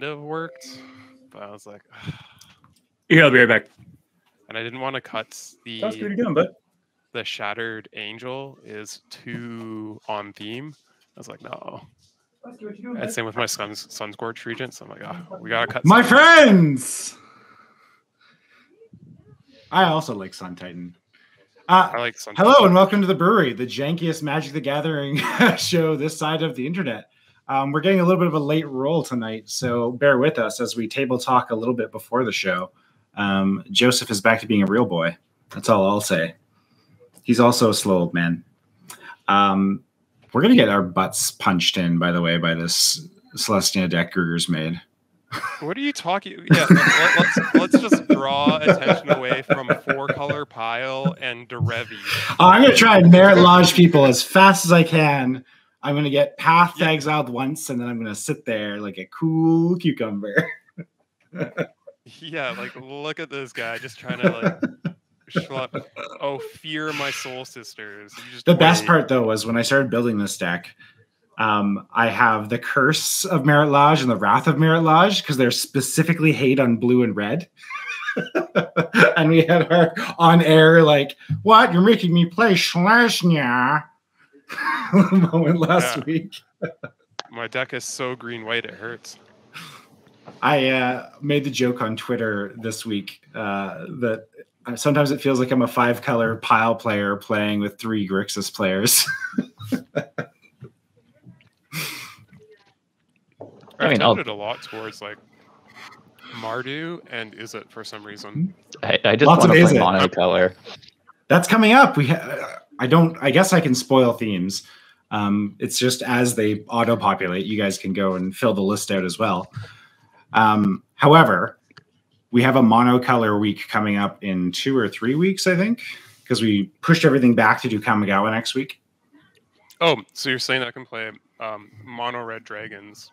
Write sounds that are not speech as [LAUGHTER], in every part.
have worked, but I was like, [SIGHS] Yeah, I'll be right back. and I didn't want to cut That's pretty the good, but the shattered angel is too on theme. I was like, no. And same with my son's Sunscorch regent. So I'm like, oh, we gotta cut. My friends. I also like Sun Titan. Uh, I like. Hello and welcome to the brewery, the jankiest Magic the Gathering [LAUGHS] show this side of the internet. Um, we're getting a little bit of a late roll tonight, so bear with us as we table talk a little bit before the show. Um, Joseph is back to being a real boy. That's all I'll say. He's also a slow old man. Um, we're gonna get our butts punched in, by the way, by this Selesnya deck Gruger's made. What are you talking? Yeah, let, let's let's just draw attention away from four color pile and Derevi. Oh, I'm gonna try and Marit Lage people as fast as I can. I'm gonna get path to exiled once, and then I'm gonna sit there like a cool cucumber. Yeah, like look at this guy just trying to like schlepp. Oh, fear my soul sisters. The best part though was when I started building this deck. Um, I have the curse of Marit Lage and the wrath of Marit Lage because they're specifically hate on blue and red. [LAUGHS] and we had our on air like, "What? You're making me play Selesnya." [LAUGHS] moment last Yeah. week. My deck is so green white it hurts. I uh, made the joke on Twitter this week uh, that sometimes it feels like I'm a five color pile player playing with three Grixis players. [LAUGHS] I I've mean, I'll- tended a lot towards like Mardu and is it for some reason. I, I just Lots want of to play it? monocolor. That's coming up. We ha- I don't. I guess I can spoil themes. Um, it's just as they auto populate, you guys can go and fill the list out as well. Um, however, we have a monocolor week coming up in two or three weeks, I think, because we pushed everything back to do Kamigawa next week. Oh, so you're saying I can play um, mono red dragons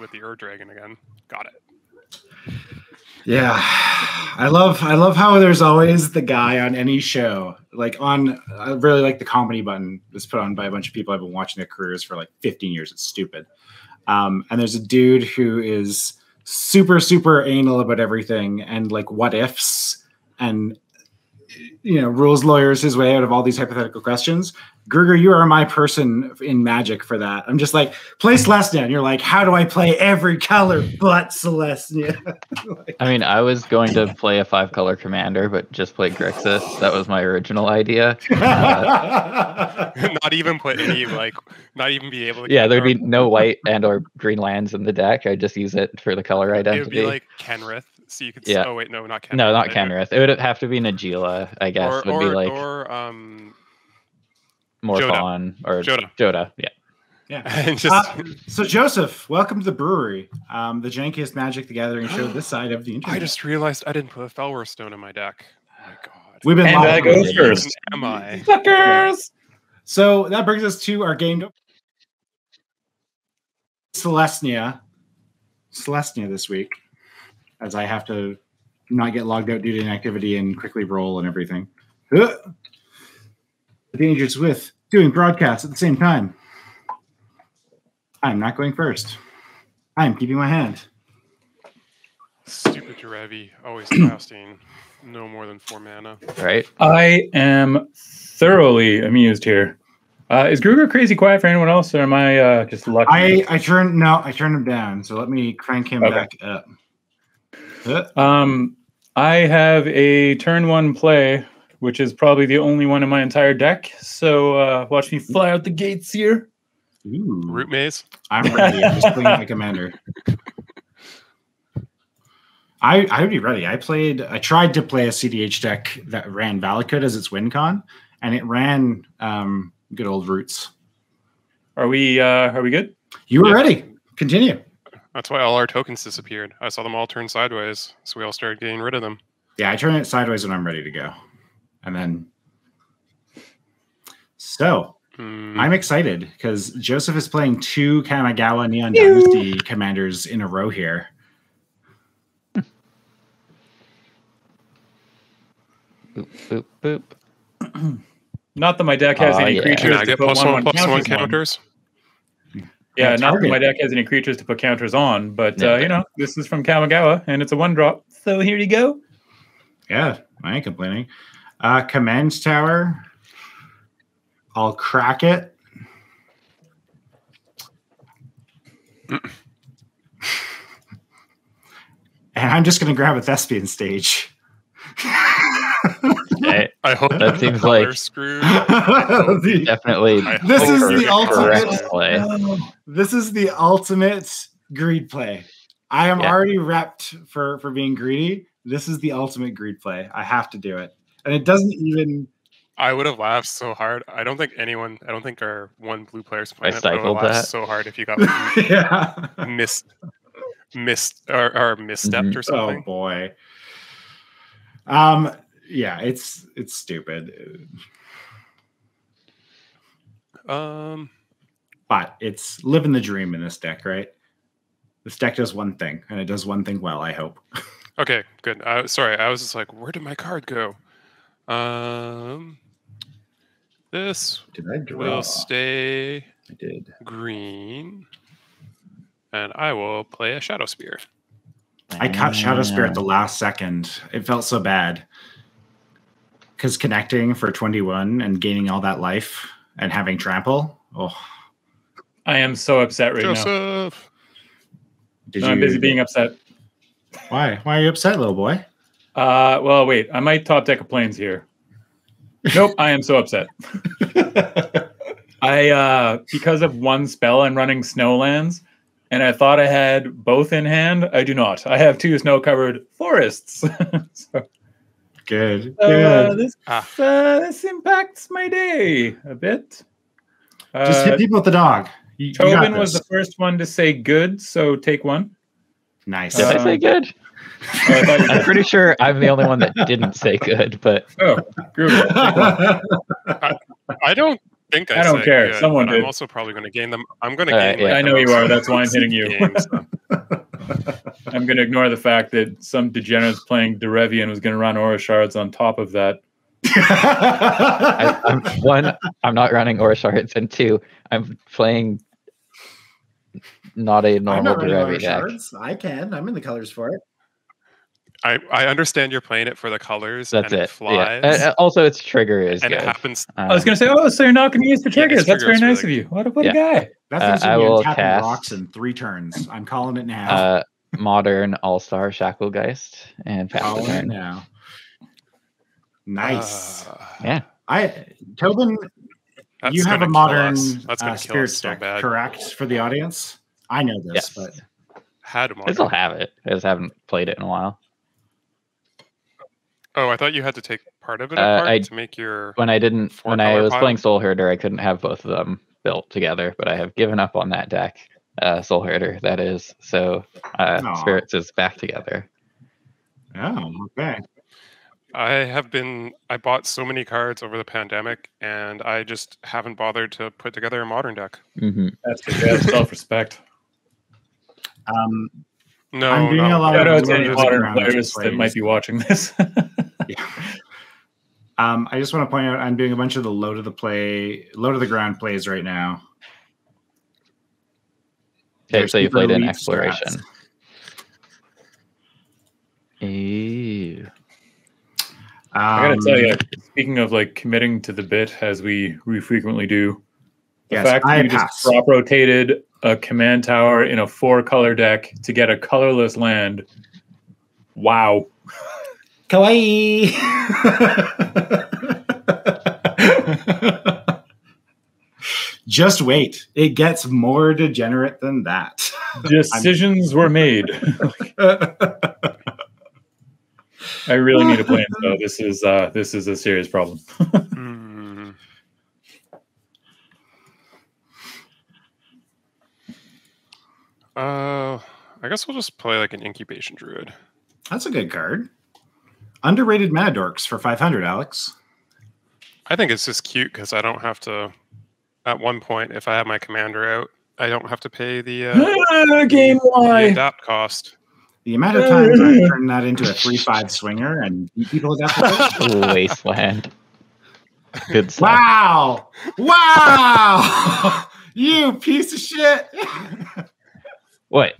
with the Ur Dragon again? Got it. Yeah, I love I love how there's always the guy on any show. Like on, I really like the comedy button that's put on by a bunch of people. I've been watching their careers for like 15 years. It's stupid. Um, and there's a dude who is super super anal about everything and like what ifs and you know rules lawyers his way out of all these hypothetical questions. Gruger, you are my person in Magic for that. I'm just like play Selesnya, and you're like, how do I play every color but Selesnya? [LAUGHS] Like- I mean, I was going to play a five color commander, but just play Grixis. That was my original idea. [LAUGHS] not even put any like, not even be able to. Yeah, there'd be no white and or green lands in the deck. I'd just use it for the color identity. It would be like Kenrith, so you could. s- Yeah. Oh wait, no, not Kenrith. no, not Kenrith. It would have to be Najeela, I guess. Or would be like or um, Morophon or Jodah. Jodah. Yeah. yeah. [LAUGHS] just Uh, so Joseph, welcome to the brewery, um, the jankiest Magic the Gathering show this side of the [GASPS] internet. I just realized I didn't put a Felwar Stone in my deck. Oh my god. We've been And live I go first. Am I? [LAUGHS] Suckers! So that brings us to our game. Selesnya. Selesnya this week, as I have to not get logged out due to inactivity and quickly roll and everything. Uh, The dangers with doing broadcasts at the same time. I'm not going first. I'm keeping my hand. Stupid Derevi, always [CLEARS THROAT] casting no more than four mana. Right. I am thoroughly amused here. Uh, is Gruger crazy quiet for anyone else, or am I uh, just lucky? I I turned no, I turned him down. So let me crank him Okay. back up. Uh, Um, I have a turn one play, which is probably the only one in my entire deck. So uh, watch me fly out the gates here. ooh. Root maze. I'm ready. I'm just playing my commander. [LAUGHS] I I would be ready. I played. I tried to play a CDH deck that ran Valakut as its win con, and it ran um, good old roots. Are we? Uh, are we good? You were Yeah. ready. Continue. That's why all our tokens disappeared. I saw them all turn sideways, so we all started getting rid of them. Yeah, I turn it sideways when I'm ready to go, and then. So Hmm. I'm excited because Joseph is playing two Kamigawa Neon Dynasty commanders in a row here. Boop, boop, boop. [CLEARS THROAT] Not that my deck has Oh, any yeah. creatures. I to get put plus one, plus one counters on. counters? Yeah, Yeah, not that my deck has any creatures to put counters on, but Yeah. uh, you know, this is from Kamigawa and it's a one drop. So here you go. Yeah, I ain't complaining. Uh, command tower. I'll crack it. and I'm just gonna grab a thespian stage. Okay, I hope That seems color like- screwed. [LAUGHS] The- definitely. This is the ultimate- correct [LAUGHS] play. this is the ultimate greed play. I am Yeah. already repped for for being greedy. This is the ultimate greed play. I have to do it, and it doesn't even. I would have laughed so hard. I don't think anyone. I don't think our one blue player's playing it. but I would have stifled laughed that. so hard if you got [LAUGHS] yeah. missed, missed or, or misstepped Mhm. or something. Oh boy. Um. Yeah. It's it's stupid, Um. but it's living the dream in this deck, right? This deck does one thing, and it does one thing well. I hope. [LAUGHS] Okay. Good. Uh, sorry. I was just like, where did my card go? Um. This Did I draw? will stay I did. green, and I will play a shadow spear. I caught Shadow Spear at the last second. It felt so bad. Because connecting for 21 and gaining all that life and having trample. Oh, I am so upset right now. Joseph. did No, I'm busy being upset. Why? Why are you upset, little boy? Uh, well, wait, I might top deck of planes here. Nope, I am so upset. I uh because of one spell I'm running snowlands, and I thought I had both in hand. I do not. I have two snow covered forests. [LAUGHS] so Good. uh, Good. this Ah. uh, this impacts my day a bit. Just Uh, hit people with the dog. You, you got Tobin was the first one to say good, so take one. nice. Did I say Uh, good? Oh, I thought you I'm pretty sure I'm the only one that didn't say good, but Oh, Google. I don't think I, I don't care. good, Someone did. I'm also probably going to gain them. I'm going to gain. right, yeah. I know you are. That's why I'm hitting you. games, so- [LAUGHS] I'm going to ignore the fact that some degenerates playing Derevian was going to run Aura Shards on top of that. I, [LAUGHS] I'm one. I'm not running Aura Shards, and two, I'm playing not a I'm normal not running Derevi Aura deck. Shards. I can. I'm in the colors for it. I, I understand you're playing it for the colors. That's and it. it. flies. Yeah. Uh, also, its trigger is and good. it happens. Um, I was going to say, oh, so you're not going to use the triggers. his That's very trigger is nice really of you. What a, what a guy. That's Uh, thing's I gonna be will untapping cast- rocks in three turns. I'm calling it now. uh, modern All Star Shacklegeist and pass the calling it turn. now. Nice. Uh, Yeah. I Tobin, that's you have a modern. That's uh, gonna kill spirit us so deck, bad. correct? For the audience, I know this, Yes. but Had I still modern. have it. I just haven't played it in a while. Oh, I thought you had to take part of it Uh, apart I- to make your. When I didn't, when I was pile? playing Soul Herder, I couldn't have both of them built together, but I have given up on that deck. Uh, Soul Herder, that is. So uh, Spirits is back together. oh, okay. I have been. I bought so many cards over the pandemic, and I just haven't bothered to put together a modern deck. hmm That's because you have self respect. [LAUGHS] Um, No, I'm doing no, a lot Shout of out to Lord any of the modern Ground players that might be watching this. [LAUGHS] yeah. Um, I just want to point out I'm doing a bunch of the low to the play, low to the ground plays right now. Okay, They're so you played in Exploration. strats. Ew. I gotta Um, tell you, speaking of like committing to the bit as we we frequently do, the Yes, fact I that you pass. just drop rotated a command tower in a four color deck to get a colorless land. Wow. [LAUGHS] Kawaii. [LAUGHS] Just wait. It gets more degenerate than that. [LAUGHS] Decisions were made. I really need a plan. though. this is uh this is a serious problem. Uh, I guess we'll just play like an incubation druid. That's a good card. Underrated mana dorks for 500, Alex. I think it's just cute because I don't have to. At one point, if I have my commander out, I don't have to pay the, uh, [LAUGHS] Game the why? adapt cost. The amount of times I [LAUGHS] turn that into a 3 5 swinger and beat people with that. [LAUGHS] Wasteland. Good stuff. wow. Wow. You piece of shit. What?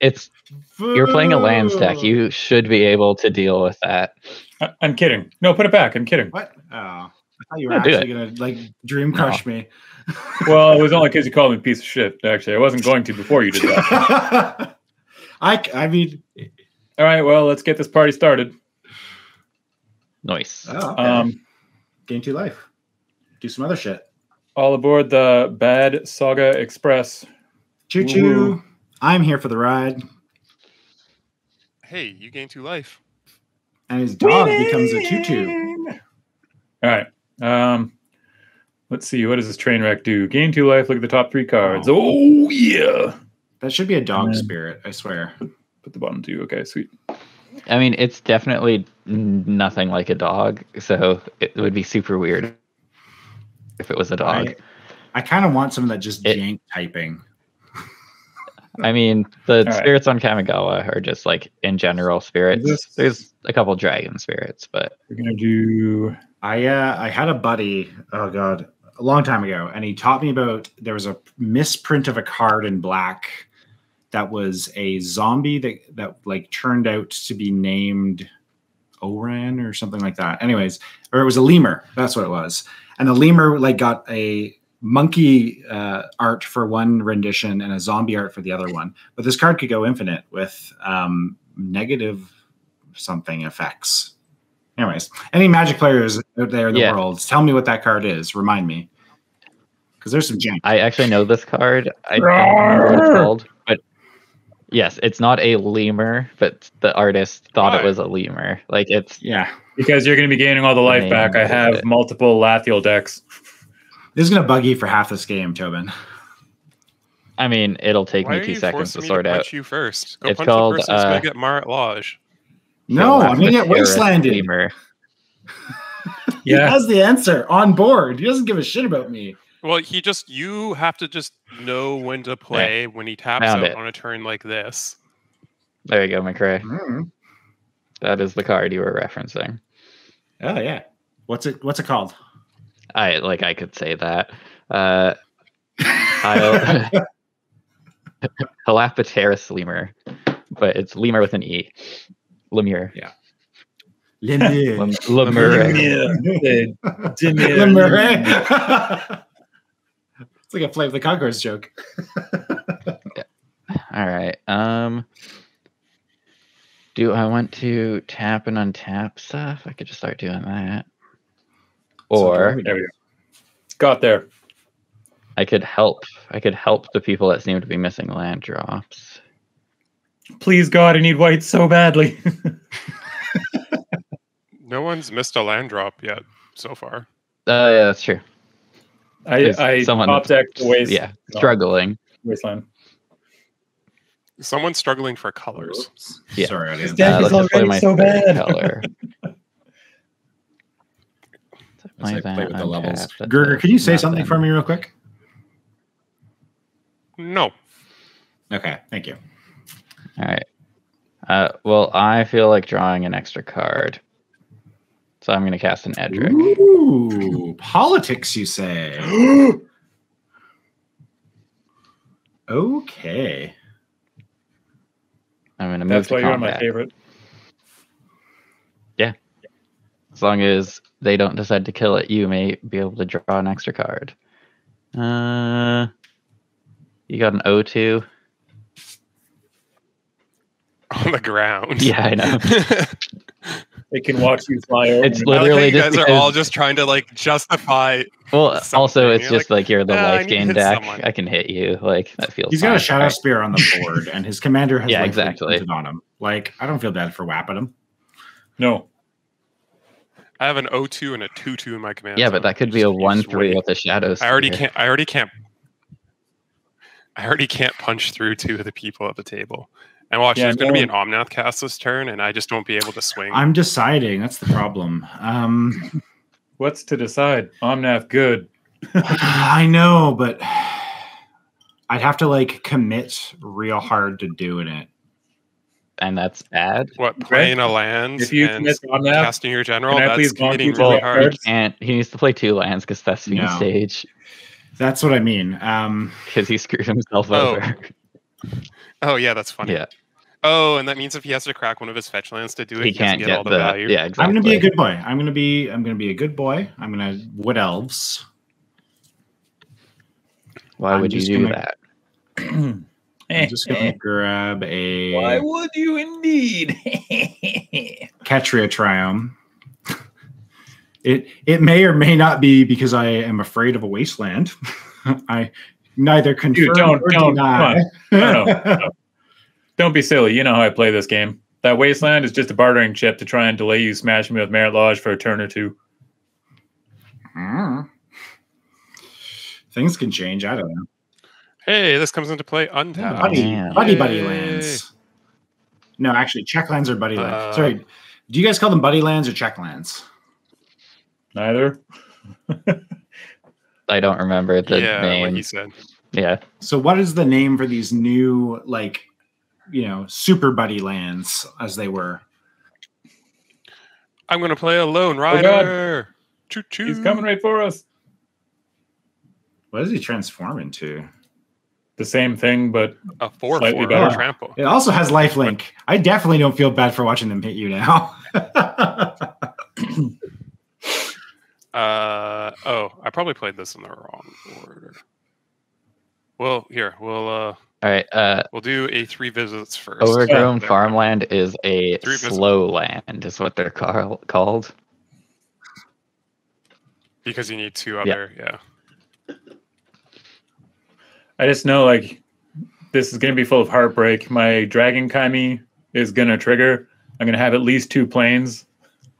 It's you're playing a land stack. You should be able to deal with that. I- I'm kidding. No, put it back. I'm kidding. What? Oh, I thought you were Yeah, do actually gonna like dream crush me. [LAUGHS] Well, it was only because you called me a piece of shit. Actually, I wasn't going to before you did that. [LAUGHS] I I mean, All right. Well, let's get this party started. Nice. oh, okay. Um, game two life. Do some other shit. all aboard the Bad Saga Express. Choo choo. I'm here for the ride, Hey, you gain two life. and his dog becomes a choo choo. All right. Um, let's see. What does this train wreck do? Gain two life. Look at the top three cards. Oh. Oh, yeah. That should be a dog Yeah. spirit. I swear. Put the bottom two. Okay, sweet. I mean, it's definitely nothing like a dog, so it would be super weird if it was a dog. I, I kind of want some of that just It- jank typing. I mean, the right. spirits on Kamigawa are just like in general spirits. This- There's a couple dragon spirits, but We're gonna do. I uh, I had a buddy, oh god, a long time ago, and he taught me about there was a misprint of a card in black that was a zombie that that like turned out to be named Oran or something like that. Anyways, or it was a lemur. That's what it was. And the lemur like got a monkey uh, art for one rendition and a zombie art for the other one. But this card could go infinite with um, negative something effects. Anyways, any magic players out there in the Yeah. world, tell me what that card is. Remind me. Because there's some jank. I actually know this card. I don't remember what it's called, but yes, it's not a lemur, but the artist thought Why? it was a lemur. Like it's Yeah. Because you're gonna be gaining all the life back. I have it. multiple Lathiel decks. This is gonna bug you for half this game, Tobin. I mean, it'll take Why me two seconds to me sort to out. punch you first? Go It's punch called, the person who's uh, gonna get Marit Lage. No, I'm gonna get wastelanded. lemur. [LAUGHS] He Yeah. has the answer on board. He doesn't give a shit about me. Well, he just you have to just know when to play when he taps Found out it. on a turn like this. There you go, McRae. Mm. That is the card you were referencing. Oh yeah. What's it what's it called? I like I could say that. Uh I'll [LAUGHS] Halapateris lemur. But it's lemur with an E. Lemur. Yeah. Lemur. Lem- lemur. Lemur. [LAUGHS] It's like a Flame of the Conquerors joke. [LAUGHS] All right. Um do I want to tap and untap stuff? I could just start doing that. Or There we go. Got there. I could help. I could help the people that seem to be missing land drops. Please God, I need white so badly. [LAUGHS] No one's missed a land drop yet so far. Oh yeah, that's true. I There's I someone top that's- deck waste. Yeah, struggling. wasteland. Someone's struggling for colors. Oops. Yeah. Sorry, audience. deck Uh, is let's play already my so bad. color. [LAUGHS] As Play I play with the levels. untap, Gruger, can you say something for me real quick? No. Okay, thank you. All right. Uh, well, I feel like drawing an extra card, so I'm going to cast an Edric. Ooh, politics, you say? [GASPS] okay. I'm going to move That's to why you're my favorite. As long as they don't decide to kill it, you may be able to draw an extra card. Uh, you got an O2. [LAUGHS] On the ground. [LAUGHS] Yeah, I know. [LAUGHS] They can watch you fly over. It's me. Like Literally you just guys are all just trying to like justify. Well, something. also it's You're just like, you're the "Ah, life need to gain deck. someone." I can hit you. Like that feels. He's got a shadow right? spear on the board, and his commander has Yeah, life exactly. on him. Like, I don't feel bad for whapping him. no. I have an O2 and a 2-2 in my command. Yeah, zone. but that could be a Just- one three wait. with a shadow. I already can't. I already can't. I already can't punch through two of the people at the table. And watch, Yeah, there's going to be an Omnath cast this turn, and I just won't be able to swing. I'm deciding. That's the problem. Um, What's to decide? Omnath, good. [SIGHS] I know, but I'd have to like commit real hard to doing it. And that's bad. what playing a land If you and commit Omnath, casting your general? can I That's please bonk committing you really both hard. cards? And he needs to play two lands because that's the No. stage. That's what I mean. Um, because he screwed himself Oh. over. Oh yeah, that's funny. Yeah, Oh, and that means if he has to crack one of his fetch lands to do it, he he, can't doesn't get, all the, the, value. yeah. Exactly. I'm gonna be a good boy. I'm gonna be. I'm gonna be a good boy. I'm gonna wood elves. Why I'm would you do gonna- that? [CLEARS THROAT] I'm just gonna [LAUGHS] grab a Why would you indeed? [LAUGHS] Ketria Triome. It it may or may not be because I am afraid of a wasteland. [LAUGHS] I neither confirm don't- or don't, deny. No, no. Don't be silly. You know how I play this game. That wasteland is just a bartering chip to try and delay you smashing me with Marit Lage for a turn or two. Mm. Things can change. I don't know. Hey, this comes into play untapped. Buddy, man. buddy, buddy Yay. lands. No, actually, check lands are buddy lands. Uh, Sorry, do you guys call them buddy lands or check lands? Neither. [LAUGHS] I don't remember the yeah, name. like he said. Yeah, So, what is the name for these new, like, you know, super buddy lands as they were? I'm gonna play a lone Oh, rider. Choo choo. He's coming right for us. What does he transform into? The same thing, but A four Slightly four better. trample. It also has lifelink. I definitely don't feel bad for watching them hit you now. [LAUGHS] Uh oh, I probably played this in the wrong order. Well, here we'll uh all right. Uh, we'll do a three visits first. overgrown There. farmland is a Three visits. slow land, is what they're call- called. because you need two Yeah. other yeah. I just know like this is gonna be full of heartbreak. My dragon Kami is gonna trigger. I'm gonna have at least two planes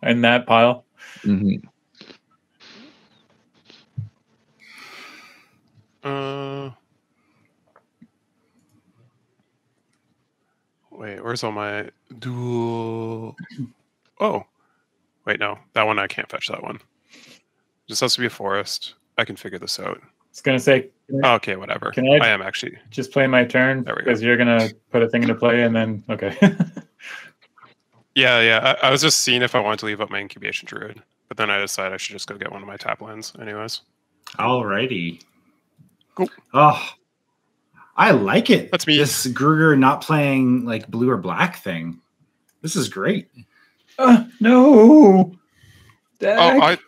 in that pile. Mhm. Uh, wait, where's all my dual? Oh, wait, no, that one I can't fetch. That one just has to be a forest. I can figure this out. It's gonna say Oh, okay, whatever. Can I- I am actually. just play my turn There we go. because you're gonna put a thing into play and then okay. [LAUGHS] Yeah, yeah. I, I was just seeing if I wanted to leave up my incubation druid, but then I decided I should just go get one of my tap lands, anyways. Alrighty. Cool. Oh, I like it. That's me. This Gruger not playing like blue or black thing. This is great. uh, no. Oh, I,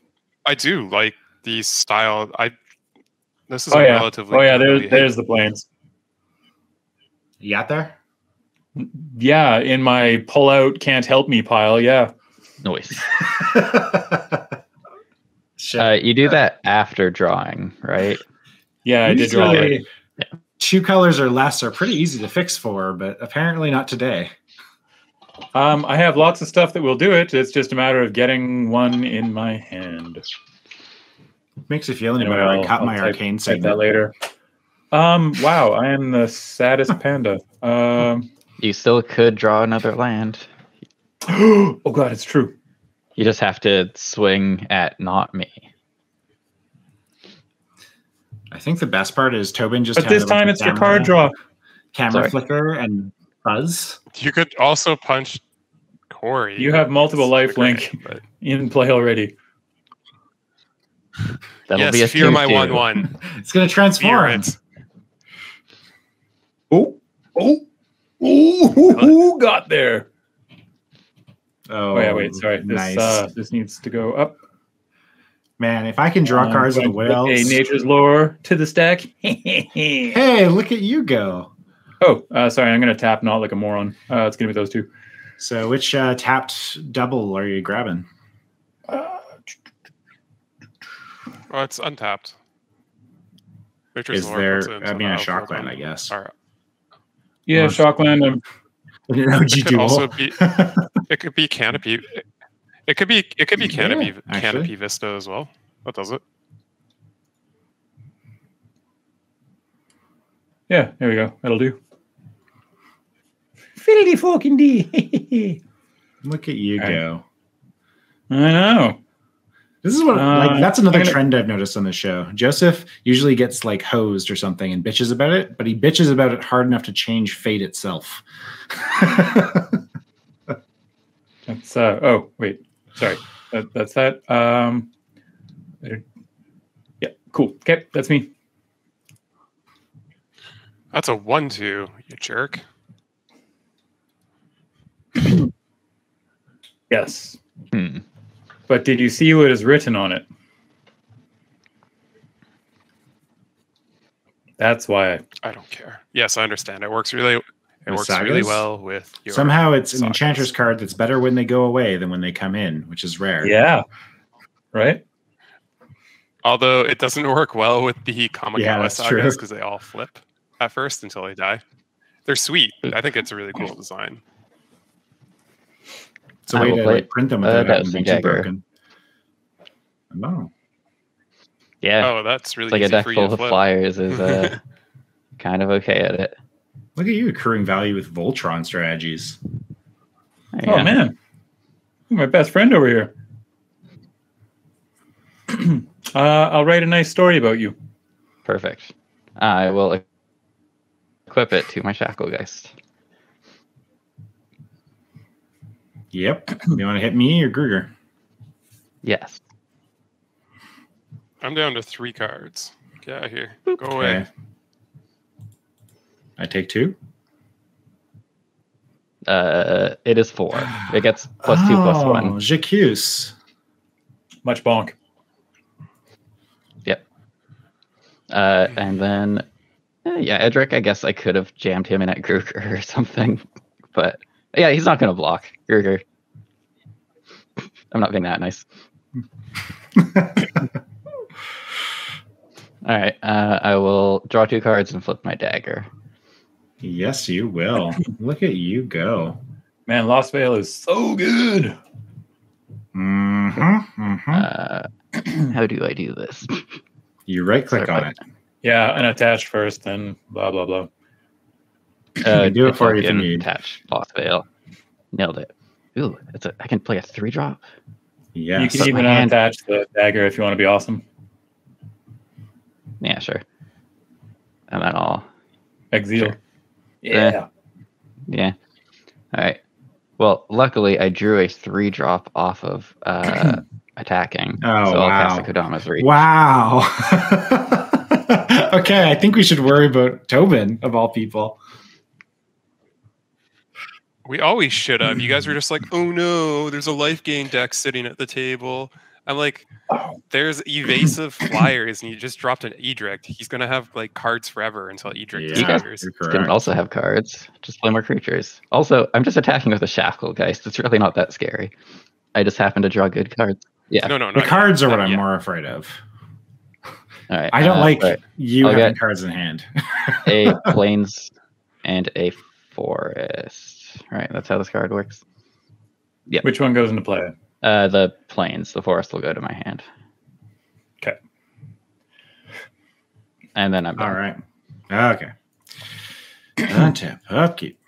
I do like the style. I. This is oh a yeah. relatively. Oh yeah. really There's there's the planes. You got there? Yeah, in my pull out can't help me pile. Yeah. Noise. [LAUGHS] Uh, you do that after drawing, right? Yeah, I did draw it. Usually, Two colors or less are pretty easy to fix for, but apparently not today. Um, I have lots of stuff that will do it. It's just a matter of getting one in my hand. Makes you feel any Anyway, better. I I'll- cut I'll my type- arcane type that later. Um, wow, I am the saddest panda. Um, You still could draw another land. [GASPS] oh god, it's true. You just have to swing at not me. I think the best part is Tobin just. But had this a time of it's your card draw. Camera Sorry. flicker and buzz. You could also punch Corey. You have multiple life Okay, link but- in play already. [LAUGHS] That'll yes, be a fear my 2-2. one one. [LAUGHS] It's gonna transform. it. Oh, oh, oh, who, who got there? Oh, Oh yeah, wait, sorry. This nice. uh, this needs to go up. Man, if I can draw Um, cards in the going to whales. A nature's lore to the stack. [LAUGHS] Hey, look at you go. oh, uh, sorry, I'm gonna tap not like a moron. Uh, it's gonna be those two. So, which uh, tapped double are you grabbing? Uh, Oh, it's untapped. Victor's Is Lore there? it I mean, a shockland. I guess. All right. yeah, Well, Shockland. [LAUGHS] An OG It could also be. [LAUGHS] It could be canopy. It could be. It could be canopy. actually. canopy Vista as well. That does it. yeah, there we go. That'll do. Fiddly fucking D. Look at you All right. go. I know. This is what Uh, like that's another gonna- trend I've noticed on the show. Joseph usually gets like hosed or something and bitches about it, but he bitches about it hard enough to change fate itself. [LAUGHS] That's uh oh wait. Sorry. That, that's that. Um yeah, cool. Okay, that's me. That's a one-two, you jerk. Yes. Hmm. But did you see what is written on it? That's why. I don't care. Yes, I understand. It works really. It With works really well with your Somehow it's an sagas. enchanter's card that's better when they go away than when they come in, which is rare. Yeah. Right? Although it doesn't work well with the Kamigawa Yeah, that's true. sagas because they all flip at first until they die. They're sweet. I think it's a really cool [LAUGHS] design. It's a I way to play- like, print them uh, without that having to be the too broken. Oh. Yeah. Oh, that's really it's like a deck full of flyers is uh, [LAUGHS] kind of okay at it. Look at you accruing value with Voltron strategies. There you Oh go. man. My best friend over here. [CLEARS THROAT] uh, I'll write a nice story about you. Perfect. I will equip it to my Shacklegeist. Yep. you want to hit me or Gruger? Yes. I'm down to three cards. Get out of here. Go away. Okay. I take two. Uh, it is four. It gets plus two one. J'accuse. Much bonk. Yep. Uh, and then, eh, yeah, Edric. I guess I could have jammed him in at Gruger or something, [LAUGHS] but yeah, he's not gonna block Gruger. I'm not being that nice. [LAUGHS] All right, uh, I will draw two cards and flip my dagger. yes, you will. Look at you go. Man, Lost Vale is so good. Mm-hmm, mm-hmm. Uh, [CLEARS THROAT] how do I do this? you right click on it. Yeah, and attached first, then blah blah blah. Uh, do it for you if you need. Attach Lost Vale. Nailed it. Ooh, it's a, I can play a three drop. Yeah. you can but even my hand- unattach the dagger if you want to be awesome. Yeah, sure. And then I'll Exile. Sure. Yeah. Yeah. All right. Well, luckily I drew a three drop off of uh, [CLEARS THROAT] attacking. Oh, so I'll cast wow. a Kodama's Reach. Wow. [LAUGHS] okay, I think we should worry about Tobin of all people. We always should have. You guys were just like, [CLEARS THROAT] oh no, there's a life gain deck sitting at the table. I'm like, there's evasive [CLEARS THROAT] flyers, and you just dropped an Edric. He's gonna have like cards forever until Edric Yeah, You guys disappears. you're Can also have cards. Just play more creatures. Also, I'm just attacking with a Shackle, guys. It's really not that scary. I just happen to draw good cards. Yeah. No, no, no. the cards yet. are what Not I'm yet. more afraid of. All right. I don't uh, like right. you I'll having cards in hand. a [LAUGHS] plains and a forest. All right. That's how this card works. Yeah. Which one goes into play? Uh, the plains. The forest will go to my hand. Okay. And then I'm done. all right. Okay. [CLEARS THROAT] Untap, upkeep.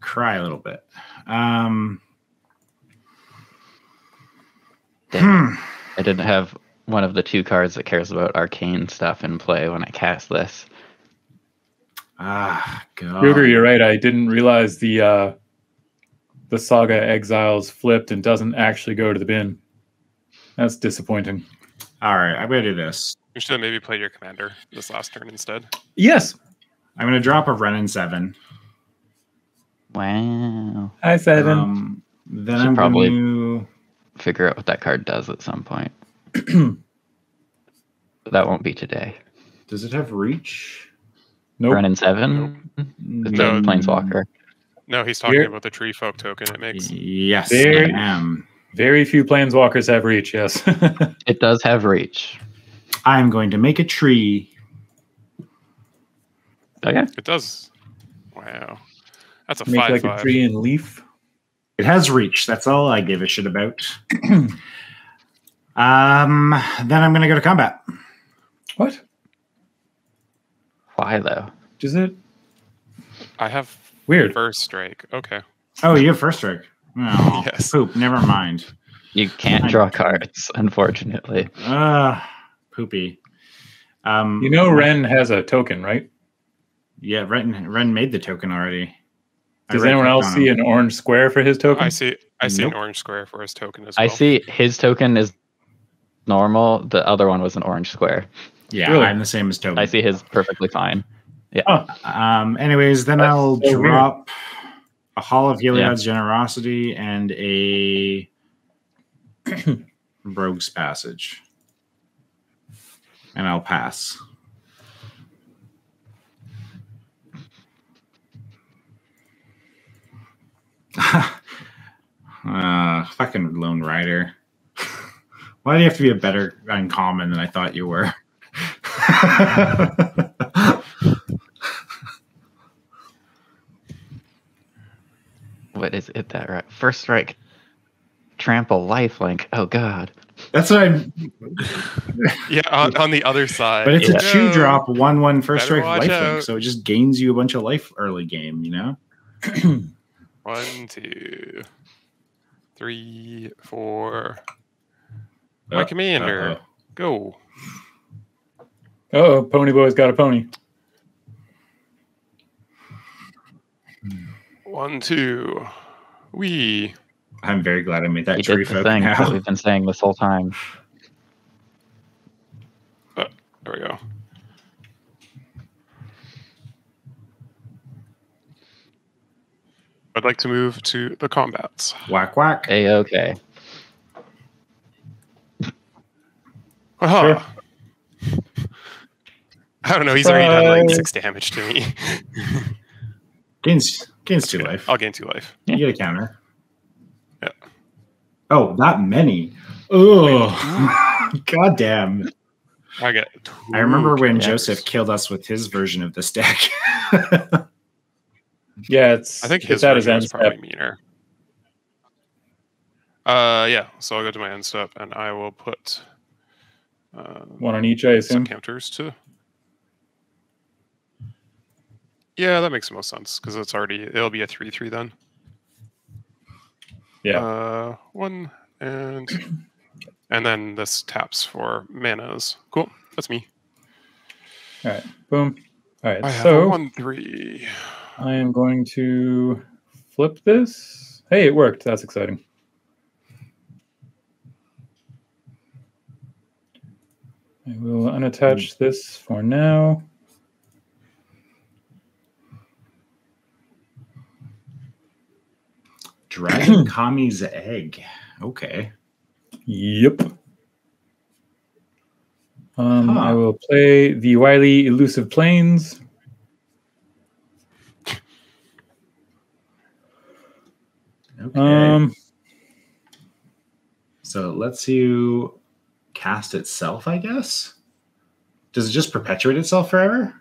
Cry a little bit. Um, Damn. hmm. I didn't have one of the two cards that cares about arcane stuff in play when I cast this. Ah, God. Gruger, you're right. I didn't realize the uh, the Saga Exiles flipped and doesn't actually go to the bin. That's disappointing. All right, I'm gonna do this. You should have maybe play your commander this last turn instead. Yes. I'm gonna drop a Wrenn and Seven. Wow. Hi, Seven. Um, then Should I'm probably- going Figure out what that card does at some point. But [CLEARS THROAT] that won't be today. Does it have reach? Nope. Wrenn and Seven. The No. planeswalker. No, he's talking Here- about the tree folk token it makes. Yes, There- I am. Very few planeswalkers have reach. Yes. [LAUGHS] It does have reach. I'm going to make a tree. Okay. It does. Wow. That's a Make five like five. a tree and leaf. It has reach. That's all I give a shit about. [CLEARS THROAT] um, then I'm gonna go to combat. What? Why though? Is it I have weird? first strike. Okay. Oh, you have first strike. Oh, [LAUGHS] Yes. poop. Never mind. You can't draw cards, unfortunately. Uh, poopy. Um, You know, Wrenn has a token, right? Yeah, Wrenn, Wrenn made the token already. Does anyone else see him. an orange square for his token? I see. I see Nope. an orange square for his token as well. I see his token is normal. The other one was an orange square. Yeah, Really? I'm the same as Toby. I see his perfectly fine. Yeah. Um, anyways, then That's I'll so weird. drop a Hall of Heliod's Generosity and a [COUGHS] Rogue's Passage. And I'll pass. [LAUGHS] uh, fucking Lone Rider. [LAUGHS] Why do you have to be a better uncommon than I thought you were? [LAUGHS] What is it that right? First strike, trample, lifelink. Oh god. That's what I'm. [LAUGHS] Yeah, on, on the other side. But it's Yeah. a two drop one one first Better strike watch life link, so it just gains you a bunch of life early game. You know. [CLEARS THROAT] One, two, three, four. My Uh, commander, uh-oh. go. Oh, Pony Boy's got a pony. One, two. We. I'm very glad I made that He tree did the folk thing that now. we've been saying this whole time. Uh, there we go. I'd like to move to the combats. Whack whack. A okay. Aha. I don't know. He's already done like six damage to me. [LAUGHS] Gains gains two life. I'll gain two life. You get a counter. Yeah. Oh, that many. Oh, [LAUGHS] god damn. I get. I remember when two Joseph killed us with his version of this deck. [LAUGHS] Yeah, it's. I think it's his at version end is probably step. meaner. Uh, yeah. So I'll go to my end step, and I will put uh, One on each, I some assume. counters to. Yeah, that makes the most sense because it's already it'll be a three three then. Yeah. Uh, one and and then this taps for manas. Cool. That's me. All right. Boom. All right. I so one three. I am going to flip this. Hey, it worked. That's exciting. I will unattach this for now. Dragon [CLEARS THROAT] Kami's egg. Okay. Yep. Um, Huh. I will play the Wily Elusive Planes. Okay. Um, so it lets you cast itself, I guess. Does it just perpetuate itself forever?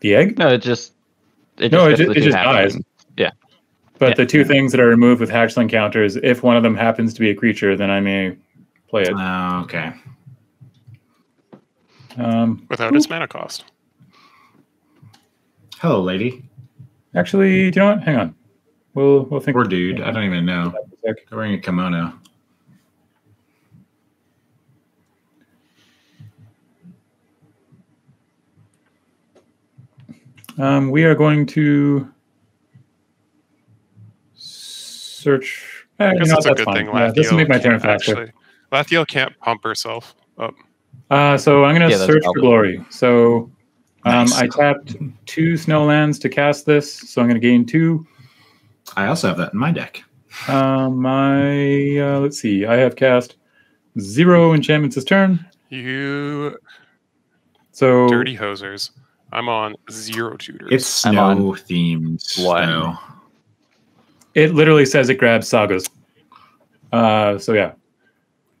the egg, No, it just it No, it gets ju- the it just dies. Hatchlings. but Yeah. the two things that are removed with hatchling counters, if one of them happens to be a creature, then I may play it. Oh, okay. Um, without its mana cost. Hello, lady. actually, do you know what? Hang on. We'll we'll think. Or dude. I don't even know. They're wearing a kimono. Um, we are going to search. eh, I you guess know, that's a that's good fine. thing. Yeah, this will make my turn faster. actually. Lathiel can't pump herself up. Uh, so I'm going to Yeah, search for glory. So um, Nice. I tapped two snowlands to cast this, so I'm going to gain two. I also have that in my deck. Um, my uh, let's see, I have cast zero enchantments this turn. You So dirty hosers. I'm on zero tutors. It's snow themed. one. though. It literally says it grabs sagas. Uh, so yeah,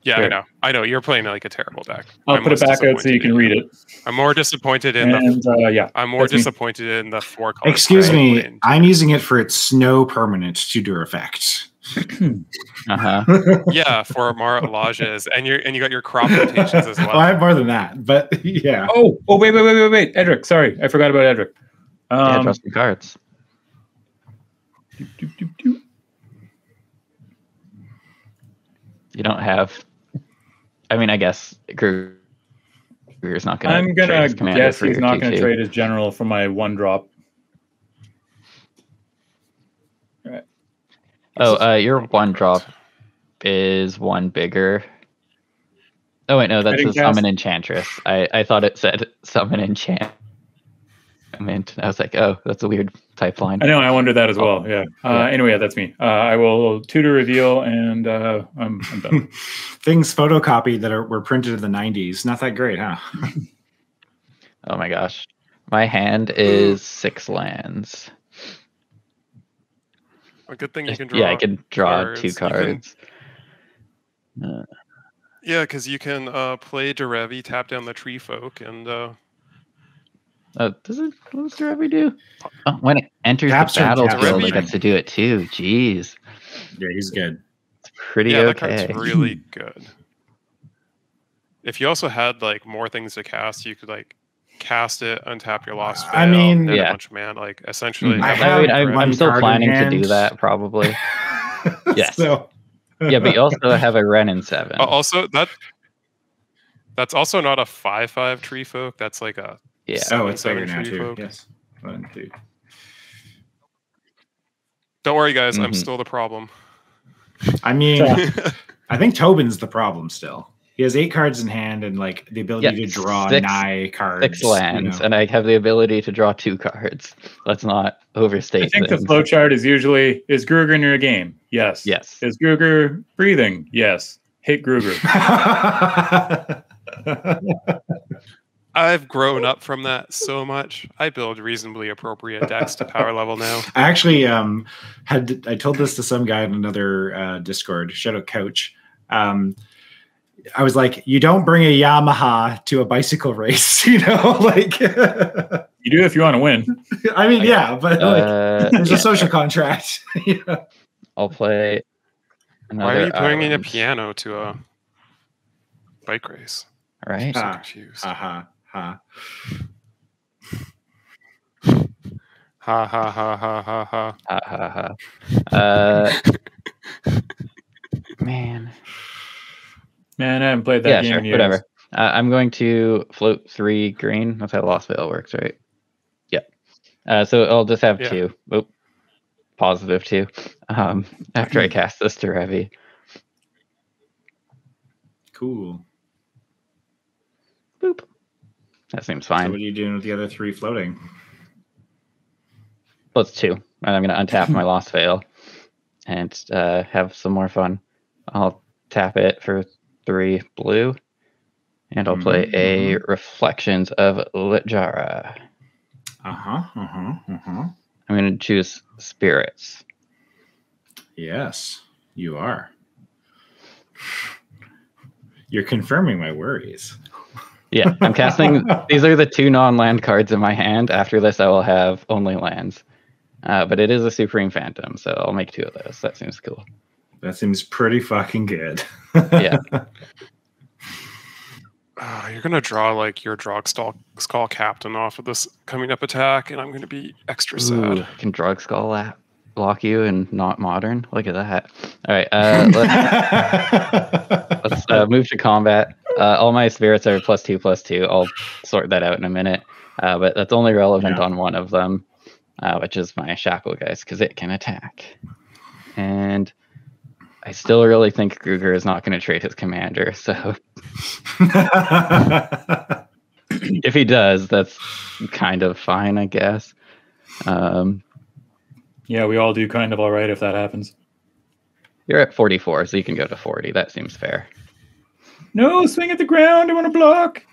yeah, I know. I know. You're playing like a terrible deck. I'll I'm put it back out so you can read it. I'm more disappointed in the. Uh, yeah, I'm more that's me. disappointed in the four colors. Excuse me. played. I'm using it for its snow permanent tutor effect. [CLEARS THROAT] Uh huh. [LAUGHS] yeah, for Marit Lages, and you and you got your crop rotations as [LAUGHS] well. Well, I have more than that, but [LAUGHS] yeah. Oh, oh, wait, wait, wait, wait, wait, Edric. Sorry, I forgot about Edric. yeah, Um, trust your cards. Doop, doop, doop. You don't have. I mean, I guess Gruger's not going to. I'm gonna guess he's not gonna trade his general for my one drop. Oh, uh, your one drop is one bigger Oh wait, no, that's a summon enchantress. I I thought it said summon enchant. I was like, oh, that's a weird type line. I know. I wondered that as well. Yeah. Uh, Yeah. Anyway, that's me. Uh, I will tutor reveal, and uh, I'm, I'm done. [LAUGHS] Things photocopied that are, were printed in the 90s. Not that great, huh? [LAUGHS] Oh my gosh, my hand is six lands. A good thing you can draw. Yeah, I can draw cards. two You can- cards. Uh, Yeah, because you can uh, play Derevi, tap down the tree folk, and uh, does it? What does Derevi do? Oh, when it enters Taps the or battlefield, taps? it gets to do it too. Jeez, Yeah, he's good. it's pretty yeah, that okay. card's really [LAUGHS] good. If you also had like more things to cast, you could like cast it, untap your lost. I mean- get Yeah. a bunch of mana. Like essentially, Mhm. I have, have I mean, like, I, Derevi. I'm still card in planning to do that probably. [LAUGHS] Yes. So, yeah, but you also have a Wrenn and Seven. Uh, also, that that's also not a five-five tree folk. That's like a yeah. oh, it's over now too. folk. Yes. One, two. Don't worry, guys. I'm Mhm. still the problem. I mean, I think Tobin's the problem still. He has eight cards in hand and like the ability Yeah, to draw six- nine cards. Six you lands, know. and I have the ability to draw two cards. Let's not overstate I think the things. flow chart is usually is Gruger in your game? Yes. Yes. Is Gruger breathing? Yes. Hit Gruger. [LAUGHS] [LAUGHS] I've grown up from that so much. I build reasonably appropriate decks to power level now. [LAUGHS] I actually um had I told this to some guy in another uh, Discord. Shout out Coach. Um, I was like, you don't bring a Yamaha to a bicycle race, [LAUGHS] you know, [LAUGHS] like. You do if you want to win. I mean, yeah, but like, Uh, there's yeah, a social contract. you know? I'll play. Why are you bringing a piano to a bike race? Right. I'm so Ah, confused. Ha ha ha. Ha ha ha ha ha ha. Ha, ha, ha. Uh, [LAUGHS] man. Man, I haven't played that yeah, game sure. in years. Whatever. Uh, I'm going to float three green. That's how Lost Vale works, right? Yep. Uh, so I'll just have Yeah. two. Oop. Positive two. Um, after I [LAUGHS] cast this Derevi. Cool. Boop. That seems So fine. what are you doing with the other three floating? Well, it's two. And I'm going to untap my [LAUGHS] Lost Vale and uh, have some more fun. I'll tap it for three blue. And I'll play a Reflections of Littjara. Uh huh. Uh huh. Uh huh. I'm going to choose Spirits. Yes, you are. You're confirming my worries. Yeah, I'm casting. [LAUGHS] these are the two non-land cards in my hand. After this, I will have only lands. Uh, but it is a Supreme Phantom, so I'll make two of those. That seems cool. That seems pretty fucking good. Yeah. [LAUGHS] Uh, you're gonna draw like your Drogskol, skull captain off of this coming up attack, and I'm gonna be extra sad. Ooh, can Drogskol la- block you and not modern? Look at that. All right, uh, [LAUGHS] let's, let's uh, move to combat. Uh, all my spirits are plus two, plus two. I'll sort that out in a minute. Uh, but that's only relevant Yeah. on one of them, uh, which is my Shacklegeist, because it can attack. And I still really think Gruger is not going to trade his commander. So [LAUGHS] if he does, that's kind of fine, I guess. Um, Yeah, we all do kind of all right if that happens. you're at 44, so you can go to 40. That seems fair. No, swing at the ground. I want to block.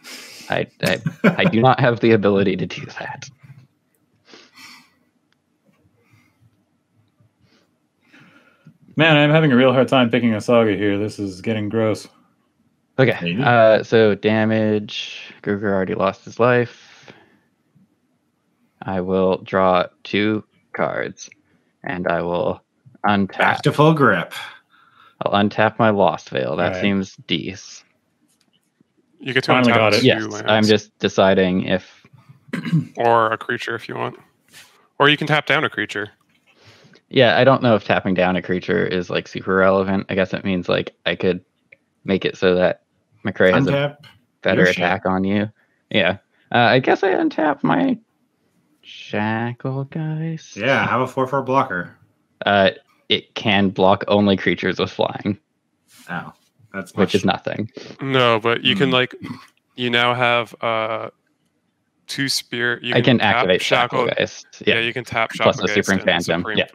I, I, I do not have the ability to do that. Man, I'm having a real hard time picking a saga here. This is getting gross. Okay. Uh, so damage. Gruger already lost his life. I will draw two cards, and I will untap. Back untap. to full grip. I'll untap my Lost Vale. That Alright. seems decent. You get to Finally untap got it. two Yes, lands, I'm just deciding if. [CLEARS THROAT] or a creature if you want, or you can tap down a creature. Yeah, I don't know if tapping down a creature is like super relevant. I guess it means like I could make it so that McRae has a better your shit. attack on you. Yeah. Uh, I guess I untap my shackle guys. Yeah, have a 4 4 blocker. Uh, it can block only creatures with flying. Oh, That's which much- is nothing. No, but you can Hmm. like, you now have uh, two spirit. You I can tap activate Shacklegeist. Yeah. Yeah, you can tap Plus Shackle the Super Geist and Phantom, Supreme- yeah.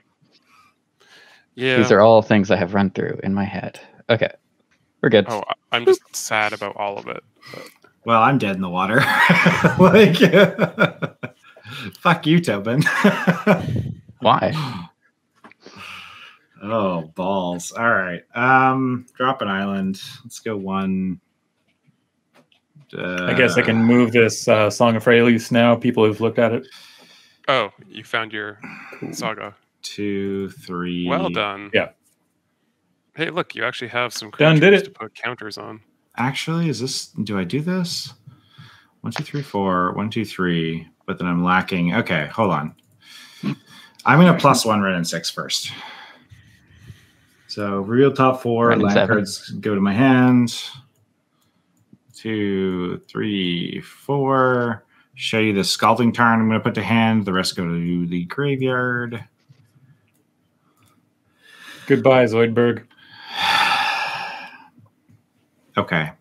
Yeah. these are all things I have run through in my head. Okay, we're good. Oh, I- I'm just sad about all of it. But Well, I'm dead in the water. [LAUGHS] like, [LAUGHS] fuck you, Tobin. [LAUGHS] Why? Oh, balls. All right. Um, drop an island. Let's go one. Uh, I guess I can move this uh, Song of Freyalise now. People who've looked at it. oh, you found your saga. two, three. Well done. Yeah. Hey, look, you actually have some Done, creatures did to put counters on. Actually, is this? Do I do this? One, two, three, four. One, two, three. But then I'm lacking. Okay, hold on. I'm gonna plus one red and six first. So real top four Red land seven. cards go to my hand. Two, three, four. Show you the Scalding Tarn I'm gonna put to hand. The rest go to the graveyard. Goodbye, Zoidberg. [SIGHS] Okay.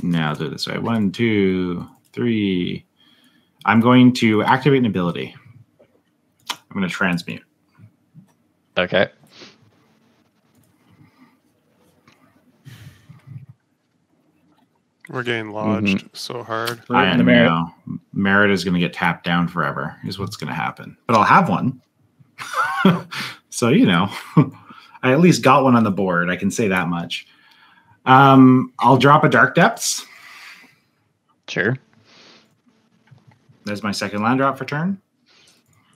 Now I'll do it this way. One, two, three. I'm going to activate an ability. I'm going to transmute. Okay. We're getting lodged so hard. Right I in the merit. know. Marit is going to get tapped down forever, is what's going to happen. But I'll have one. [LAUGHS] so, you know, [LAUGHS] I at least got one on the board. I can say that much. Um, I'll drop a Dark Depths. Sure. There's my second land drop for turn.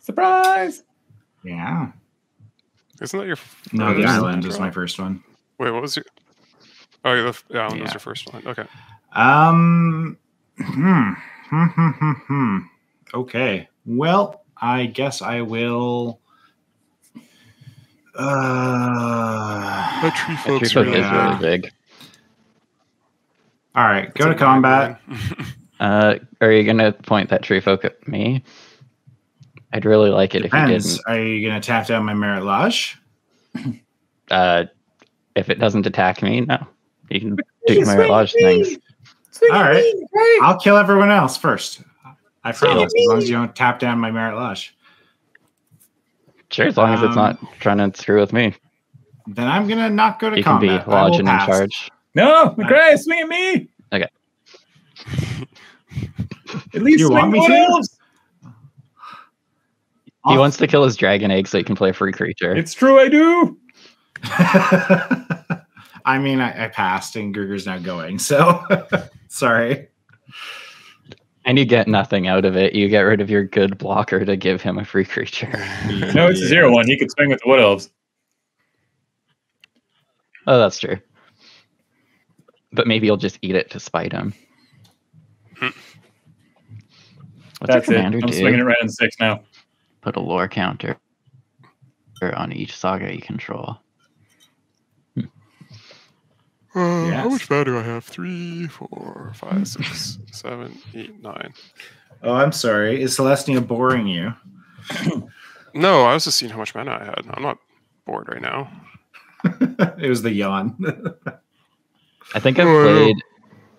Surprise! Yeah. Isn't that your No, the first island is my first one. Wait, what was your? Oh, yeah, the f- the island was your first one. Okay. Um, hmm, hmm, hmm, hmm, hmm. Okay. Well, I guess I will. Uh, The tree folks tree folk really is really big. all right, go to It's a combat. Uh, are you gonna point that tree folk at me? I'd really like it if you didn't. Are you gonna tap down my Marit Lage? Uh, if it doesn't attack me, no. You can do your Marit Lage things. All right. I'll kill everyone else first. I So- promise. As long as you don't tap down my Marit Lage, Sure, as long as it's not Um, trying to screw with me. then I'm gonna not go to You can be combat. Lodge and in charge. No, McRae, swing at me. Okay. At least You swing want me what to? Else? He wants to kill his dragon egg so he can play a free creature. It's true, I do. [LAUGHS] I mean, I, I passed, and Gruger's not going. So [LAUGHS] sorry. And you get nothing out of it. You get rid of your good blocker to give him a free creature. No, it's a zero one. He could swing with the Wood Elves. Oh, that's true. But maybe you'll just eat it to spite him. Hmm. What's That's your it. I'm do? swinging it right in six now. Put a lore counter on each saga you control. Uh, How much mana do I have? Three, four, five, six, [LAUGHS] seven, eight, nine. Oh, I'm sorry. Is Selesnya boring you? [CLEARS THROAT] No, I was just seeing how much mana I had. I'm not bored right now. [LAUGHS] it was the yawn. [LAUGHS] I think I've I know. played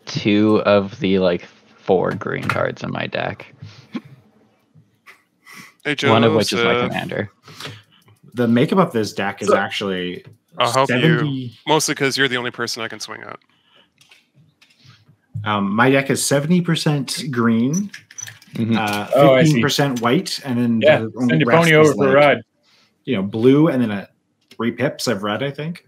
two of the like four green cards in my deck. Hey, One of which is my commander. the makeup of this deck is actually I'll help you. Mostly because you're the only person I can swing at. Um, my deck is 70% green, Mhm. uh, Oh, I see. 15% white, and then Yeah, the send your rest pony is over for a like, ride. You know, blue, and then a three pips I've read, I think.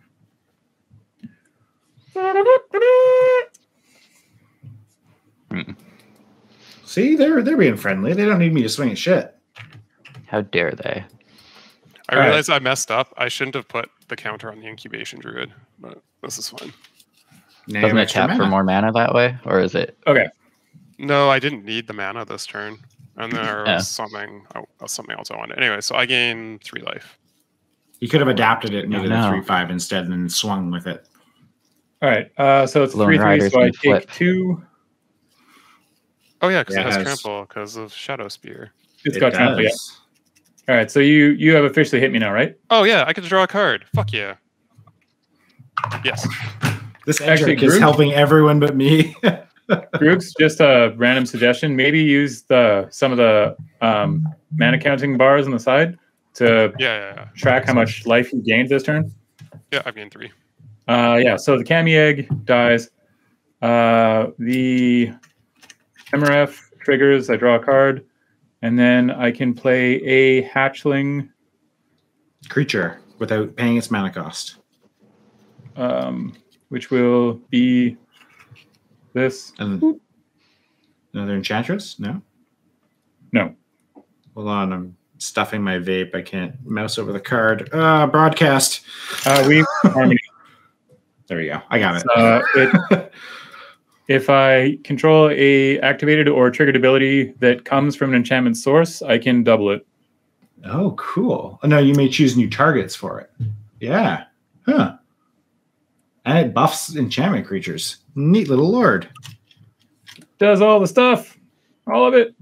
Hmm. See, they're they're being friendly. They don't need me to swing at shit. How dare they? I All right. realized I messed up. I shouldn't have put the counter on the incubation druid, but this is fine. Now you Doesn't have it extra tap for more mana that way? Or is it Okay. No, I didn't need the mana this turn, and there [LAUGHS] was something oh, uh, something else I wanted. Anyway, so I gain three life. You could have adapted it and made it a three five instead, and then swung with it. All right. Uh, so it's Lone three three. So I take flip. two. Oh yeah, because Yeah, it it has has- trample because of Shadow Spear. It's It got trample. Yeah. Does. All right, so you you have officially hit me now, right? Oh yeah, I can to draw a card. Fuck yeah. Yes. This Actually, is Groot- helping everyone but me. [LAUGHS] Grooks, just a random suggestion. Maybe use the some of the um, mana counting bars on the side to Yeah, yeah, yeah. track how much life you gained this turn. Yeah, I mean three. Uh, yeah, so the Kami egg dies. Uh, the MRF triggers. I draw a card, and then I can play a hatchling, Creature without paying its mana cost. um, which will be this. And another enchantress? No? No, Hold on, I'm stuffing my vape. I can't mouse over the card. Uh broadcast. uh, we [LAUGHS] harmony. There we go. I got it. Uh, it [LAUGHS] if I control a activated or triggered ability that comes from an enchantment source, I can double it. oh, cool. Oh, no, you may choose new targets for it. Yeah. Huh. And it buffs enchantment creatures. Neat little lord. Does all the stuff, all of it.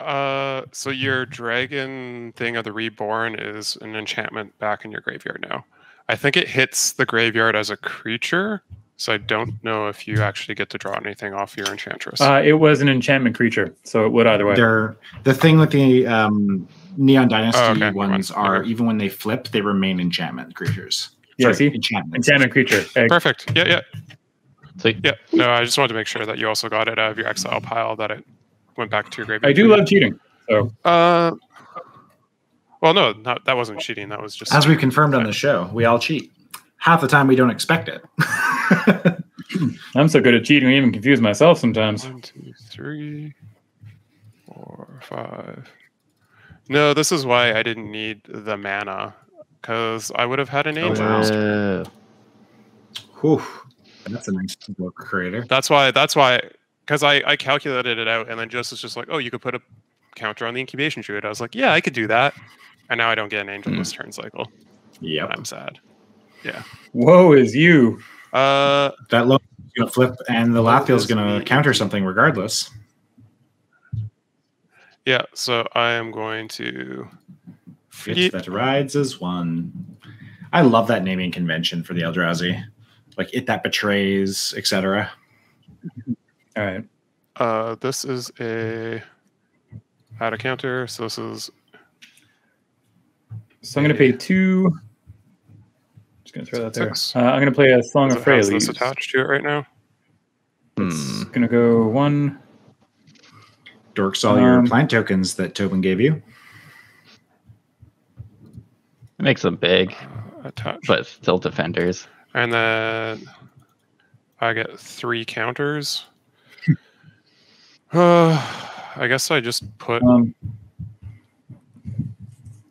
Uh, so your dragon thing of the reborn is an enchantment back in your graveyard now. I think it hits the graveyard as a creature, so I don't know if you actually get to draw anything off your enchantress. Uh, it was an enchantment creature, so it would either way. They're the thing with the um Neon Dynasty Oh, okay, ones are Okay. even when they flip, they remain enchantment creatures. Yeah, Sorry, see? enchantments. Enchantment creature. egg. Perfect. Yeah, yeah, So yeah. No, I just wanted to make sure that you also got it out of your exile pile, that it went back to your graveyard. I do love cheating. So Uh, well, no, not, that wasn't cheating. That was just As we confirmed on the show, we all cheat. Half the time we don't expect it. [LAUGHS] I'm so good at cheating, I even confuse myself sometimes. One, two, three, four, five. No, this is why I didn't need the mana, because I would have had an Oh, angel. wow. uh, Whew. That's a nice book creator. That's why. That's why. Because I I calculated it out, and then Just was just like, oh, you could put a counter on the incubation druid. I was like, yeah, I could do that, and now I don't get an angel this turn cycle. Yeah, I'm sad. Yeah. Woe is you. Uh, That low is gonna flip and the What Lathiel's is gonna the- counter something regardless. yeah. So I am going to. It's forget- that rides as one. I love that naming convention for the Eldrazi. Like it that betrays, etc. All right. Uh, this is a add a counter. So this is So I'm going to pay two. Just going to throw that there. Six. Uh, I'm going to play a Song of it has Freyalise. this attached to it right now. hmm. Going to go one. Dorks all your Um, plant tokens that Tobin gave you. It makes them big, Uh, attached. but still defenders. And then I get three counters. [LAUGHS] uh, I guess I just put Um,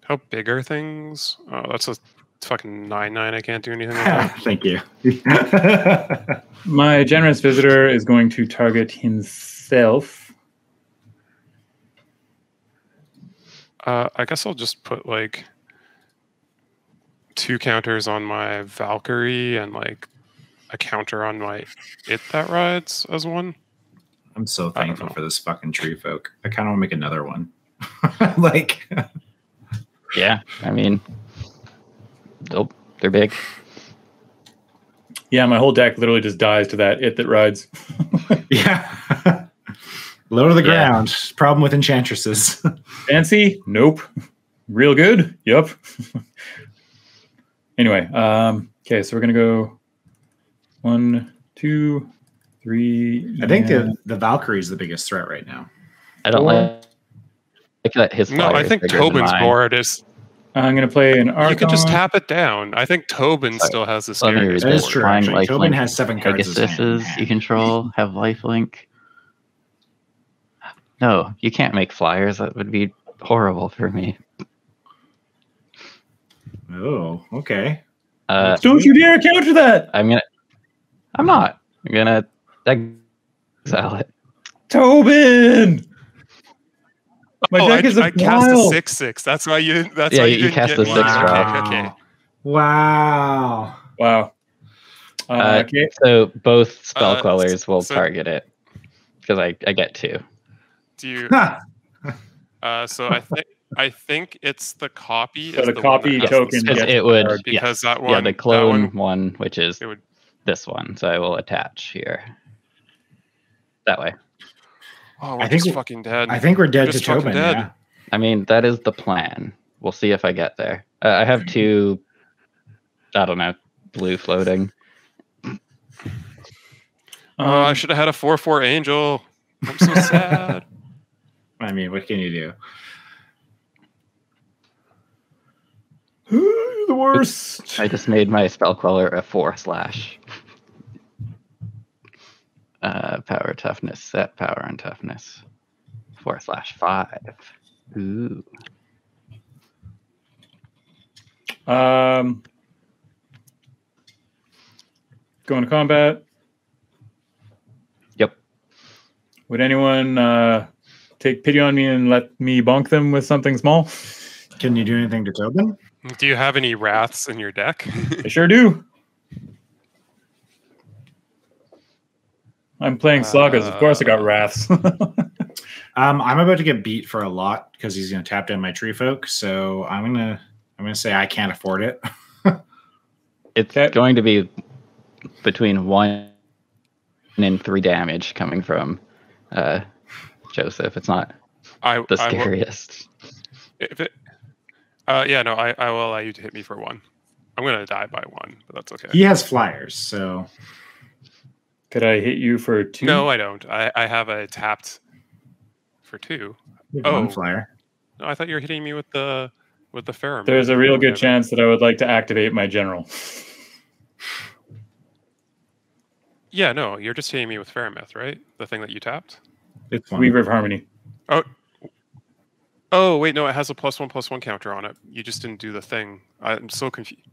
how big are things? Oh, that's a fucking nine nine. I can't do anything with that. [LAUGHS] Thank you. my generous visitor is going to target himself. Uh, I guess I'll just put like two counters on my Valkyrie and like a counter on my it that rides as one. I'm so thankful for this fucking tree folk. I kind of want to make another one. [LAUGHS] like, Yeah, I mean, they'll, they're big. Yeah, my whole deck literally just dies to that it that rides. [LAUGHS] yeah. [LAUGHS] Low to the Yeah. ground. Problem with enchantresses. [LAUGHS] Fancy? Nope. Real good? Yep. anyway, um, okay, so we're gonna go one, two, three. I think the, and- the Valkyrie is the biggest threat right now. I don't Or- like, like his No, I think Tobin's board is. I'm gonna play an Archon. You could just tap it down. I think Tobin Sorry. still has the Let me scariest read That is this. board. true. Flying Tobin lifelink, has seven cards. as Pegasuses hand. you control have lifelink. No, you can't make flyers. That would be horrible for me. Oh, okay. Uh, Don't you dare counter that, I'm gonna. I'm not. I'm gonna exile it. Tobin. My oh, deck I, is a I cast a six six. That's why you. That's Yeah, why you- you, you didn't cast get a me. six Okay, drop. Okay, okay. Wow. Wow. Uh, Uh, okay. So both spell Uh, quellers will so- target it because I, I get two. Do you? Uh, so I think I think it's the copy. So is the copy that token spell. It would, card. yeah, because that one, yeah, the clone one, one, which is it would. this one. So I will attach here. That way. Oh, we're I think just we- fucking dead. I think we're dead to Just fucking Tobin. dead. Yeah. I mean, that is the plan. We'll see if I get there. Uh, I have two, I don't know, blue floating. Oh, I Um, should have had a four-four angel. I'm so sad. [LAUGHS] I mean, what can you do? [GASPS] the worst. I just made my spell queller a four slash. Uh, power toughness, set power and toughness. Four slash five. Ooh. Um, going to combat. Yep. Would anyone uh, take pity on me and let me bonk them with something small? Can you do anything to Tobin? Do you have any wraths in your deck? I sure do. I'm playing sagas. Of course, I got Uh, wraths. [LAUGHS] Um, I'm about to get beat for a lot because he's going to tap down my tree folk. So I'm gonna I'm gonna say I can't afford it. [LAUGHS] It's Okay. going to be between one and three damage coming from uh, Joseph. It's not I, the I will, scariest. if it, uh, yeah, no, I, I will allow you to hit me for one. I'm gonna die by one, but that's okay. He has flyers, so Could I hit you for two? No, I don't. I, I have a tapped for two. one Oh. flyer. No, I thought you were hitting me with the with the pheromone. There's a real good chance that I would like to activate my general. Yeah, no, you're just hitting me with Faramith, right? The thing that you tapped. It's one. Weaver of Harmony. Oh. Oh wait, no, it has a plus one plus one counter on it. You just didn't do the thing. I'm so confused.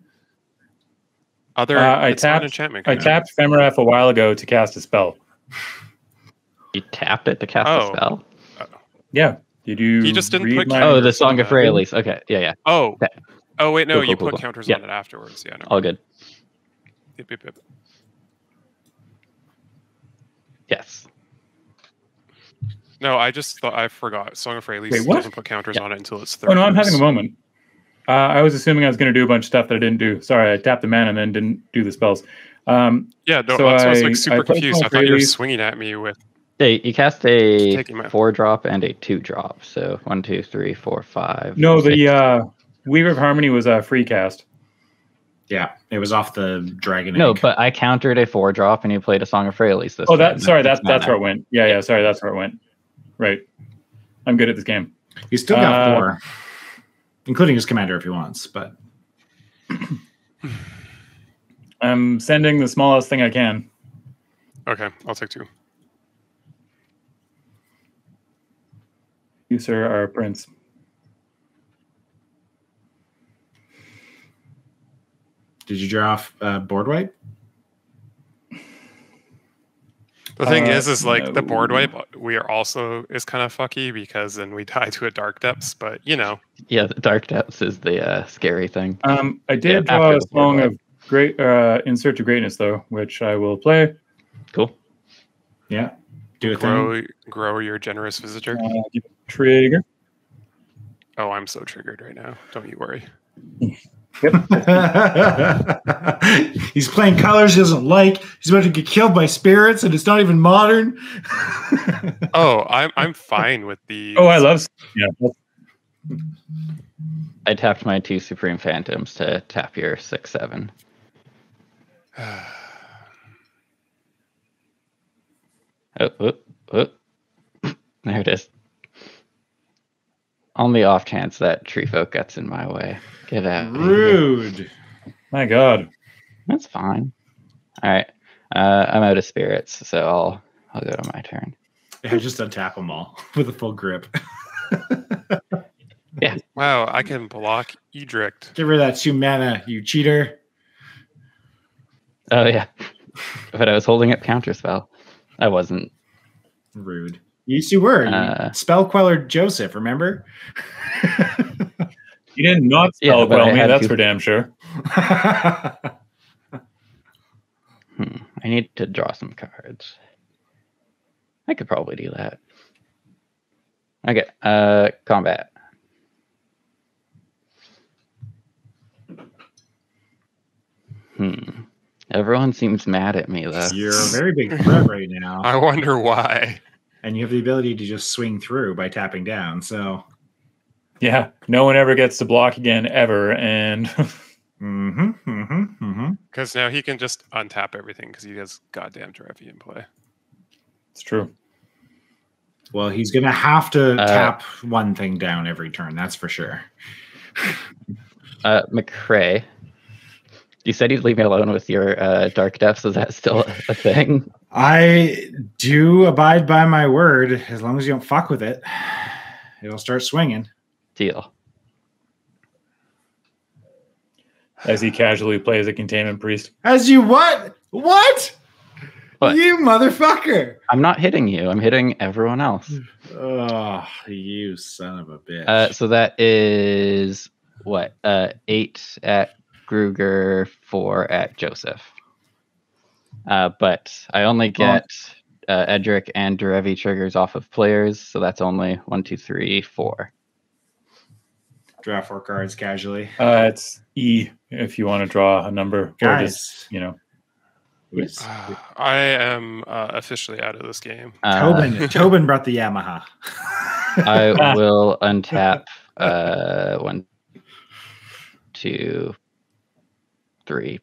Other, Uh, I it's not an tapped- enchantment. I tapped Femaref a while ago to cast a spell. You tapped it to cast Oh. a spell? Yeah. Did you? He just didn't read put my- Oh, the Song on of that. Freyalise. Okay. Yeah, yeah. Oh, Okay. oh wait, no, Cool, you cool, put cool, cool. counters Yeah. on it afterwards. Yeah, no. All good. Yep, yep, yep. Yes. No, I just thought I forgot. Song of Freyalise Wait, what? doesn't put counters Yeah. on it until it's third. Oh no, I'm having a moment. Uh, I was assuming I was going to do a bunch of stuff that I didn't do. Sorry, I tapped the mana and then didn't do the spells. Um, Yeah, no, So that's I was like super played confused. I of thought you were swinging at me with. Yeah, you cast a my- four drop and a two drop. So one, two, three, four, five. no, the six. uh, Weaver of Harmony was a free cast. Yeah, it was off the dragon. No, egg. but I countered a four drop and you played a Song of Freyalise this Oh, that turn. sorry, that's That's that's where it went. Yeah, yeah, sorry, that's where it went. Right. I'm good at this game. You still got uh, four, including his commander if he wants. But [CLEARS THROAT] I'm sending the smallest thing I can. Okay, I'll take two. You, sir, are a prince. did you draw off uh, board wipe? The thing Uh, is, is like the board no. wipe. We are also is kind of fucky because then we [LAUGHS] die to a dark depths. But you know, Yeah, the Dark Depths is the uh, scary thing. Um, I did after draw a song of great uh, in search of greatness though, which I will play. Cool. Yeah, do a thing. grow grow your generous visitor. Uh, give it a trigger. Oh, I'm so triggered right now. Don't you worry. [LAUGHS] [LAUGHS] he's playing colors he doesn't like. He's about to get killed by spirits, and it's not even modern. [LAUGHS] Oh, I'm I'm fine with the. Oh, I love. Yeah, I tapped my two Supreme Phantoms to tap your six seven. [SIGHS] Oh, oh, oh. There it is. On the off chance that tree folk gets in my way. Get out. Rude. my God. That's fine. All right. Uh, I'm out of spirits, so I'll I'll go to my turn. Yeah, just untap them all [LAUGHS] with a full grip. [LAUGHS] Yeah. Wow, I can block Edric. Give her that two mana, you cheater. Oh yeah. [LAUGHS] but I was holding up counterspell. I wasn't. Rude. Yes, you were. Uh, Spellqueller Joseph, remember? you didn't not spellquell quell me, that's for damn sure. hmm, I need to draw some cards. I could probably do that. Okay, uh, combat. Hmm. Everyone seems mad at me though. You're a very big [LAUGHS] threat right now. I wonder why and you have the ability to just swing through by tapping down. So, Yeah, no one ever gets to block again ever, and [LAUGHS] mm-hmm, mm-hmm, mm-hmm. Because now he can just untap everything because he has goddamn Derevi in play. it's true. Well, he's gonna have to Uh, tap one thing down every turn. That's for sure. [LAUGHS] Uh, McRae, you said you'd leave me alone with your uh, dark depths. Is that still a thing? I do abide by my word. As long as you don't fuck with it, [SIGHS] it'll start swinging. Deal. As he casually plays a containment priest. As you what? What? What? You motherfucker! I'm not hitting you. I'm hitting everyone else. Oh, you son of a bitch! Uh, so that is what? Uh, eight at Gruger, four at Joseph. Uh, but I only get uh, Edric and Derevi triggers off of players, so that's only one, two, three, four. Draw four cards casually, Uh, it's E if you want to draw a number, or just you know. It's- I am uh, officially out of this game. Uh, Tobin, [LAUGHS] Tobin brought the Yamaha. [LAUGHS] I [LAUGHS] will untap uh, one, two, three,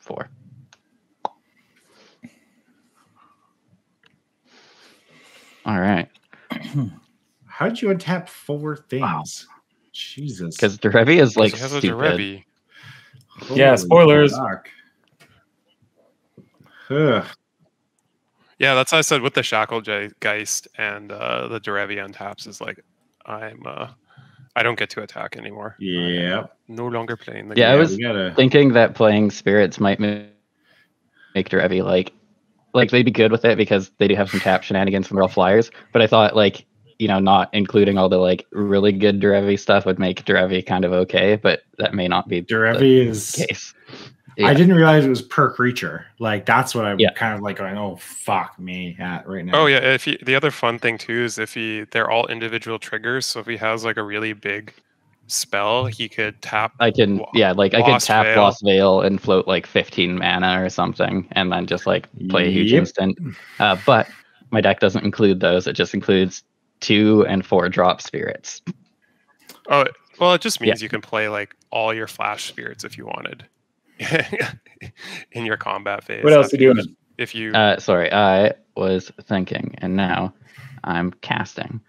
four. All right, [CLEARS THROAT] How did you untap four things? Jesus. because Derevi is like he has a stupid. Derevi. Yeah, spoilers. fuck. Yeah, that's why I said with the Shackle Geist and uh, the Derevi untaps is like I'm uh, I don't get to attack anymore. Yeah. No longer playing the Yeah, I was gotta. thinking that playing spirits might make Derevi like like they'd be good with it because they do have some tap shenanigans from real flyers. But I thought like you know not including all the like really good Derevi stuff would make Derevi kind of okay, but that may not be Derevi is. the case. I didn't realize it was per creature. Like that's what I'm Yeah. kind of like going. Oh fuck me at right now. Oh yeah, if he, the other fun thing too is if he they're all individual triggers. So if he has like a really big spell, he could tap. I can Lo- yeah like I could tap Vale. Lost Vale and float like 15 mana or something, and then just like play a huge Yep. instant. Uh, but my deck doesn't include those. It just includes two and four drop spirits. Oh well, it just Yeah. means you can play like all your flash spirits if you wanted [LAUGHS] in your combat phase. What else If are you you- doing? If you Uh, sorry, I was thinking, and now I'm casting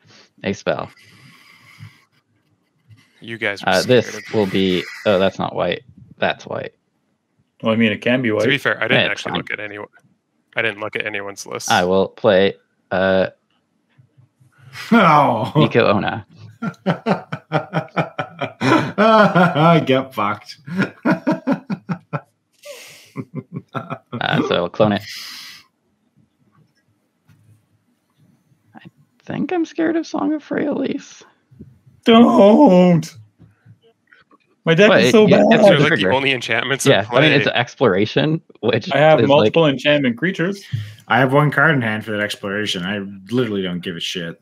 a spell. You guys were Uh, this will be. Oh, that's not white. That's white. Well, I mean, it can be white. To be fair, I didn't it's actually fine. look at anyone. I didn't look at anyone's list. I will play uh, Oh. Nikko-Onna. [LAUGHS] I get fucked. Uh, so I'll clone it. I think I'm scared of Song of Freyalise. Don't. My deck But is it- so yeah, bad. it's They're a like the trigger. only enchantments. in Yeah, I mean it's an exploration, which I have is multiple Like, enchantment creatures. I have one card in hand for that exploration. I literally don't give a shit.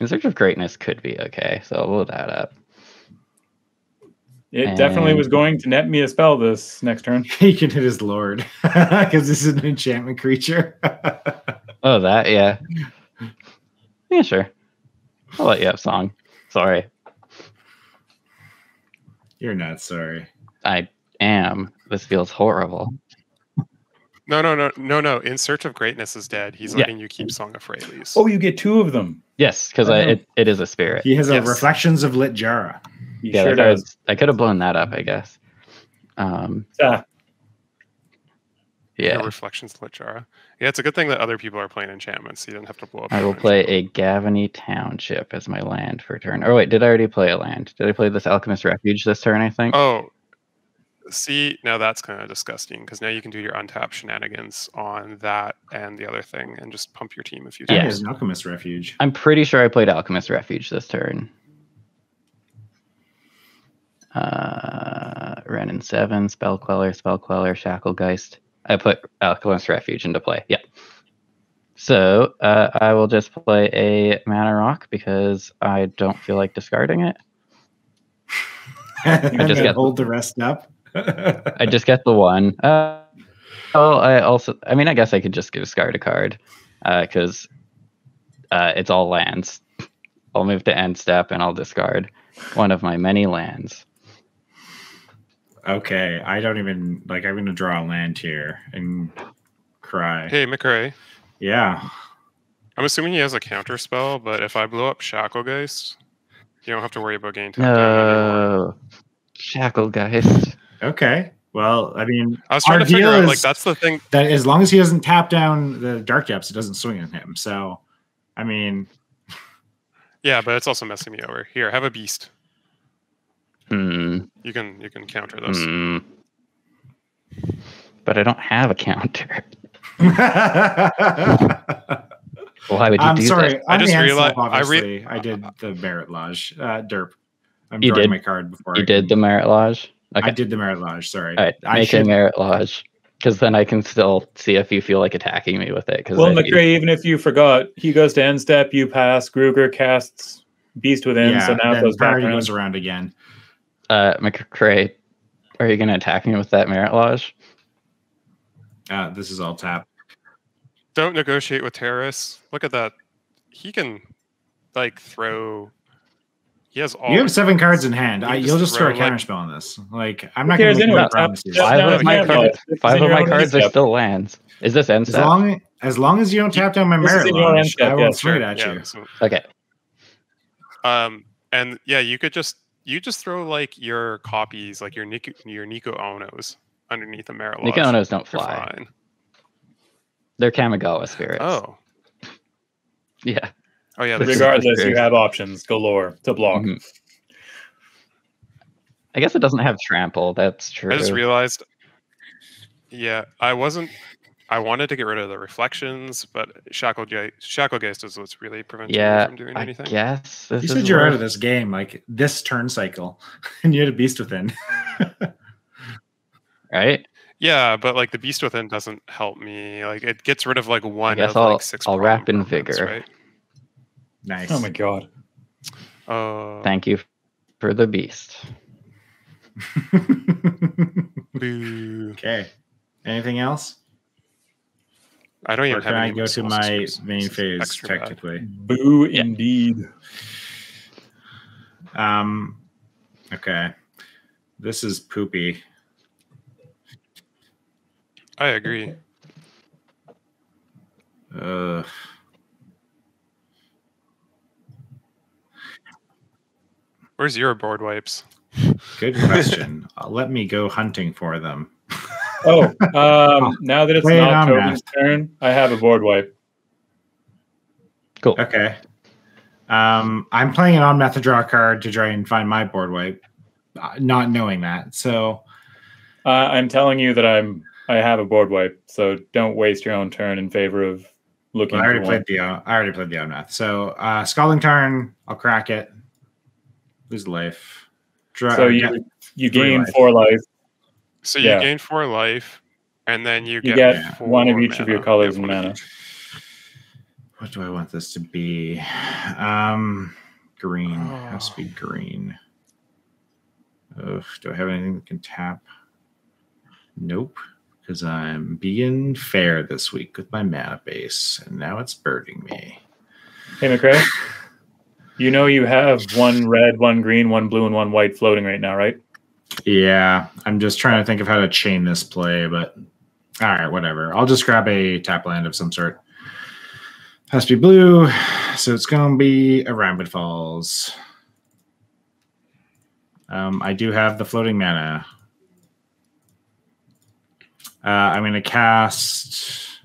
in Search of Greatness could be okay, so I'll load that up. It definitely was going to net me a spell this next turn. [LAUGHS] he can hit his lord [LAUGHS] because this is an enchantment creature. [LAUGHS] Oh, that yeah, yeah, sure. I'll let you have Song. Sorry, You're not sorry. I am. This feels horrible. No, no, no, no, no. In Search of Greatness is dead. He's Yeah. letting you keep Song of Freyalise. Oh, you get two of them. Yes, because I know. it, it is a spirit. He has Yes. a reflections of Littjara. He yeah, sure that does. card's- I could have blown that up, I guess. Um, Ah, Yeah. yeah, Reflections of Littjara. Yeah, it's a good thing that other people are playing enchantments. So you don't have to blow up. I will play a Gavony Township as my land for turn. Oh wait, did I already play a land? Did I play this Alchemist Refuge this turn? I think. Oh, see, now that's kind of disgusting because now you can do your untap shenanigans on that and the other thing and just pump your team a few Yeah, Yeah. times. an alchemist refuge. I'm pretty sure I played Alchemist Refuge this turn. Uh, Wrenn and Seven, Spell Queller, Spell Queller, Shacklegeist. I put Alchemist Refuge into play. Yeah. So uh, I will just play a Mana Rock because I don't feel like discarding it. [LAUGHS] and just get- hold the rest up. I just get the one. Uh, oh, I also. I mean, I guess I could just give discard a card because uh, it's all lands. I'll move to end step and I'll discard one of my many lands. Okay, I don't even like. I'm gonna draw a land here and cry. Hey, McRae. Yeah. I'm assuming he has a counter spell, but if I blow up Shacklegeist, you don't have to worry about getting tapped. No, Shacklegeist. Okay. Well, I mean, I was trying Our to figure deal out, is- like, that's the thing. that as long as he doesn't tap down the dark depths, it doesn't swing on him. So, I mean, Yeah, but it's also messing me over. Here, have a beast. Hmm. You can you can counter this. hmm. But I don't have a counter. [LAUGHS] Why would you I'm do sorry. that? I on just the realized- slip, I re- I, did the Marit Lage. Uh, derp. I'm You drawing did? my card before You I did the Marit Lage. Okay. I did the Marit Lage. Sorry. All right. I Make a. Marit Lage. Because then I can still see if you feel like attacking me with it. Because Well, McRae, even if you forgot, he goes to end step, you pass, Gruger casts Beast Within, yeah, so now it then goes back priority around. goes around again. Uh, McRae, are you going to attack me with that Marit Lage? Uh, this is all tap. Don't negotiate with terrorists. Look at that. He can like throw. He has all. You have seven cards in hand. You I, just you'll just throw a throw, like- counter spell on this. Like I'm not going cares to make anyway? any Tap- Five down of my cards. lodge. This is Five of my cards are still lands. Is this end As step? long as long as you don't tap down my This Merit in your end Lodge, step, I yeah, won't Sure, it at yeah, you. so- Okay. um, and yeah, you could just you just throw like your copies, like your Nico your Nikko-Onnas underneath a Marit Lage. Nico Onos don't You're fly. fine. They're Kamigawa spirits. Oh, Yeah. oh yeah. This They is- Regardless, you have options galore to block. Mhm. I guess it doesn't have trample. That's true. I just realized. Yeah, I wasn't. I wanted to get rid of the reflections, but Shacklegeist, Shacklegeist is what's really preventing yeah, me from doing I anything. guess. This You said you're out of this game like this turn cycle, [LAUGHS] and you had a beast within. right? Yeah, but like the Beast Within doesn't help me. Like it gets rid of like one of I'll- like six. I'll wrap in vigor. Right? nice. Oh my god. Oh, Thank you for the beast. [LAUGHS] okay. Anything else? I don't Or even can I go to my main phase extra bad. technically? Boo indeed. Um. Okay. This is poopy. I agree. Uh, Where's your board wipes? good question. Uh, Let me go hunting for them. [LAUGHS] Oh, um, now that it's Play it not on, Toby's turn, I have a board wipe. Cool. Okay. Um, I'm playing an on method draw card to try and find my board wipe, uh, not knowing that. So Uh, I'm telling you that I'm I have a board wipe, so don't waste your own turn in favor of looking well, I for already one. played the uh, I already played the Omnath. So uh, Scalding Tarn, I'll crack it. Lose life. Draw, So get- you you gain life. four life. So you Yeah. gain four life, and then you, You get, get one of four each of your colors and of mana. what do I want this to be? Um, green has to be green. Ugh, do I have anything that can tap? Nope, because I'm being fair this week with my mana base, and now it's birding me. Hey McRae, you know you have one red, one green, one blue, and one white floating right now, right? Yeah, I'm just trying to think of how to chain this play, but all right, whatever. I'll just grab a tap land of some sort. Has to be blue, so it's going to be a Rapid Falls. Um, I do have the floating mana. Uh, I'm going to cast.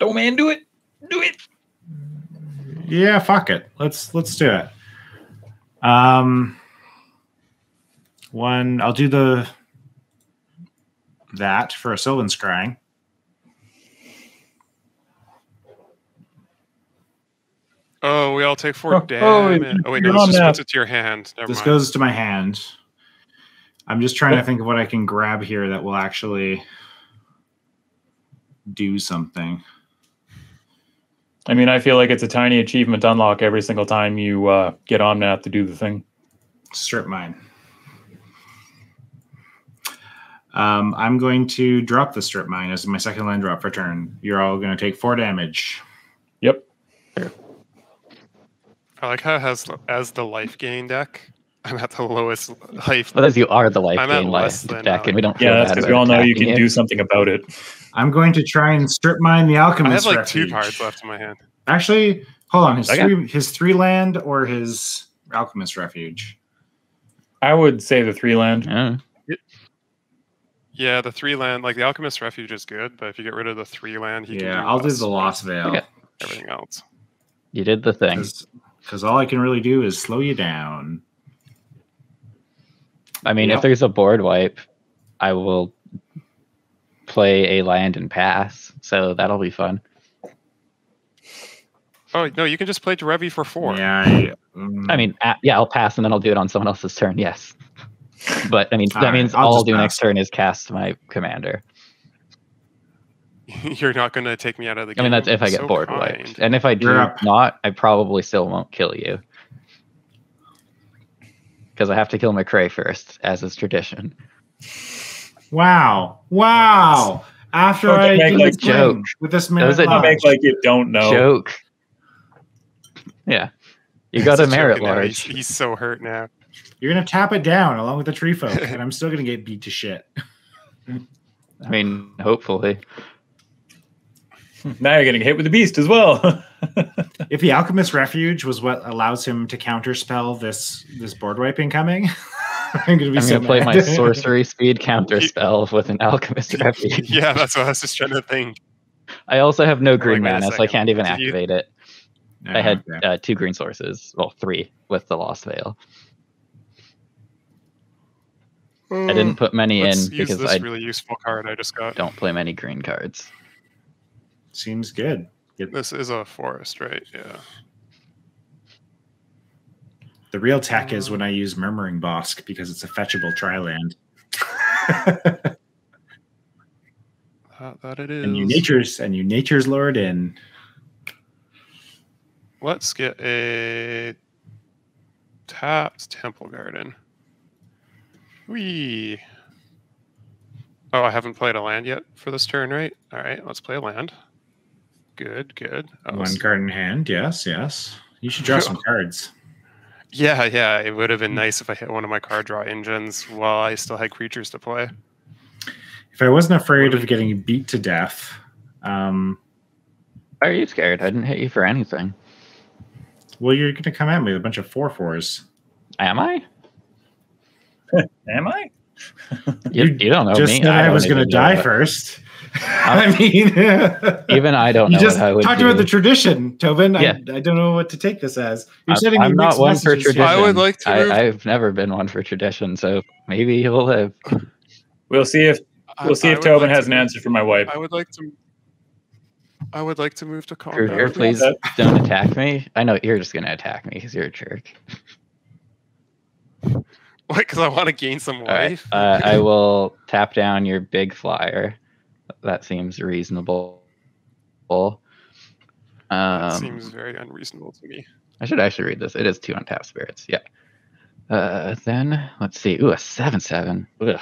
Oh man, do it, do it. Yeah, fuck it. Let's let's do it. Um, one. I'll do the that for a Sylvan Scrying. Oh, we all take four Oh, oh, damage. Oh, wait, no, you're this on just that. puts it to your hand. Never This mind. goes to my hand. I'm just trying to think of what I can grab here that will actually do something. I mean, I feel like it's a tiny achievement unlock every single time you uh, get Omnath to do the thing. Strip mine. Um, I'm going to drop the strip mine as my second land drop for turn. You're all going to take four damage. Yep. I like how it has as the life gain deck. I'm at the lowest life. Well, as you are the life I'm gain less life deck, and we don't. feel Yeah, that's because we all know you attacking can do something about it. I'm going to try and strip mine the I alchemist. have like two cards left in my hand. Actually, hold on. His Okay. three, his three land or his alchemist refuge. I would say the three land. Yeah. Yeah, the three land, like the Alchemist Refuge is good, but if you get rid of the three land, he can yeah, do I'll do the Lost Vale Okay. everything else. You did the thing. because all I can really do is slow you down. I mean, Yep. if there's a board wipe, I will play a land and pass. So that'll be fun. Oh no, you can just play Derevi for four. Yeah, I, mm, I mean, a yeah, I'll pass and then I'll do it on someone else's turn. Yes. But I mean, that Alright, means I'll all I'll do pass. next turn is cast my commander. [LAUGHS] You're not going to take me out of the game. I mean, that's if I get So board kind. wiped. And if I do You're not, I probably still won't kill you. Because I have to kill McRae first, as is tradition. wow, wow. After Don't I make do like the joke. with this That was Marit a- Not make like you don't know. Joke. Yeah. You got a He's Marit Lage. He's, he's so hurt now. You're gonna tap it down along with the tree folk, and I'm still gonna get beat to shit. I mean, hopefully. Now you're getting hit with the beast as well. [LAUGHS] If the alchemist refuge was what allows him to counterspell this this board wiping coming, [LAUGHS] I'm gonna be I'm so gonna play my sorcery speed counter spell with an alchemist [LAUGHS] refuge. Yeah, that's what I was just trying to think. I also have no green wait a mana, so I can't even activate it. Yeah, I had okay. uh, two green sources, well, three with the Lost Vale. I didn't mm. put many Let's in because this I really useful card I just got. don't play many green cards. Seems good. This is a forest, right? Yeah. The real tech is when mm. I use Murmuring Bosk because it's a fetchable tri-land. [LAUGHS] That, that it is. and you nature's and you nature's lord in. Let's get a tapped Temple Garden. Wee. Oh, I haven't played a land yet for this turn, right? All right, let's play a land. Good, good. Oh, One card in hand. Yes, yes. You should draw some [LAUGHS] cards. yeah, yeah. It would have been nice if I hit one of my card draw engines while I still had creatures to play. If I wasn't afraid of getting beat to death, um, Why are you scared? I didn't hit you for anything. well, you're going to come at me with a bunch of four fours. Am I? Am I? You, You you don't know Just me. said I, don't was going to die first. [LAUGHS] I mean, [LAUGHS] Even I don't [LAUGHS] you know just what I would talked do. about the tradition, Tobin. Yeah. I, I don't know what to take this as. You're I'm- sending I'm not one for messages here. I would like to I, I've never been one for tradition, so maybe he'll live. We'll see if we'll see I if Tobin like has to an answer for my wife. I would like to. I would like to move to Gruger, combat. please that. don't attack me. I know you're just gonna attack me because you're a jerk. [LAUGHS] What? Because I want to gain some All right, life. uh, I [LAUGHS] will tap down your big flyer. That seems reasonable. that Um, seems very unreasonable to me. I should actually read this. It is two untapped spirits. Yeah. Uh, then let's see. Ooh, a seven seven. Ugh.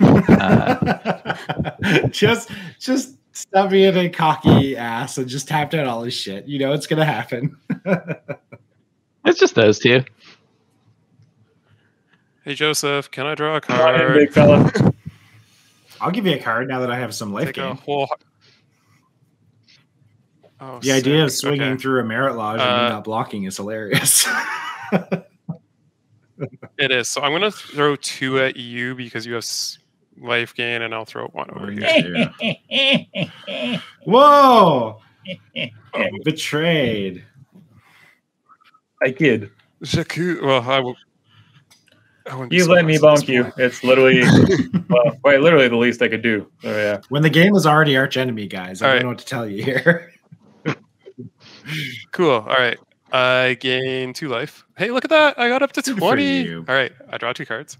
[LAUGHS] just, just stop being a cocky ass and just tap down all his shit. You know it's gonna happen. It's just those two. Hey Joseph, can I draw a Come on in, card? big fella. I'll give you a card now that I have some life Take gain. whole. Oh, The idea of swinging Okay. through a Marit Lage and Uh, me not blocking is hilarious. [LAUGHS] It is. So I'm gonna throw two at you because you have life gain, and I'll throw one over here. Yeah. [LAUGHS] Whoa! [LAUGHS] Betrayed. I kid. Jaku- Well, I will. I wouldn't be You so let me nice at this bonk you. It's literally, [LAUGHS] well, quite literally the least I could do. Oh yeah. When the game is already arch enemy, guys, I All don't right. know what to tell you here. [LAUGHS] Cool. All right. I gain two life. Hey, look at that! I got up to Good twenty. All right. I draw two cards.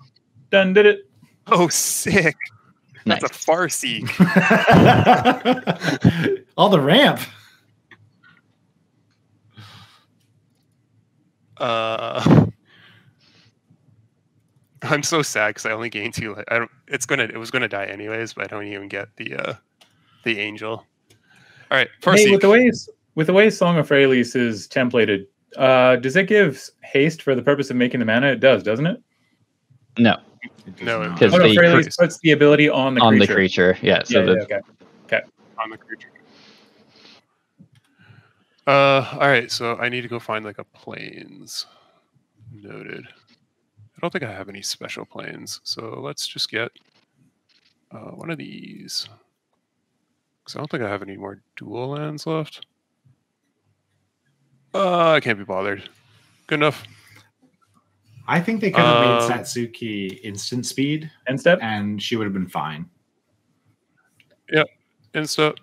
Done did it. Oh, sick! Nice. That's a Farseek. [LAUGHS] All the ramp. Uh, I'm so sad because I only gained two. li- I don't. It's gonna. It was gonna die anyways, but I don't even get the uh the angel. All right, first Hey, with the way with the way Song of Freyalise is templated, uh, does it give haste for the purpose of making the mana? It does, doesn't it? No, It No, it. Because Oh, no, the Freyalise puts the ability on the on creature. the creature. Yeah. So yeah, the, yeah, okay. on the creature. Uh, all right. So I need to go find like a plains. Noted. I don't think I have any special plains, so let's just get uh, one of these. Because I don't think I have any more dual lands left. Uh, I can't be bothered. Good enough. I think they could have Um, made Satsuki instant speed, End step. and she would have been fine. Insta.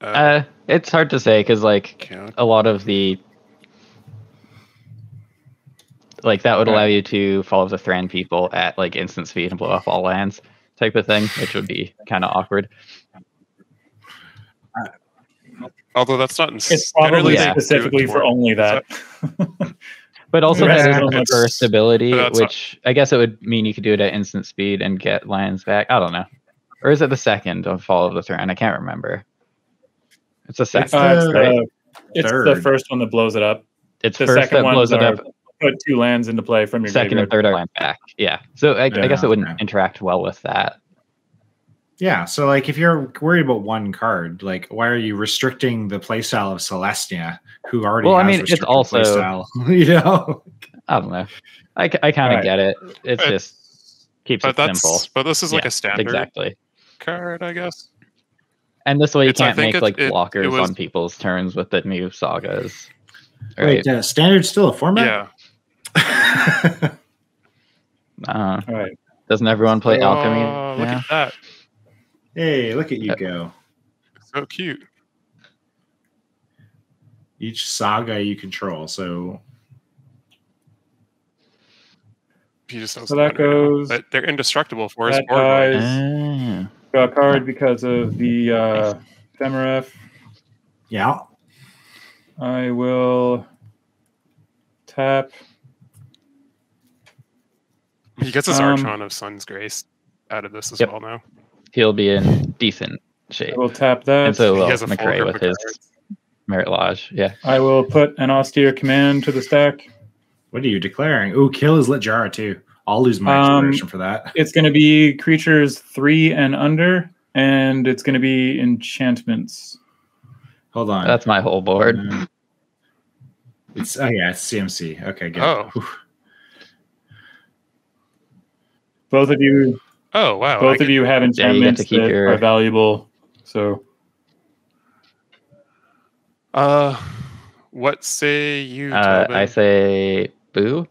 Uh, uh, it's hard to say because like count. a lot of the like that would Right. allow you to follow the Thran people at like instant speed and blow up all lands type of thing, which would be kind of awkward. Although that's not in It's probably Yeah. specifically for only that. [LAUGHS] But also Yeah, that is it's- the ability, but not- which I guess it would mean you could do it at instant speed and get lands back. I don't know. Or is it the second of Fall of the Thran? I can't remember. It's the second. Uh, it's the the, it's the first one that blows it up. it's The first second that one blows it up. Put two lands into play from your Second and third are land back. Yeah. So I, I guess it wouldn't okay. interact well with that. Yeah, so like if you're worried about one card, like why are you restricting the playstyle of Selesnya, who already Well, I mean, it's also- playstyle? [LAUGHS] you know, I don't know. I, I kind of Alright. get it. It's But- just keeps But it that's simple. but this is like Yeah, a standard Exactly. card, I guess. And this way you It's- can't make it's- like it- it blockers was- on people's turns with the new sagas. Right. wait, uh, standard's still a format. Yeah. Uh, All right. doesn't everyone play Oh, alchemy? Look Yeah. at that. hey, look at you Uh, go! So cute. Each saga you control. So He just So that win now. goes- But they're indestructible for us. That board. wipe. dies. Ah. A card because of the uh, Femeref. yeah, I will tap. He gets his Um, Archon of Sun's Grace out of this as Yep. well now. He'll be in decent shape. We'll tap that. And so he will has a full McRae with his. Marit Lage. Yeah. I will put an austere command to the stack. what are you declaring? Ooh, kill is Littjara too. I'll lose my Um, for that. It's going to be creatures three and under, and it's going to be enchantments. Hold on. That's my whole board. Uh, it's oh yeah, it's CMC. Okay, good. Oh. Whew. Both of you, Oh wow! I both get- of you have Yeah, you get enchantments that your- are valuable. So Uh, what say you? Uh, I say boo.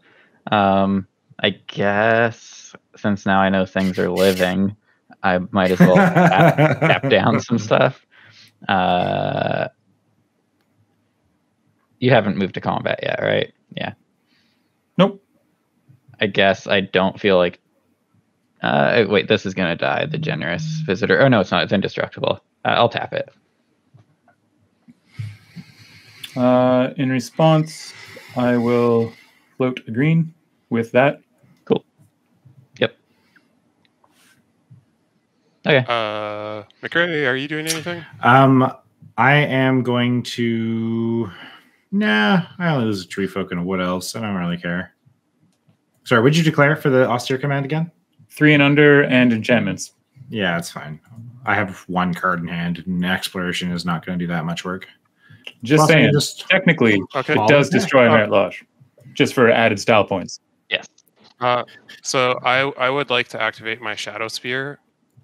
Um, I guess since now I know things are living, I might as well tap, tap down some [LAUGHS] stuff. Uh, you haven't moved to combat yet, right? Yeah. nope. I guess I don't feel like. Uh, wait, this is gonna die. The generous visitor. Oh no, it's not. It's indestructible. Uh, I'll tap it. Uh, in response, I will float a green with that. Cool. Yep. Okay. Uh, McRae, are you doing anything? Um, I am going to. Nah, I only lose a tree folk and a wood elves. I don't really care. Sorry, would you declare for the austere command again? Three and under and enchantments. Yeah, that's fine. I have one card in hand, and exploration is not going to do that much work. Just Plus, saying, just technically, Okay. it does destroy Oh. Marit Lage, just for added style points. Yes. Uh, so I I would like to activate my Shadowspear.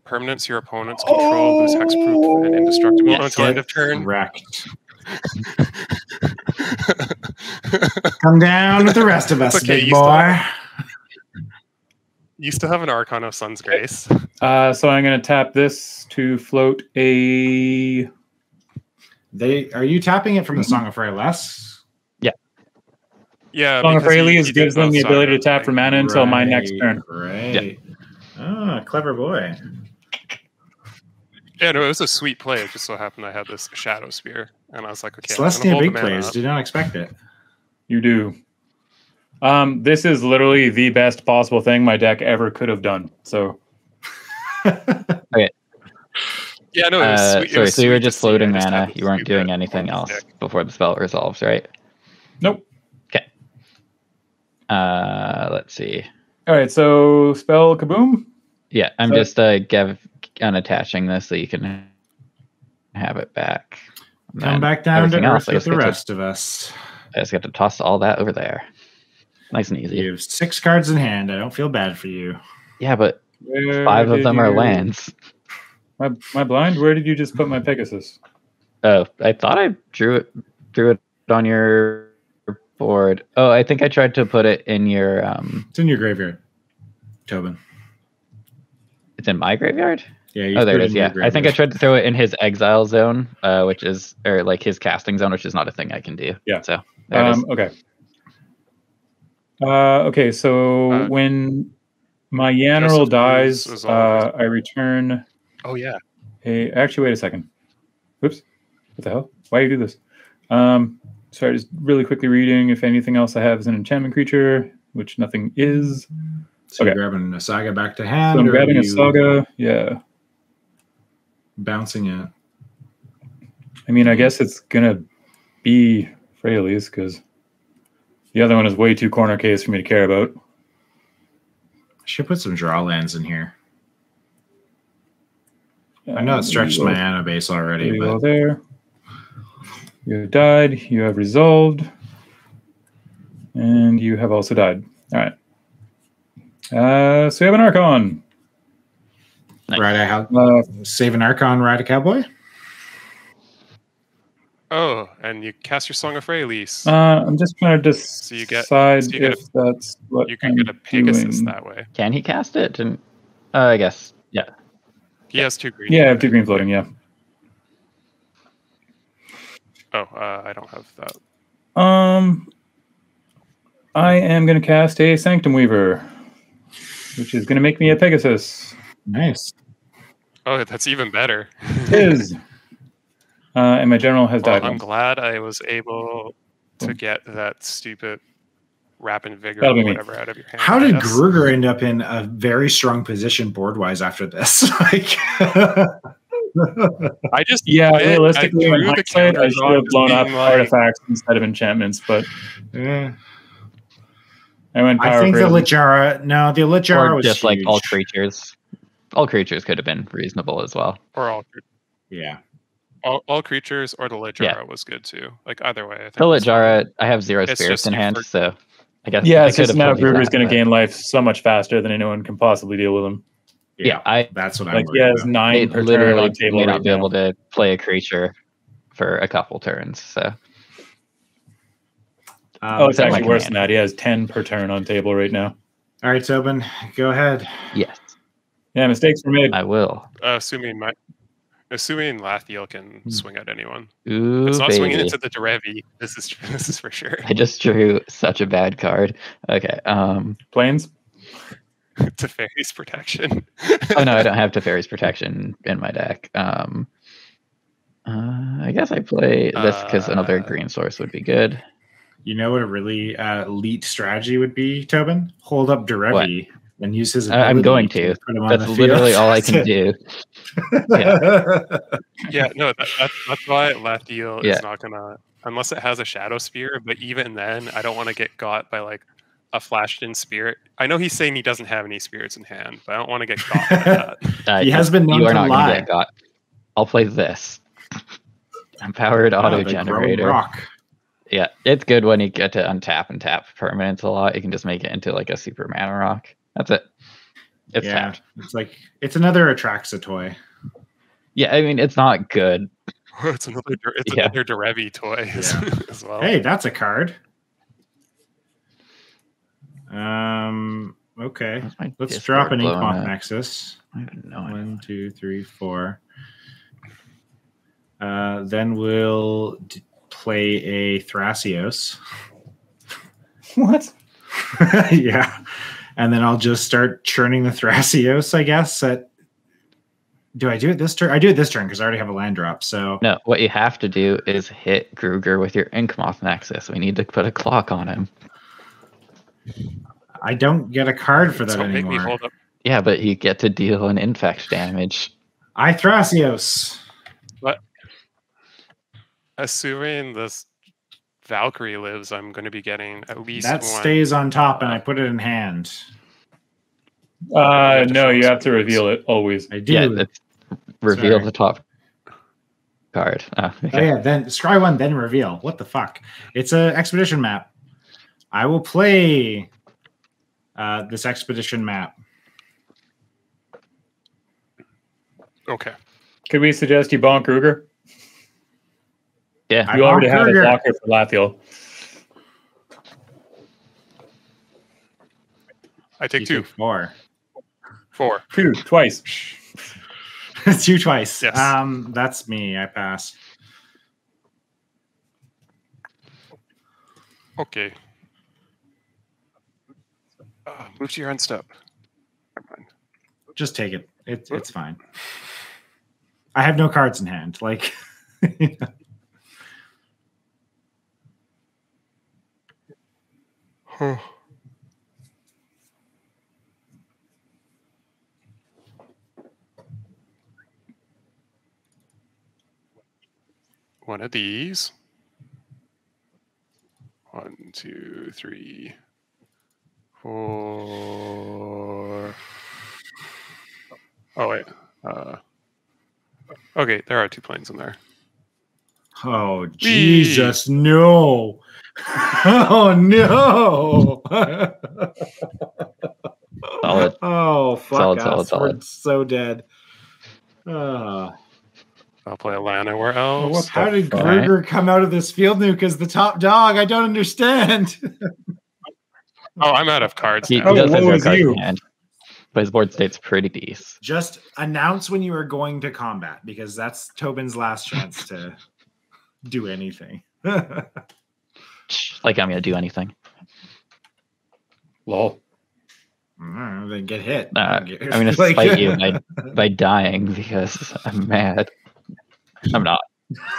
Permanents your opponents control lose hexproof and indestructible Yes. until end of turn. wrecked. [LAUGHS] Come down with the rest of us, okay, big you still boy. You still have an Archon of Sun's Grace. Uh, so I'm going to tap this to float a. They are you tapping it from the Song of Freyalise? Yeah, Yeah. Song of because he- Freyalise he did gives them the ability to tap for Flame. mana until my next turn. Right. Ah, clever boy. Yeah, no, it was a sweet play. It just so happened I had this Shadow Spear, and I was like, okay, I'm gonna Celestia the big mana players did not expect it. You do. Um, this is literally the best possible thing my deck ever could have done. So [LAUGHS] Yeah, no. It was Uh, sweet. it sorry, was so you were just floating mana. happened You weren't doing anything else deck. before the spell resolves, right? nope. Okay. Uh, let's see. All right, so spell kaboom. Yeah, I'm So- just uh Gev unattaching this so you can have it back. And Come back down to everything else, earth with the get to- rest of us. I just got to toss all that over there. Nice and easy. You have six cards in hand. I don't feel bad for you. Yeah, but Where five of did them are you- lands. My my blind. Where did you just put my Pegasus? Oh, I thought I drew it drew it on your board. Oh, I think I tried to put it in your um It's in your graveyard, Tobin. it's in my graveyard? Yeah. you Oh, there it is. Yeah. I think I tried to throw it in his exile zone, uh, which is or like his casting zone, which is not a thing I can do. Yeah. So there it is. Um, okay. Uh, okay, so Uh, when my Joseph Yanneral dies, uh, I return Oh yeah. Hey, Actually, wait a second. Whoops. What the hell? Why do you do this? Um, sorry, just really quickly reading. If anything else I have is an enchantment creature, which nothing is. So you're grabbing a saga back to hand. So I'm grabbing a saga. Yeah. Bouncing it. I mean, I guess it's gonna be Freyalise because the other one is way too corner case for me to care about. I Should put some draw lands in here. I know it stretched my go- mana base already, you go but there. You have died. You have resolved, and you have also died. All right. Uh, so we have an Archon. Nice. right, I have Uh, save an Archon, ride a cowboy. Oh, and you cast your Song of Freyalise. uh, I'm just trying to decide you get- so you get a- if that's what you can I'm get a Pegasus doing. that way. Can he cast it? Didn't uh, I guess. Yeah. He has two green. Yeah, I have two green floating. Yeah. Oh, uh, I don't have that. Um, I am going to cast a Sanctum Weaver, which is going to make me a Pegasus. Nice. Oh, that's even better. Is [LAUGHS] uh, and my general has Well, died. I'm once. glad I was able to get that stupid Wrap in Vigor That'll or be me. whatever out of your hand. How did Yes. Gruger end up in a very strong position board wise after this? [LAUGHS] like, [LAUGHS] I just Yeah, I- I realistically, in hindsight, I should have blown up like- artifacts instead of enchantments, but eh. I went power I think the crazy. Littjara, no, the Littjara or was just like all creatures. All creatures could have been reasonable as well. or all, Yeah. All, all creatures or the Littjara Yeah. was good too. Like either way, I think The it's fine. Littjara, I have zero It's spirits in hand, for- so I guess Yeah, I it's could just now told you Gruger's that, going to gain life so much faster than anyone can possibly deal with him. Yeah, I That's what I'm Like he worried has about. nine may per turn literally on table may right not be now. able to play a creature for a couple turns. So Um, Oh, it's actually my worse than that. He has ten per turn on table right now. all right, Tobin, go ahead. yes, Yeah, mistakes were made. I will. Uh, assuming my assuming Lathiel can Hmm. swing at anyone. Ooh, It's not swinging baby. into the Derevi. This is [LAUGHS] this is for sure. I just drew such a bad card. Okay. Um. Plains. [LAUGHS] Teferi's protection. Oh no, I don't [LAUGHS] have Teferi's protection in my deck. Um. Uh, I guess I play this because another Uh, green source would be good. You know what a really uh, elite strategy would be, Tobin? Hold up Derevi and use his. I- I'm going to. put That's the field. literally all I can [LAUGHS] do. yeah, no, that, that, that's why Lathiel Yeah. is not gonna unless it has a shadow spear. But even then, I don't want to get got by like a flashed in spirit. I know he's saying he doesn't have any spirits in hand, but I don't want to get got by that. [LAUGHS] Uh, He has been known you are to not lie. gonna get got. I'll play this. Empowered auto generator. Rock. Yeah, it's good when you get to untap and tap permanents a lot. You can just make it into like a super mana rock. That's it. It's yeah, tapped. it's like it's another Atraxa toy. Yeah, I mean it's not good. [LAUGHS] it's another Der- it's Yeah. another Derevi toy [LAUGHS] as, as well. Hey, that's a card. Um. Okay. Let's drop an blowing Inkmoth up? Nexus. I have no idea. One, two, three, four. Uh, then we'll d- play a Thrasios. What? [LAUGHS] yeah. And then I'll just start churning the Thrasios, I guess. At do I do it this turn? I do it this turn because I already have a land drop. So No, what you have to do is hit Gruger with your Inkmoth Nexus. We need to put a clock on him. I don't get a card for that So make me anymore. hold up. Yeah, but you get to deal an infect damage. I Thrasios. Assuming this Valkyrie lives, I'm going to be getting at least That one. stays on top, and I put it in hand. Uh, no, you have to reveal it always. I do. Yeah, reveal Sorry. the top card. Oh okay. yeah, then scry one, then reveal. What the fuck? It's an expedition map. I will play uh, this expedition map. Okay. Could we suggest you bonk Gruger? Yeah. I You already bonk have a Gruger. blocker for Lathiel. I take You two. take four. Four. [LAUGHS] Two, twice. [LAUGHS] two twice. Yes. Um, that's me. I pass. Okay. Uh, move to your end step. Just take it. It it's fine. I have no cards in hand. Like [LAUGHS] Huh. One of these. One, two, three, four. Oh wait. Uh, okay, there are two plains in there. Oh Jesus, no. [LAUGHS] oh no. Solid. [LAUGHS] Oh fuck Solid, us. solid, We're so dead. Uh, I'll play a Llanowar Oh, Elves. what how did fuck? Gruger come out of this field nuke as the top dog? I don't understand. [LAUGHS] Oh, I'm out of cards He, now. Oh, he does have woe no is card you. in hand, but his board state's pretty decent. Just announce when you are going to combat because that's Tobin's last chance to do anything. Like I'm gonna do anything. Lol. Mm, then get hit. Nah, Get- I'm gonna [LAUGHS] like- spite you [LAUGHS] by, by dying because I'm mad. I'm not.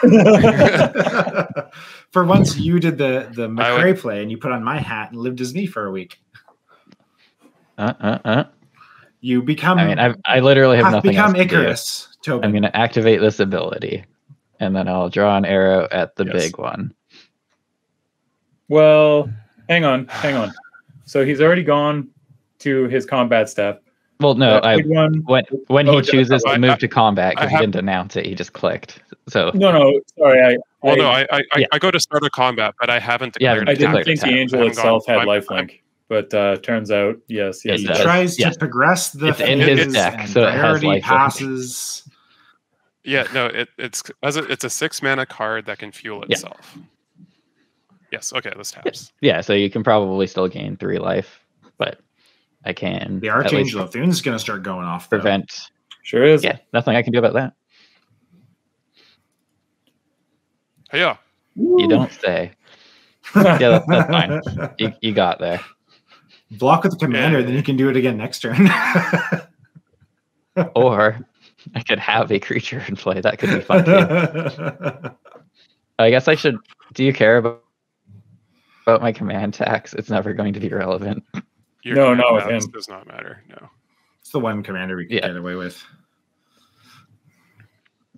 [LAUGHS] For once, you did the the I McRae play, and you put on my hat and lived as me for a week. Uh, uh, uh. You become. I mean, I've, I literally have have nothing become else to do. Icarus, Tobin. I'm gonna activate this ability, and then I'll draw an arrow at the Yes. big one. Well, hang on, hang on. So he's already gone to his combat step. Well, no, I one. when when Oh, he chooses I- to I- move to combat because he didn't announce it, he just clicked. So No, no, sorry. I, Well, I, no, I I, I, Yeah. I go to start a combat, but I haven't Yeah, declared I a didn't declared think the angel itself gone- had I'm- lifelink, but uh, turns out, yes, yes, It he it does. does. tries yes. to progress the It's in his phases deck, so it has priority passes. Yeah, no, it, it's as a, it's a six mana card that can fuel Yeah. Itself. Yes. Okay. This taps. yeah, so you can probably still gain three life, but I can The at least Archangel of Thune's going to start going off. though. prevent. Sure is. Yeah, nothing I can do about that. Hey, yeah. You don't say. Yeah, that- that's fine. [LAUGHS] You, you got there. Block with the commander, Yeah. then you can do it again next turn. [LAUGHS] Or I could have a creature in play. That could be fun too. [LAUGHS] I guess I should. Do you care about about my command tax? It's never going to be relevant. [LAUGHS] Your No, command not with him. Does not matter. No. it's the one commander we can Yeah. get away with.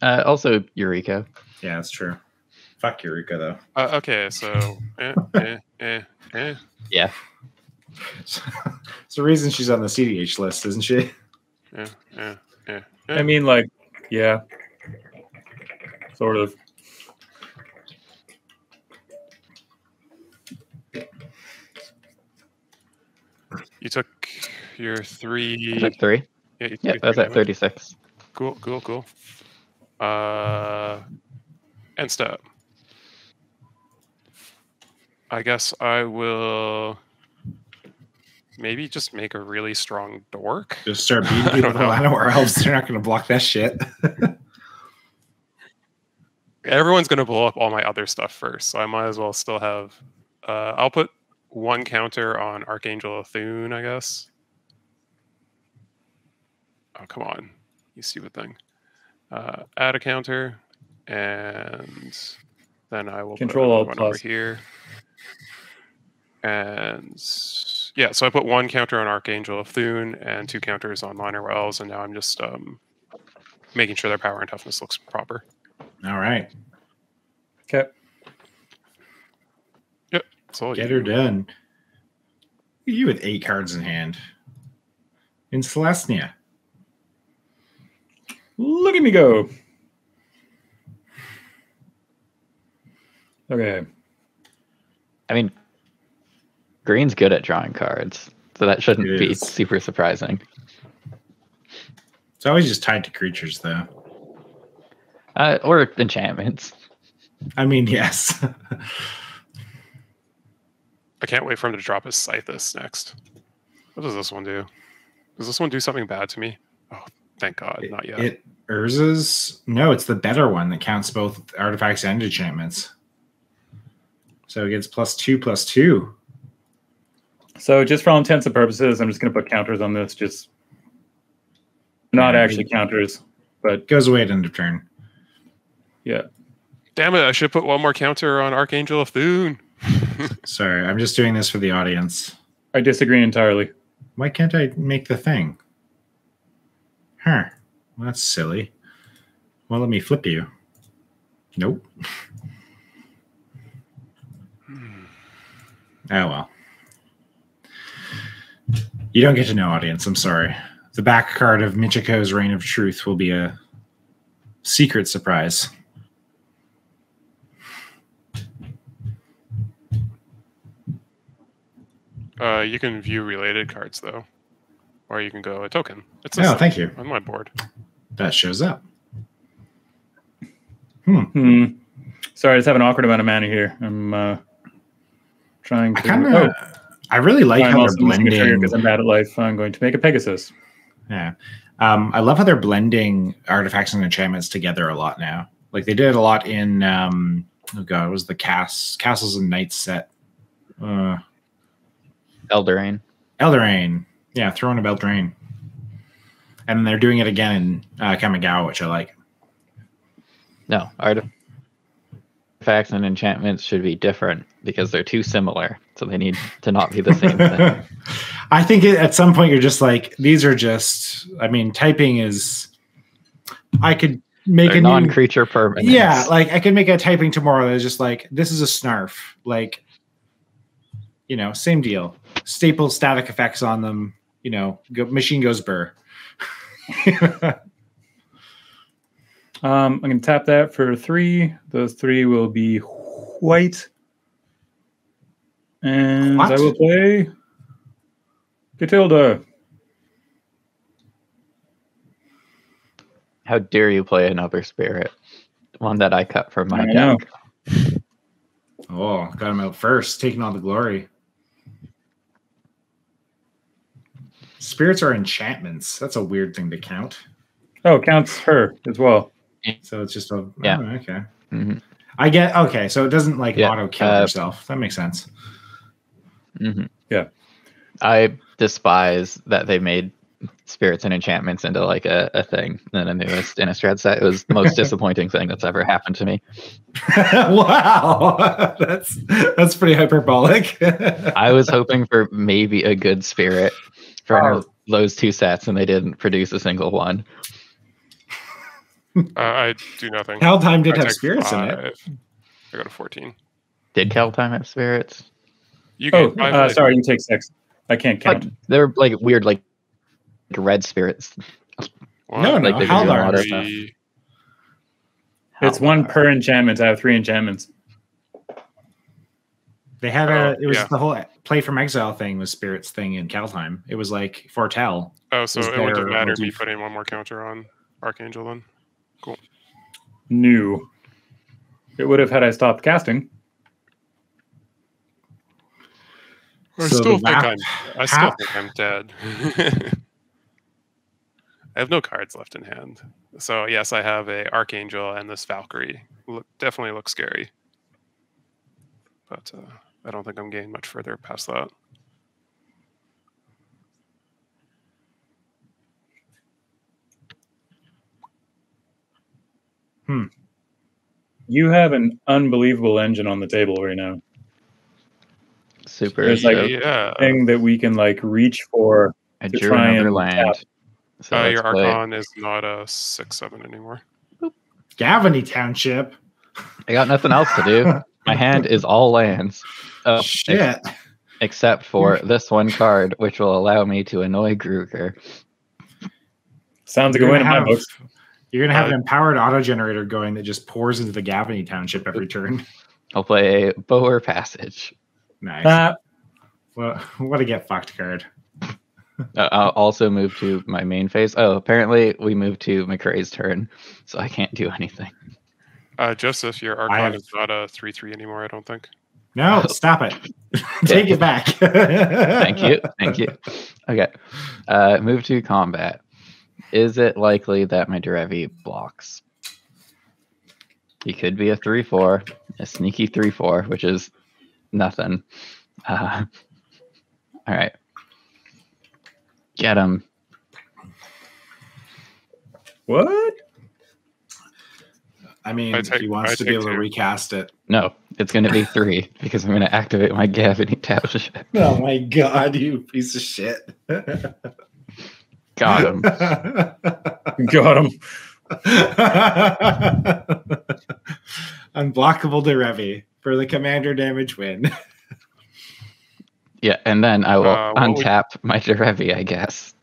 Uh, also, Eureka. Yeah, that's true. Fuck Eureka, though. Uh, okay. So. Eh, eh, eh, eh. Yeah, it's the reason she's on the CDH list, isn't she? Yeah, eh, eh, I mean, like, yeah, sort of. You took your three. I took three. Yeah, you Yeah, took that's three at thirty-six. Cool, cool, cool. Uh, and step. I guess I will maybe just make a really strong dork. Just start [LAUGHS] beating people don't with know. Elves. They're not going to block that shit. Everyone's gonna blow up all my other stuff first, so I might as well still have. Uh, I'll put one counter on Archangel of Thune, I guess. Oh come on, you stupid thing! Uh, add a counter, and then I will Control put Alt one over here, and yeah, so I put one counter on Archangel of Thune and two counters on Minor Wells, and now I'm just um, making sure their power and toughness looks proper. All right. Okay. That's all you Get her done. You with eight cards in hand. In Selesnya. Look at me go. Okay. I mean, green's good at drawing cards, so that shouldn't It be is. super surprising. It's always just tied to creatures, though. Uh, or enchantments. I mean, [LAUGHS] yes. I can't wait for him to drop his Sythis next. What does this one do? Does this one do something bad to me? Oh, thank God, not yet. It Urza's no, it's the better one that counts both artifacts and enchantments. So it gets plus two plus two. So just for all intents and purposes, I'm just going to put counters on this. Just not Yeah, actually counters, but Goes away at end of turn. yeah. Damn it! I should put one more counter on Archangel of Thune. [LAUGHS] Sorry, I'm just doing this for the audience. I disagree entirely. Why can't I make the thing? Huh. Well, that's silly. Well, let me flip you. Nope. Hmm. Oh well. You don't get to know, audience. I'm sorry. The back card of Michiko's Reign of Truth will be a secret surprise. Uh, you can view related cards though, or you can go a token. It's a Oh, seven thank you. on my board. That shows up. Hmm. Sorry, I just have an awkward amount of mana here. I'm uh, trying I to. kind of, oh, I really like I'm how they're blending. because I'm bad at life. I'm going to make a Pegasus. Yeah. Um, I love how they're blending artifacts and enchantments together a lot now. Like they did a lot in um oh god, it was the cast Castles and Knights set. Uh Eldraine. Eldraine. Yeah, Throne of Eldraine. And they're doing it again in uh Kamigawa, which I like. No, artifacts and enchantments should be different because they're too similar. So they need to not be the same thing. [LAUGHS] I think it, at some point you're just like, these are just I mean, typing is I could make They're a non-creature permanents. Yeah, like I could make a typing tomorrow that's just like this is a snarf. Like, you know, same deal. Staple static effects on them. You know, go, machine goes burr. [LAUGHS] Um, I'm going to tap that for three. Those three will be white. And I will play Katilda. How dare you play another spirit? One that I cut from my I know. deck. oh, got him out first, taking all the glory. Spirits are enchantments. That's a weird thing to count. Oh, counts her as well. So it's just a Yeah. oh, okay. Mhm. I get okay. So it doesn't like Yeah, auto kill uh, yourself. That makes sense. hmm Yeah. I despise that they made spirits and enchantments into like a, a thing in the newest Innistrad set. It was the most [LAUGHS] disappointing thing that's ever happened to me. [LAUGHS] wow, [LAUGHS] that's that's pretty hyperbolic. I was hoping for maybe a good spirit from Oh. those two sets, and they didn't produce a single one. Uh, I do nothing. Kaldheim did I have take spirits in it. I got a 14. Did Kaldheim have spirits? You Oh, gain uh, sorry, you take six. I can't Like, count. they're like weird, like red spirits. One, No, no, Like they could do a lot Haldar. of stuff. three, It's one per enchantment. I have three enchantments. They had a. Oh, It was yeah. the whole play from exile thing was spirits thing in Kaldheim. It was like foretell. Oh, so it wouldn't have there a mattered me putting one more counter on Archangel then. Cool. New. It would have had I stopped casting. I So still think map- I'm. I still Hap- think I'm dead. [LAUGHS] I have no cards left in hand. So yes, I have a Archangel and this Valkyrie. Look, definitely looks scary, but uh, I don't think I'm getting much further past that. Hmm. You have an unbelievable engine on the table right now. super. There's like- so yeah. Thing that we can like reach for. I to drew try another and land. tap. So Uh, your play- Archon is not a six seven anymore. Gavony Township. I got nothing else to do. [LAUGHS] My hand is all lands. Oh, ex- Shit. except for this one card, which will allow me to annoy Gruger. Sounds like a You're win in gonna my have- books. You're gonna have Uh, an empowered auto generator going that just pours into the Gavony Township every turn. [LAUGHS] I'll play a Boer Passage. Nice. Ah, well, [LAUGHS] what a get fucked card. Uh, I'll also move to my main phase. Oh, apparently we moved to McRae's turn, so I can't do anything. Uh, Joseph, your archive have- is not a three three anymore. I don't think. No, stop it. [LAUGHS] Take it back. [LAUGHS] Thank you. Thank you. Okay. Uh, move to combat. Is it likely that my Derevi blocks? He could be a 3 4, a sneaky 3 4, which is nothing. Uh, all right. Get him. what? I mean, I take- he wants I to be take able to recast it. No, it's going to be 3 because I'm going to activate my Gavony Township. [LAUGHS] Oh my god, you piece of shit. Got him. [LAUGHS] Got him. [LAUGHS] Unblockable to Derevi for the commander damage win. Yeah, and then I will Uh, what would- untap my Derevi, I guess.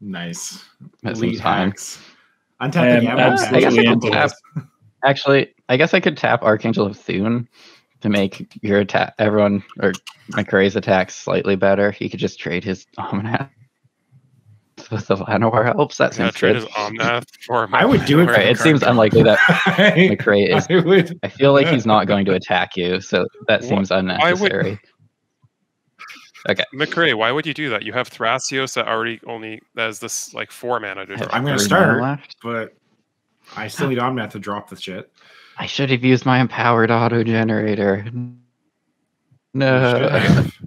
nice. At some Elite time. hacks. Untap the Gavony absolutely I guess I into tap. This. Actually, I guess I could tap Archangel of Thune to make your attack, everyone or McRae's attacks slightly better. He could just trade his Omnath [LAUGHS] with the Llanowar Elves. That Yeah, seems trade good. his Omnath for. I would do it for Right, it seems unlikely that [LAUGHS] I, is. I would. I feel like he's not going to [LAUGHS] attack you, so that Wha- seems would- unnecessary. McRae, why would you do that? You have Thrasios that already only has this like four mana to I have draw. I'm gonna start. left. But I still need Omnath to drop the shit. I should have used my empowered auto generator. No. [LAUGHS]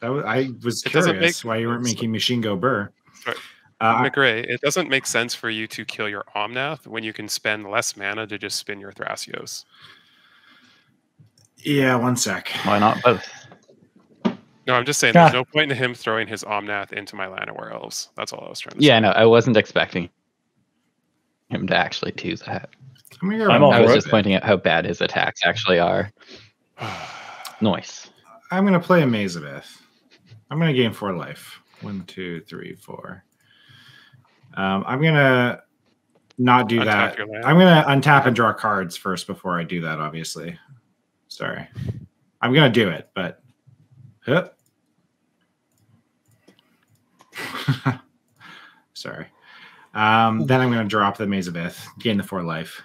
That was, I was It curious make- why you weren't making machine go burr. Sorry. Uh, McRae, it doesn't make sense for you to kill your Omnath when you can spend less mana to just spin your Thrasios. yeah, one sec. Why not both? No, I'm just saying Ah. there's no point in him throwing his Omnath into my Llanowar Elves. That's all I was trying to Yeah, say. no, I wasn't expecting him to actually do that. I'm, I'm I was for it. just pointing out how bad his attacks actually are. [SIGHS] Nice. I'm gonna play a Mazabeth. I'm gonna gain four life. One, two, three, four. Um, I'm gonna not do Untap that. I'm gonna untap and draw cards first before I do that. Obviously, sorry. I'm gonna do it, but. Huh. [LAUGHS] sorry. Um, then I'm gonna drop the Mazabeth, gain the four life.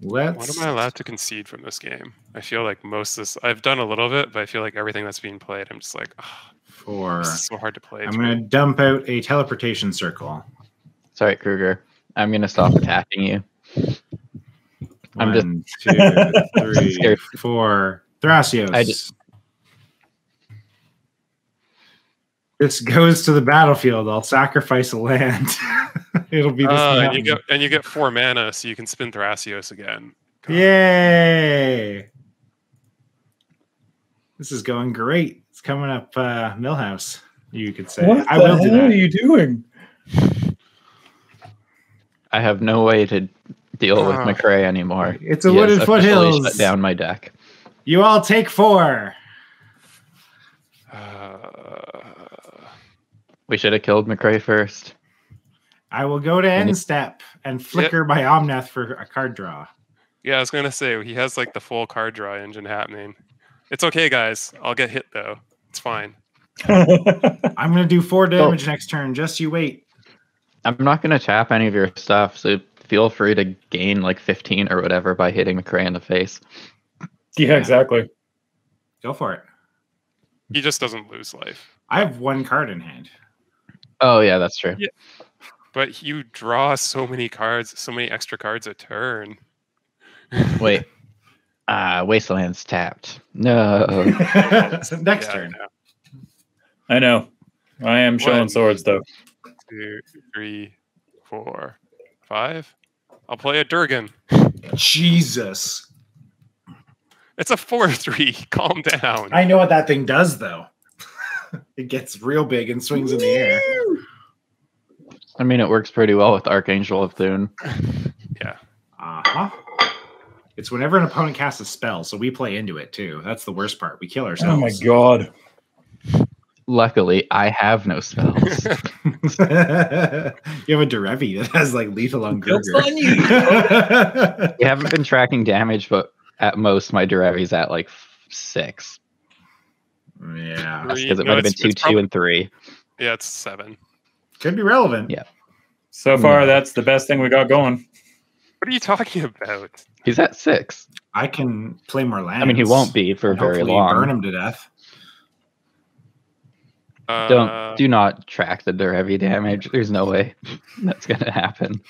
Let's. What am I allowed to concede from this game? I feel like most of this I've done a little bit, but I feel like everything that's being played, I'm just like, "Ugh, For this is so hard to play. I'm gonna dump out a teleportation circle. Sorry, Gruger. I'm gonna stop attacking you. I'm just- One, two, [LAUGHS] three, Scared. Thrasios. I just- This goes to the battlefield. I'll sacrifice a land. [LAUGHS] It'll be this Uh, and you get and you get four mana, so you can spin Thrasios again. God. Yay! This is going great. It's coming up uh Millhouse, you could say. What I the will do hell are you doing? I have no way to deal with Ah. McRae anymore. It's a He has wooded foothills. Shut down my deck. You all take four. Uh, We should have killed McRae first. I will go to And end step and flicker my Omnath for a card draw. yeah, I was gonna say he has like the full card draw engine happening. It's okay, guys. I'll get hit though. It's fine. [LAUGHS] I'm gonna do four damage next turn. Just you wait. I'm not gonna tap any of your stuff, so feel free to gain like 15 or whatever by hitting McRae in the face. yeah, exactly. Go for it. He just doesn't lose life. I have one card in hand. Oh yeah, that's true. Yeah. But you draw so many cards, so many extra cards a turn. Wait. [LAUGHS] Uh Wasteland's tapped. No. So [LAUGHS] [LAUGHS] next Yeah, turn. I know. I know. I am showing One. swords though. Two, three, four, five. I'll play a Durgan. Jesus. It's a four three. Calm down. I know what that thing does, though. [LAUGHS] it gets real big and swings in the air. I mean, it works pretty well with Archangel of Thune. [LAUGHS] yeah. Uh huh. It's whenever an opponent casts a spell, so we play into it too. That's the worst part. We kill ourselves. Oh my god. Luckily, I have no spells. [LAUGHS] you have a Derevi that has like lethal on Joke's Gruger. on you. we haven't been tracking damage, but at most, my Derevi's at like six. Yeah, Because it no, might have been two, it's two, and three. Yeah, it's seven. could be relevant. Yeah. So far, that's the best thing we got going. What are you talking [LAUGHS] about? He's at six. I can play more lands. I mean, he won't be for and very long. Burn him to death. Uh, Don't do not track the heavy damage. There's no way [LAUGHS] that's gonna happen.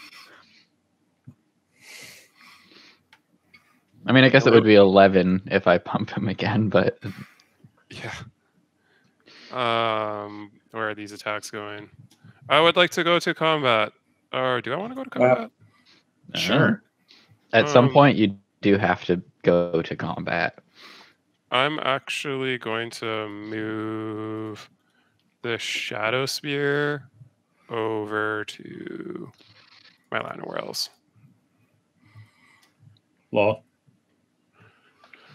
I mean, I guess it would be eleven if I pump him again, but Yeah. Um, where are these attacks going? I would like to go to combat. Or do I want to go to Uh, combat? Sure. at some Um, point you do have to go to combat. I'm actually going to move the Shadowspear over to my Llanowar Elves. Law.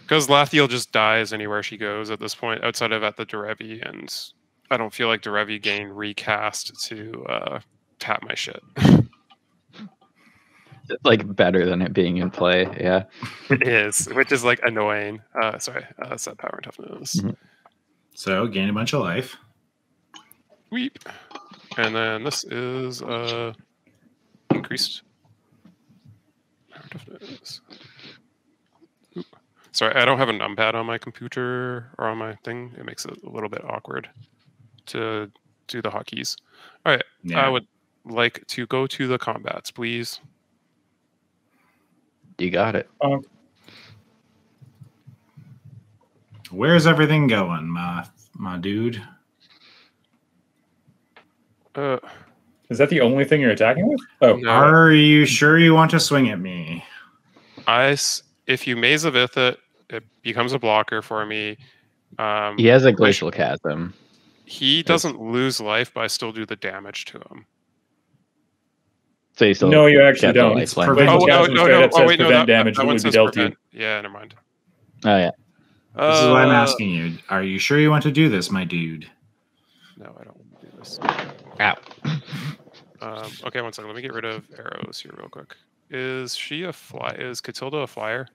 Because Lathiel just dies anywhere she goes at this point, outside of at the Derevi, and I don't feel like Derevi gained recast to uh, tap my shit. It's [LAUGHS] like better than it being in play. Yeah. [LAUGHS] it is, which is like annoying. Uh, sorry, uh, set power and toughness. Mhm. So gain a bunch of life. Weep. And then this is uh, increased power toughness. Oop. Sorry, I don't have a numpad on my computer or on my thing. It makes it a little bit awkward to do the hotkeys. All right, Yeah. I would like to go to the combats, please. You got it. Where's everything going, my my dude? Uh, Is that the only thing you're attacking with? Oh, no, Are you sure you want to swing at me? I s- if you Maze of Ith, it becomes a blocker for me. Um, He has a glacial chasm. he doesn't lose life, but I still do the damage to him. So you still no, you actually don't. lifeline. prevent- Oh, Glacial no, Chasm no, straight no. Oh, says wait, no, prevent that, damage that that one would be says dealt prevent. Yeah, never mind. Oh yeah. This is why I'm Uh, asking you. Are you sure you want to do this, my dude? No, I don't want to do this. Ow. [LAUGHS] Um, okay, one second. Let me get rid of arrows here real quick. Is she a fly? Is Katilda a flyer?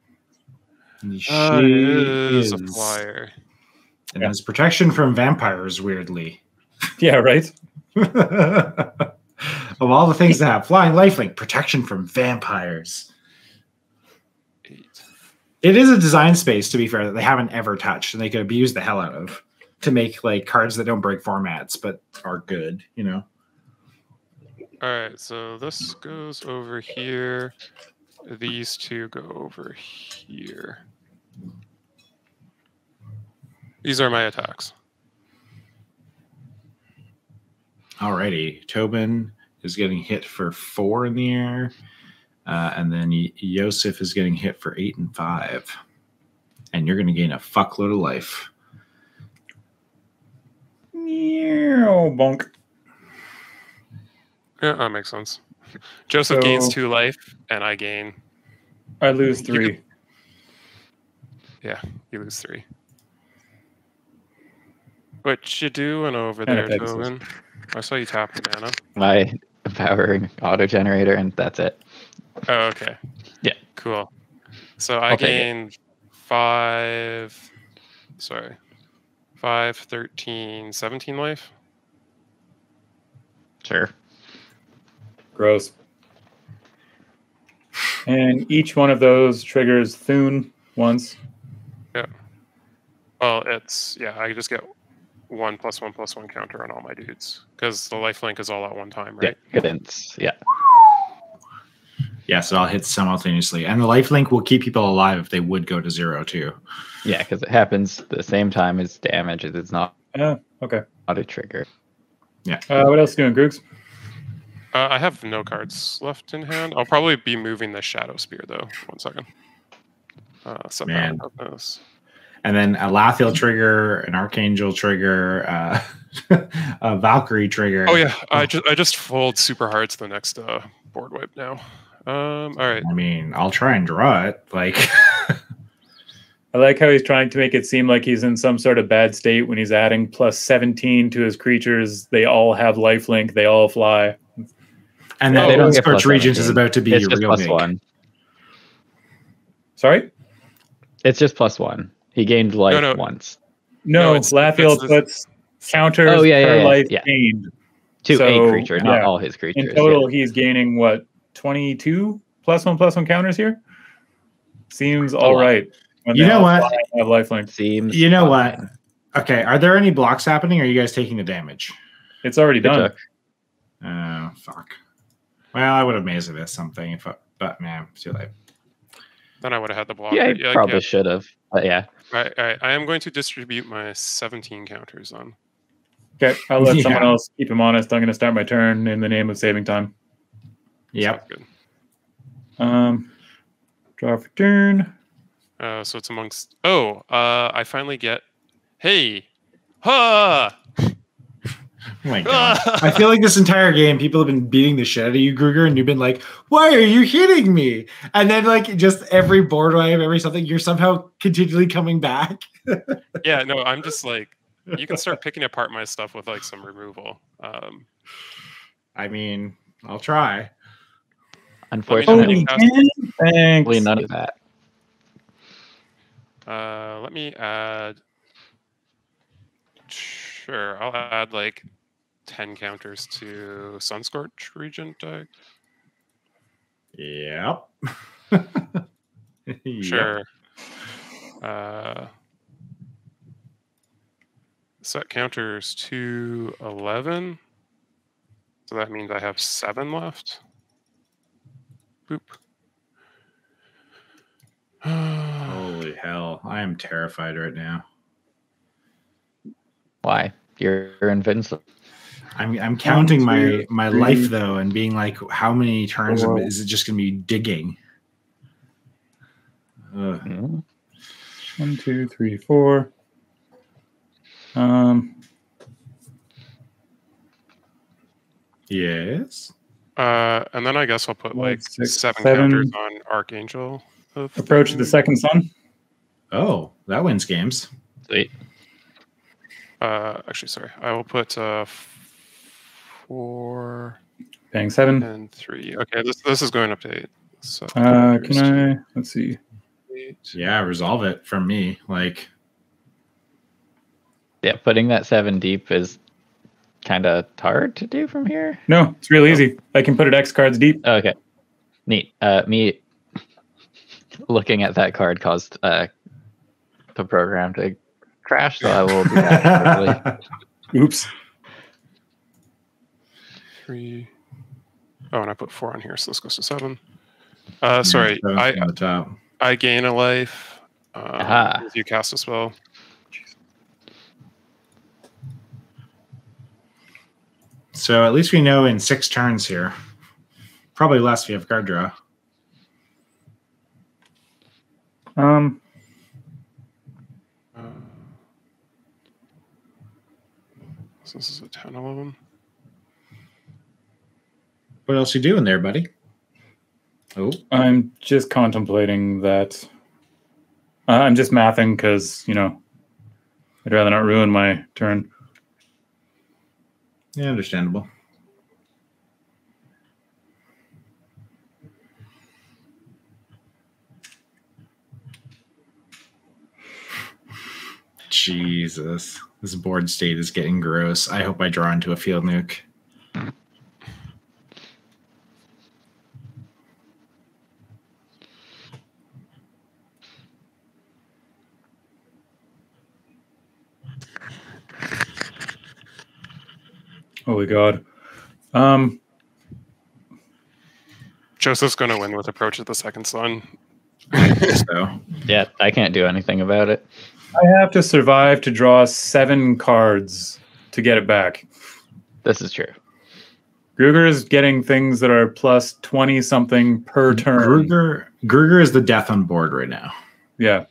She Uh, it is a flyer. And has protection from vampires, weirdly. [LAUGHS] Yeah, right. [LAUGHS] of all the things to have, flying lifelink, protection from vampires. Eight. It is a design space, to be fair, that they haven't ever touched, and they could abuse the hell out of to make like cards that don't break formats but are good. You know. All right, so this goes over here. These two go over here. These are my attacks. Alrighty, Tobin is getting hit for four in the air, uh, and then Y- Yosef is getting hit for eight and five, and you're going to gain a fuckload of life. Meow, bonk. Yeah, that makes sense. [LAUGHS] Joseph gains two life, and I gain. I lose You three. You lose three. What you doing over there, Tobin? I saw you tapping mana. My empowering auto generator, and that's it. Oh, okay. Yeah. Cool. So I I'll take gain five. Sorry. 5, 13, 17 life. Sure. Gross. And each one of those triggers Thune once. Well, it's, yeah, I just get one plus one plus one counter on all my dudes because the life link is all at one time, right? Yeah. Cadence. Yeah. so I'll hit simultaneously, and the life link will keep people alive if they would go to zero too. Yeah, because it happens the same time as damage. It's not Yeah. Okay. not a trigger. Uh, what else doing, Groogs? Uh, I have no cards left in hand. I'll probably be moving the Shadowspear though. One second. Uh, so Man. those. And then a Lathiel trigger, an Archangel trigger, uh, [LAUGHS] a Valkyrie trigger. Oh yeah, I just I just fold super hard to the next uh, board wipe now. Um, all right. I mean, I'll try and draw it. Like, [LAUGHS] I like how he's trying to make it seem like he's in some sort of bad state when he's adding plus 17 to his creatures. They all have lifelink, they all fly. and No, then they don't get Scorch plus Regent is about to be It's just real plus one. Sorry? It's just plus one. He gained life no. once No, No, it's- Lathiel puts counters Oh, yeah, per yeah, yeah, life yeah. gained. to So, a creature, not yeah. all his creatures. In total, he's gaining what, 22 plus one plus one counters here? Seems all lot. right. You know what? fly and Have lifelink. yeah. Seems. You know what? Okay, are there any blocks happening? Or are you guys taking the damage? It's already done. job. Oh fuck. Well, I would have mazed this something if, I, but man, too late. Then I would have had the block. Yeah, right? he probably should have. But yeah, All right, all right. I am going to distribute my 17 counters on. Okay, I'll let [LAUGHS] someone else keep him honest. I'm going to start my turn in the name of saving time. Yep. Good. Um, draw for turn. Uh, so it's amongst. Oh, uh, I finally get. Hey, ha! [LAUGHS] Oh my god. [LAUGHS] I feel like this entire game, people have been beating the shit out of you, Gruger, and you've been like, "Why are you hitting me?" And then, like, just every board wipe, every something, you're somehow continually coming back. [LAUGHS] yeah, no, I'm just like. You can start picking apart my stuff with like some removal. Um, I mean, I'll try. unfortunately, Holy Thanks. none of that. uh, let me add. Sure, I'll add like 10 counters to Sunscorch Regent. Uh, Yep. [LAUGHS] Yep. Sure. Uh, set counters to 11. So that means I have seven left. Boop. [SIGHS] Holy hell. I am terrified right now. Why? You're invincible. I'm I'm counting my my life though and being like how many turns four. is it just gonna be digging? Ugh. Mm. One, two, three, four. Um, Yes. Uh, and then I guess I'll put One, like six, seven, seven. counters on Archangel. of approach the second sun. Oh, that wins games. Sweet. Uh, actually, sorry. I will put uh, four Bang seven. and three. Okay, this this is going up to eight. So Uh, can to I? Let's see. eight. Yeah, resolve it from me. Like Yeah, putting that seven deep is kind of hard to do from here. No, it's real easy. I can put it X cards deep. Okay, neat. Uh, me [LAUGHS] looking at that card caused uh, the program to crash, so I will do [LAUGHS] that. Oops. three. Oh, and I put four on here, so this goes to seven. Uh, sorry, seventh I on the top. I gain a life. Aha. If you cast a spell. So at least we know in six turns here. Probably less if you have card draw. Um, so this is a 10, 11. What else you doing there, buddy? Oh, I'm just contemplating that. Uh, I'm just mathing because you know I'd rather not ruin my turn. yeah, understandable. Jesus, this board state is getting gross. I hope I draw into a field nuke. Holy God. Um, Joseph's going to win with Approach of the Second Sun. So yeah, I can't do anything about it. I have to survive to draw seven cards to get it back. This is true. Gruger is getting things that are plus twenty something per turn. Gruger, Gruger is the death on board right now. Yeah.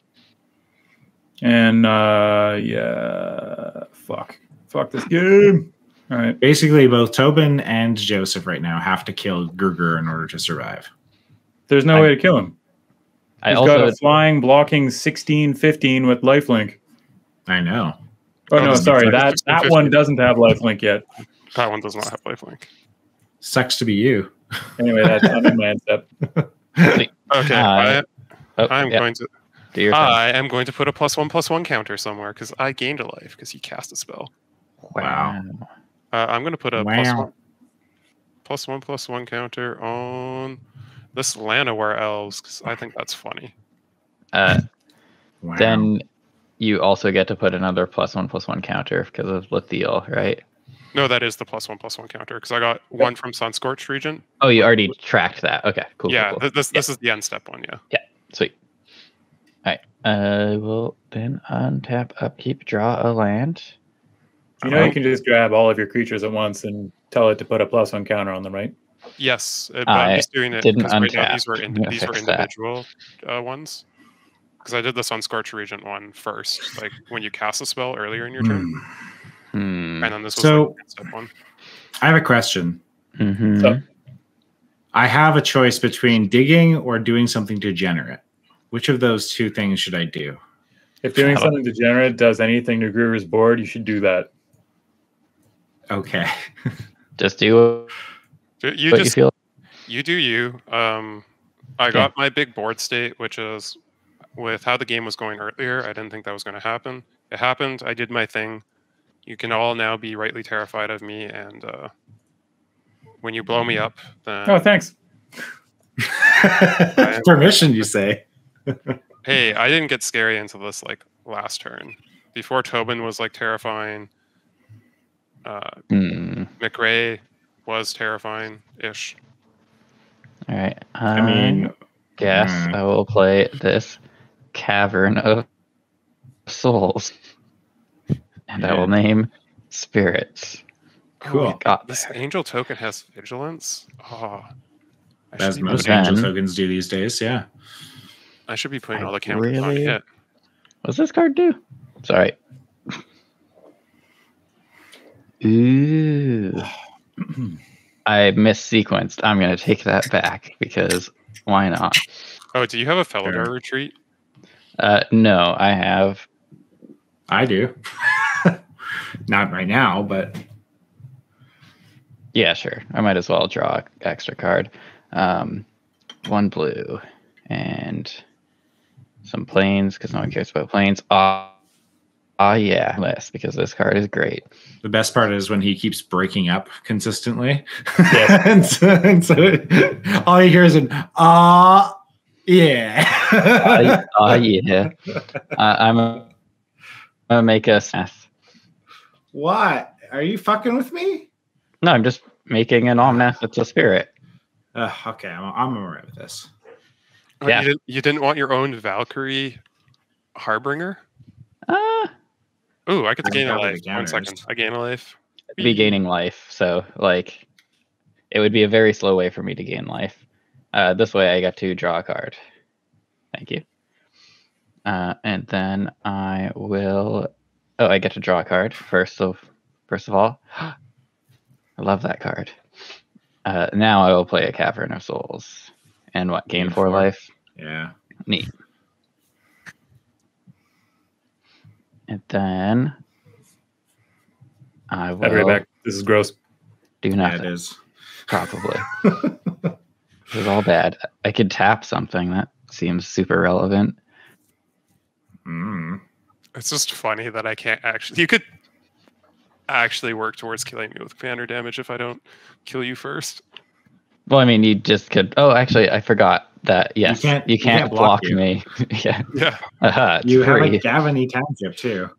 And uh yeah, fuck, fuck this game. All right. Basically, both Tobin and Joseph right now have to kill Gruger in order to survive. There's no I- way to kill him. I He's also got a flying, blocking 16, 15 with lifelink. I know. Oh, Oh, no, sorry, that that one doesn't have lifelink yet. That one does not have lifelink. Sucks to be you. Anyway, that's I'm in my step. [LAUGHS] Okay, Uh, I, oh, I'm yeah, going to. do your. I am going to put a plus one plus one counter somewhere because I gained a life because you cast a spell. wow. Uh, I'm going to put a Wow. one, plus one plus one counter on this Llanowar elves because I think that's funny. Uh, Wow. then you also get to put another plus one plus one counter because of Lathiel, right? No, that is the plus one plus one counter because I got one from Sunscorched Regent. Oh, you already tracked that. Okay, cool. cool, yeah, cool. th- this this is the end step one. Yeah. Yeah. Sweet. All right. Uh, we'll then untap, upkeep, draw a land. You know, you can just grab all of your creatures at once and tell it to put a plus one counter on them, right? Yes, uh, but I I'm just doing it didn't because right now these were in, these were individual uh, ones. Because I did the Sunscorched Regent one first, like when you cast a spell earlier in your turn, Hmm. Hmm. and then this was So- like the step one. I have a question. Mhm. So- I have a choice between digging or doing something degenerate. Which of those two things should I do? If doing How- something degenerate does anything to Gruger's board, you should do that. Okay. [LAUGHS] Just do You- You what you just feel. you do you. Um, I got my big board state, which is with how the game was going earlier. I didn't think that was going to happen. It happened. I did my thing. You can all now be rightly terrified of me, and uh, when you blow me up, then Oh, thanks. [LAUGHS] Permission, you say? [LAUGHS] hey, I didn't get scary until this like last turn. Before Tobin was like terrifying. Uh, Hmm. McRae was terrifying ish. All right. I mean, guess hmm. I will play this Cavern of Souls, and I will name spirits. Cool. Got This there. angel token has vigilance. Oh, I should, as be, most Then- angel tokens do these days, yeah. I should be putting I all the counters on really- it. What's this card do? Sorry. [SIGHS] Ooh. I missequenced. I'm gonna take that back because why not? Oh, do you have a Felidar Sure. retreat? Uh, no, I have. I do. [LAUGHS] Not right now, but Yeah, sure. I might as well draw extra card. Um, one blue and some plains because no one cares about plains. Ah, ah, yeah, list because this card is great. the best part is when he keeps breaking up consistently. Yes. [LAUGHS] and, so, and so all you hear is an ah, yeah. Ah, [LAUGHS] yeah. Uh, I'm gonna gonna make a math. what? Are you fucking with me? No, I'm just making an omnath. It's a spirit. Uh, okay, I'm, I'm alright with this. Yeah. You didn't, you didn't want your own Valkyrie Harbinger? Ah, Ooh, I get to gain a life. One second. I gain a life. I'd be gaining life, so like, it would be a very slow way for me to gain life. Uh, this way, I get to draw a card. Thank you. Uh, and then I will. Oh, I get to draw a card first. of first of all, [GASPS] I love that card. Uh, now I will play a Cavern of Souls, and what gain Gain four four. life. Yeah. Neat. And then I Head right will back. This is gross. do Yeah, it is. Probably. [LAUGHS] this is all bad. I could tap something that seems super relevant. Mm. It's just funny that I can't actually. You could actually work towards killing me with commander damage if I don't kill you first. Well, I mean, you just could. Oh, actually, I forgot that. Yes, you can't- can't, you can't block block, you. me. [LAUGHS] yeah, Yeah. Aha, it's You have free. a Gavony Township too.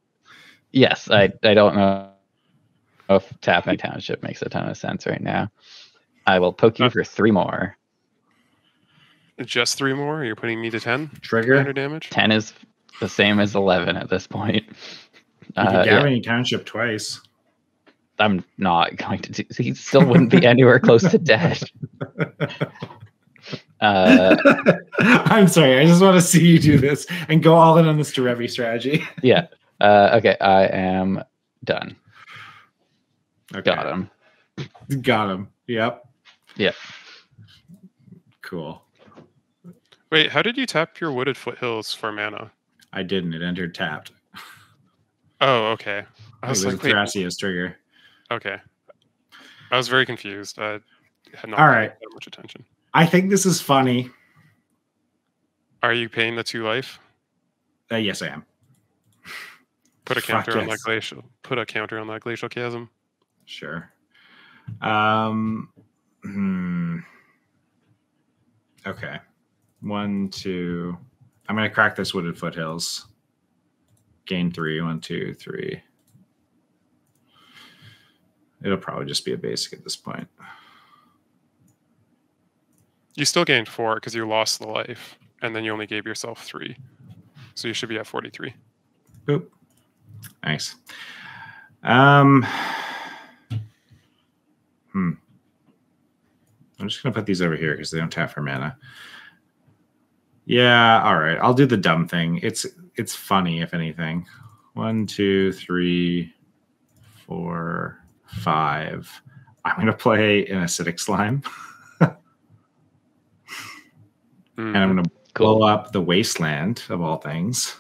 Yes, I. I don't know if tapping township makes a ton of sense right now. I will poke you Uh. for three more. Just three more? You're putting me to 10 commander Trigger. damage? Ten is the same as eleven at this point. [LAUGHS] You Uh, could yeah, Gavony Township twice. I'm not going to do. He still wouldn't be anywhere close to [LAUGHS] dead. Uh, [LAUGHS] I'm sorry. I just want to see you do this and go all in on this Derevi strategy. [LAUGHS] yeah. Uh, okay, I am done. Okay. Got him. Got him. Yep. Yep. Cool. Wait, how did you tap your wooded foothills for mana? I didn't. It entered tapped. Oh, okay. I It was was like, wait, Thrasios trigger. okay. I was very confused. I had not All paid right. that much attention. I think this is funny. Are you paying the two life? Uh, yes, I am. Put a Fuck counter on that glacial. Put a counter on that glacial chasm. Sure. Um. Hmm. Okay. One, two. I'm gonna crack this wooded foothills. Gain three. One, two, three. It'll probably just be a basic at this point. You still gained four because you lost the life, and then you only gave yourself three. So you should be at 43. Boop. Nice. Um. Hmm. I'm just gonna put these over here because they don't tap for mana. Yeah. All right. I'll do the dumb thing. It's it's funny if anything. One, two, three, four, five. I'm gonna play an acidic slime, [LAUGHS] Mm. and I'm gonna Cool. blow up the wasteland of all things.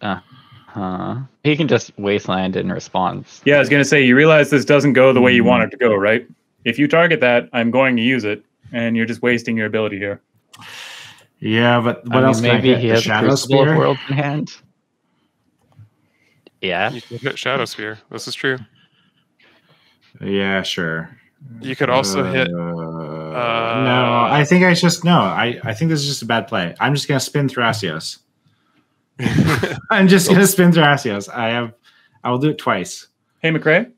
Uh Huh. He can just wasteland in response. Yeah, I was gonna say you realize this doesn't go the way you want it to go, right? If you target that, I'm going to use it, and you're just wasting your ability here. Yeah, but what I mean, else? can I maybe get? he has shadow Crucible of spear. Worlds in hand. Yeah. You can hit Shadowspear. This is true. Yeah, sure. You could also hit. Uh, no, I think I just no. I I think this is just a bad play. I'm just gonna spin Thrasios. [LAUGHS] I'm just gonna spin Thrasios. I have. I will do it twice. Hey, McRae,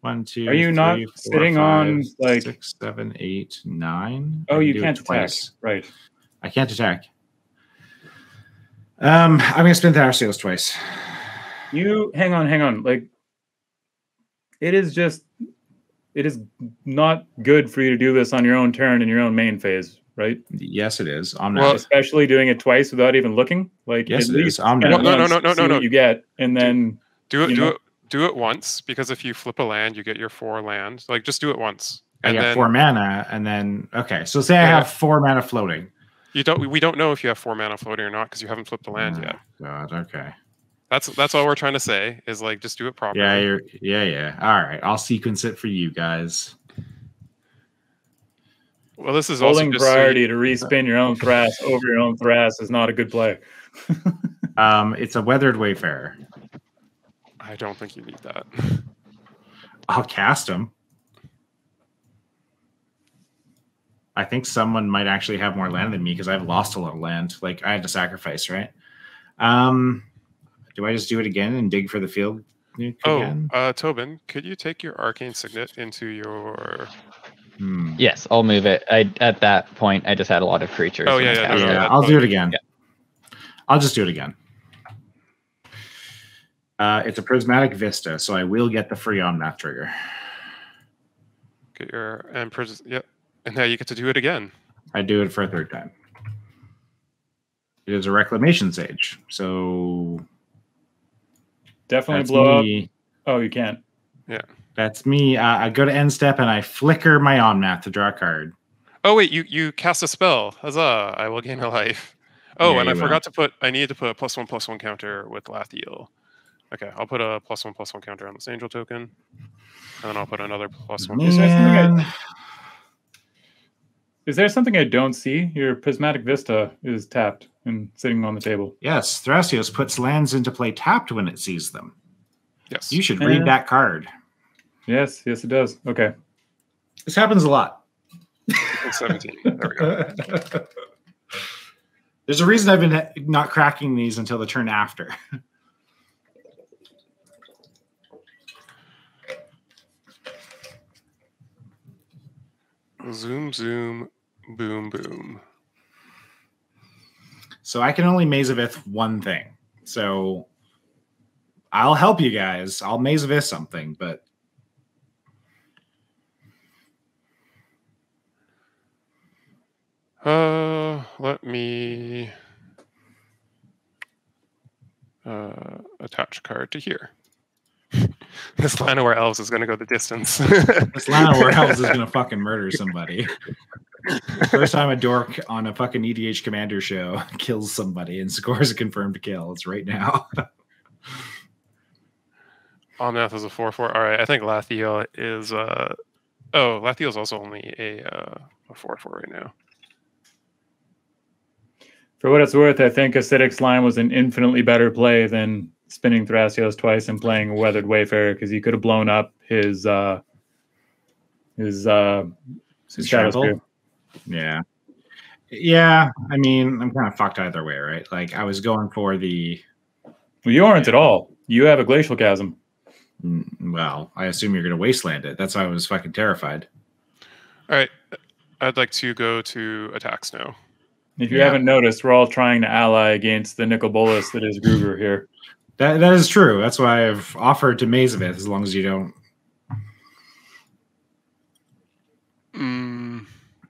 One, two. Are you not four, sitting on, like- six, seven, eight, nine? Oh, can you can't attack, right? I can't attack. Um, I'm gonna spin Thrasios twice. You hang on, hang on. Like, it is just, it is not good for you to do this on your own turn in your own main phase, right? Yes, it is. I'm Well- not. Especially doing it twice without even looking. Like, Yes, at it is. least I'm spin not. No, no, no, no, no, no. You get, and then do it. Do know? it. Do it once because if you flip a land, you get your four land. Like just do it once, I and got then four mana, and then okay. So say I have four mana floating. you don't. We don't know if you have four mana floating or not because you haven't flipped the land Oh, yet. God, okay. That's that's all we're trying to say is like just do it properly. Yeah, you're, yeah, yeah. All right, I'll sequence it for you guys. well, this is also holding just so you- priority to respin your own thrash over your own thrash is not a good play. [LAUGHS] Um, it's a weathered wayfarer. I don't think you need that. I'll cast him. I think someone might actually have more land than me because I've lost a lot of land. Like I had to sacrifice, right? Um, do I just do it again and dig for the field nuke Oh, uh, Tobin, could you take your arcane signet into your? Hmm. Yes, I'll move it. I at that point I just had a lot of creatures. Oh, in yeah, yeah, no, no, Yeah, I'll do it again. Yeah. I'll just do it again. Uh, it's a prismatic vista, so I will get the free Omnath trigger. Get your and pres- yep, and now you get to do it again. I do it for a third time. It is a reclamation sage, so Definitely that's blow up. Oh, you can't. Yeah. That's me. Uh, I go to end step and I flicker my Omnath to draw a card. Oh wait, you you cast a spell. Huzzah! I will gain a life. Oh, Yeah, and I you forgot to put. I needed to put a plus one plus one counter with Lathiel. Okay, I'll put a plus one plus one counter on this angel token, and then I'll put another plus one. Is there something I- Man. Is there something I don't see? Your prismatic vista is tapped and sitting on the table. Yes, Thrasios puts lands into play tapped when it sees them. Yes. You should read Yeah. that card. Yes, yes, it does. Okay. This happens a lot. Seventeen. There we go. [LAUGHS] There's a reason I've been not cracking these until the turn after. Zoom, zoom, boom, boom. So I can only Maze of Ith one thing. So I'll help you guys. I'll Maze of Ith something, but Uh, let me uh, attach a card to here. [LAUGHS] this Llanowar Elves is going to go the distance. This Llanowar [LAUGHS] Elves is gonna fucking murder somebody. First time a dork on a fucking EDH Commander show [LAUGHS] kills somebody and scores a confirmed kill. It's right now. [LAUGHS] Omnath is a 4 4. All right, I think Lathiel is. Uh, oh, Lathiel is also only a uh, a 4 4 right now. For what it's worth, I think Acidic Slime was an infinitely better play than spinning Thrasios twice and playing Weathered Wayfarer because he could have blown up his uh his uh His Shadow? Spear. Yeah. Yeah. I mean, I'm kind of fucked either way, right? Like I was going for the Well, you aren't at all. You have a glacial chasm. mm, well, I assume you're gonna wasteland it. That's why I was fucking terrified. All right, I'd like to go to attacks now. If you Yeah. haven't noticed, we're all trying to ally against the Nicol Bolas that is Gruger here. That that is true. That's why I've offered to Maze of Ith as long as you don't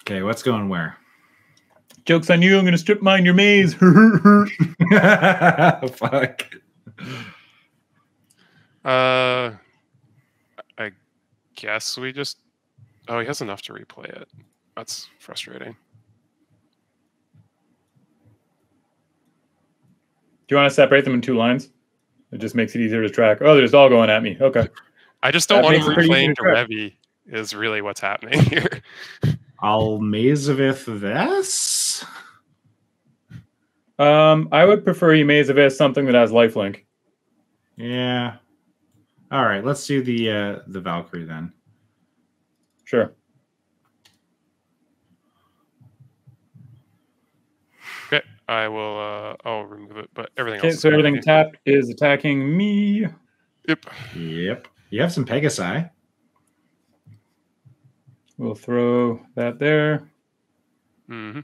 Okay, what's going where? [LAUGHS] Joke's on you, I'm gonna strip mine your maze. [LAUGHS] Fuck. uh, I guess we just. Oh, he has enough to replay it. That's frustrating. Do you want to separate them in two lines? It just makes it easier to track. Oh, they're just all going at me. Okay. I just don't That want makes him it pretty easy replaying to track. Derevi. Is really what's happening [LAUGHS] here. I'll Maze of Ith this. Um, I would prefer you maze of as something that has lifelink. Yeah. All right, let's do the uh the Valkyrie then. Sure. okay, I will. Uh, I'll remove it, but everything Okay, else. so fine everything tapped is attacking me. Yep. Yep. You have some Pegasi. We'll throw that there. hmm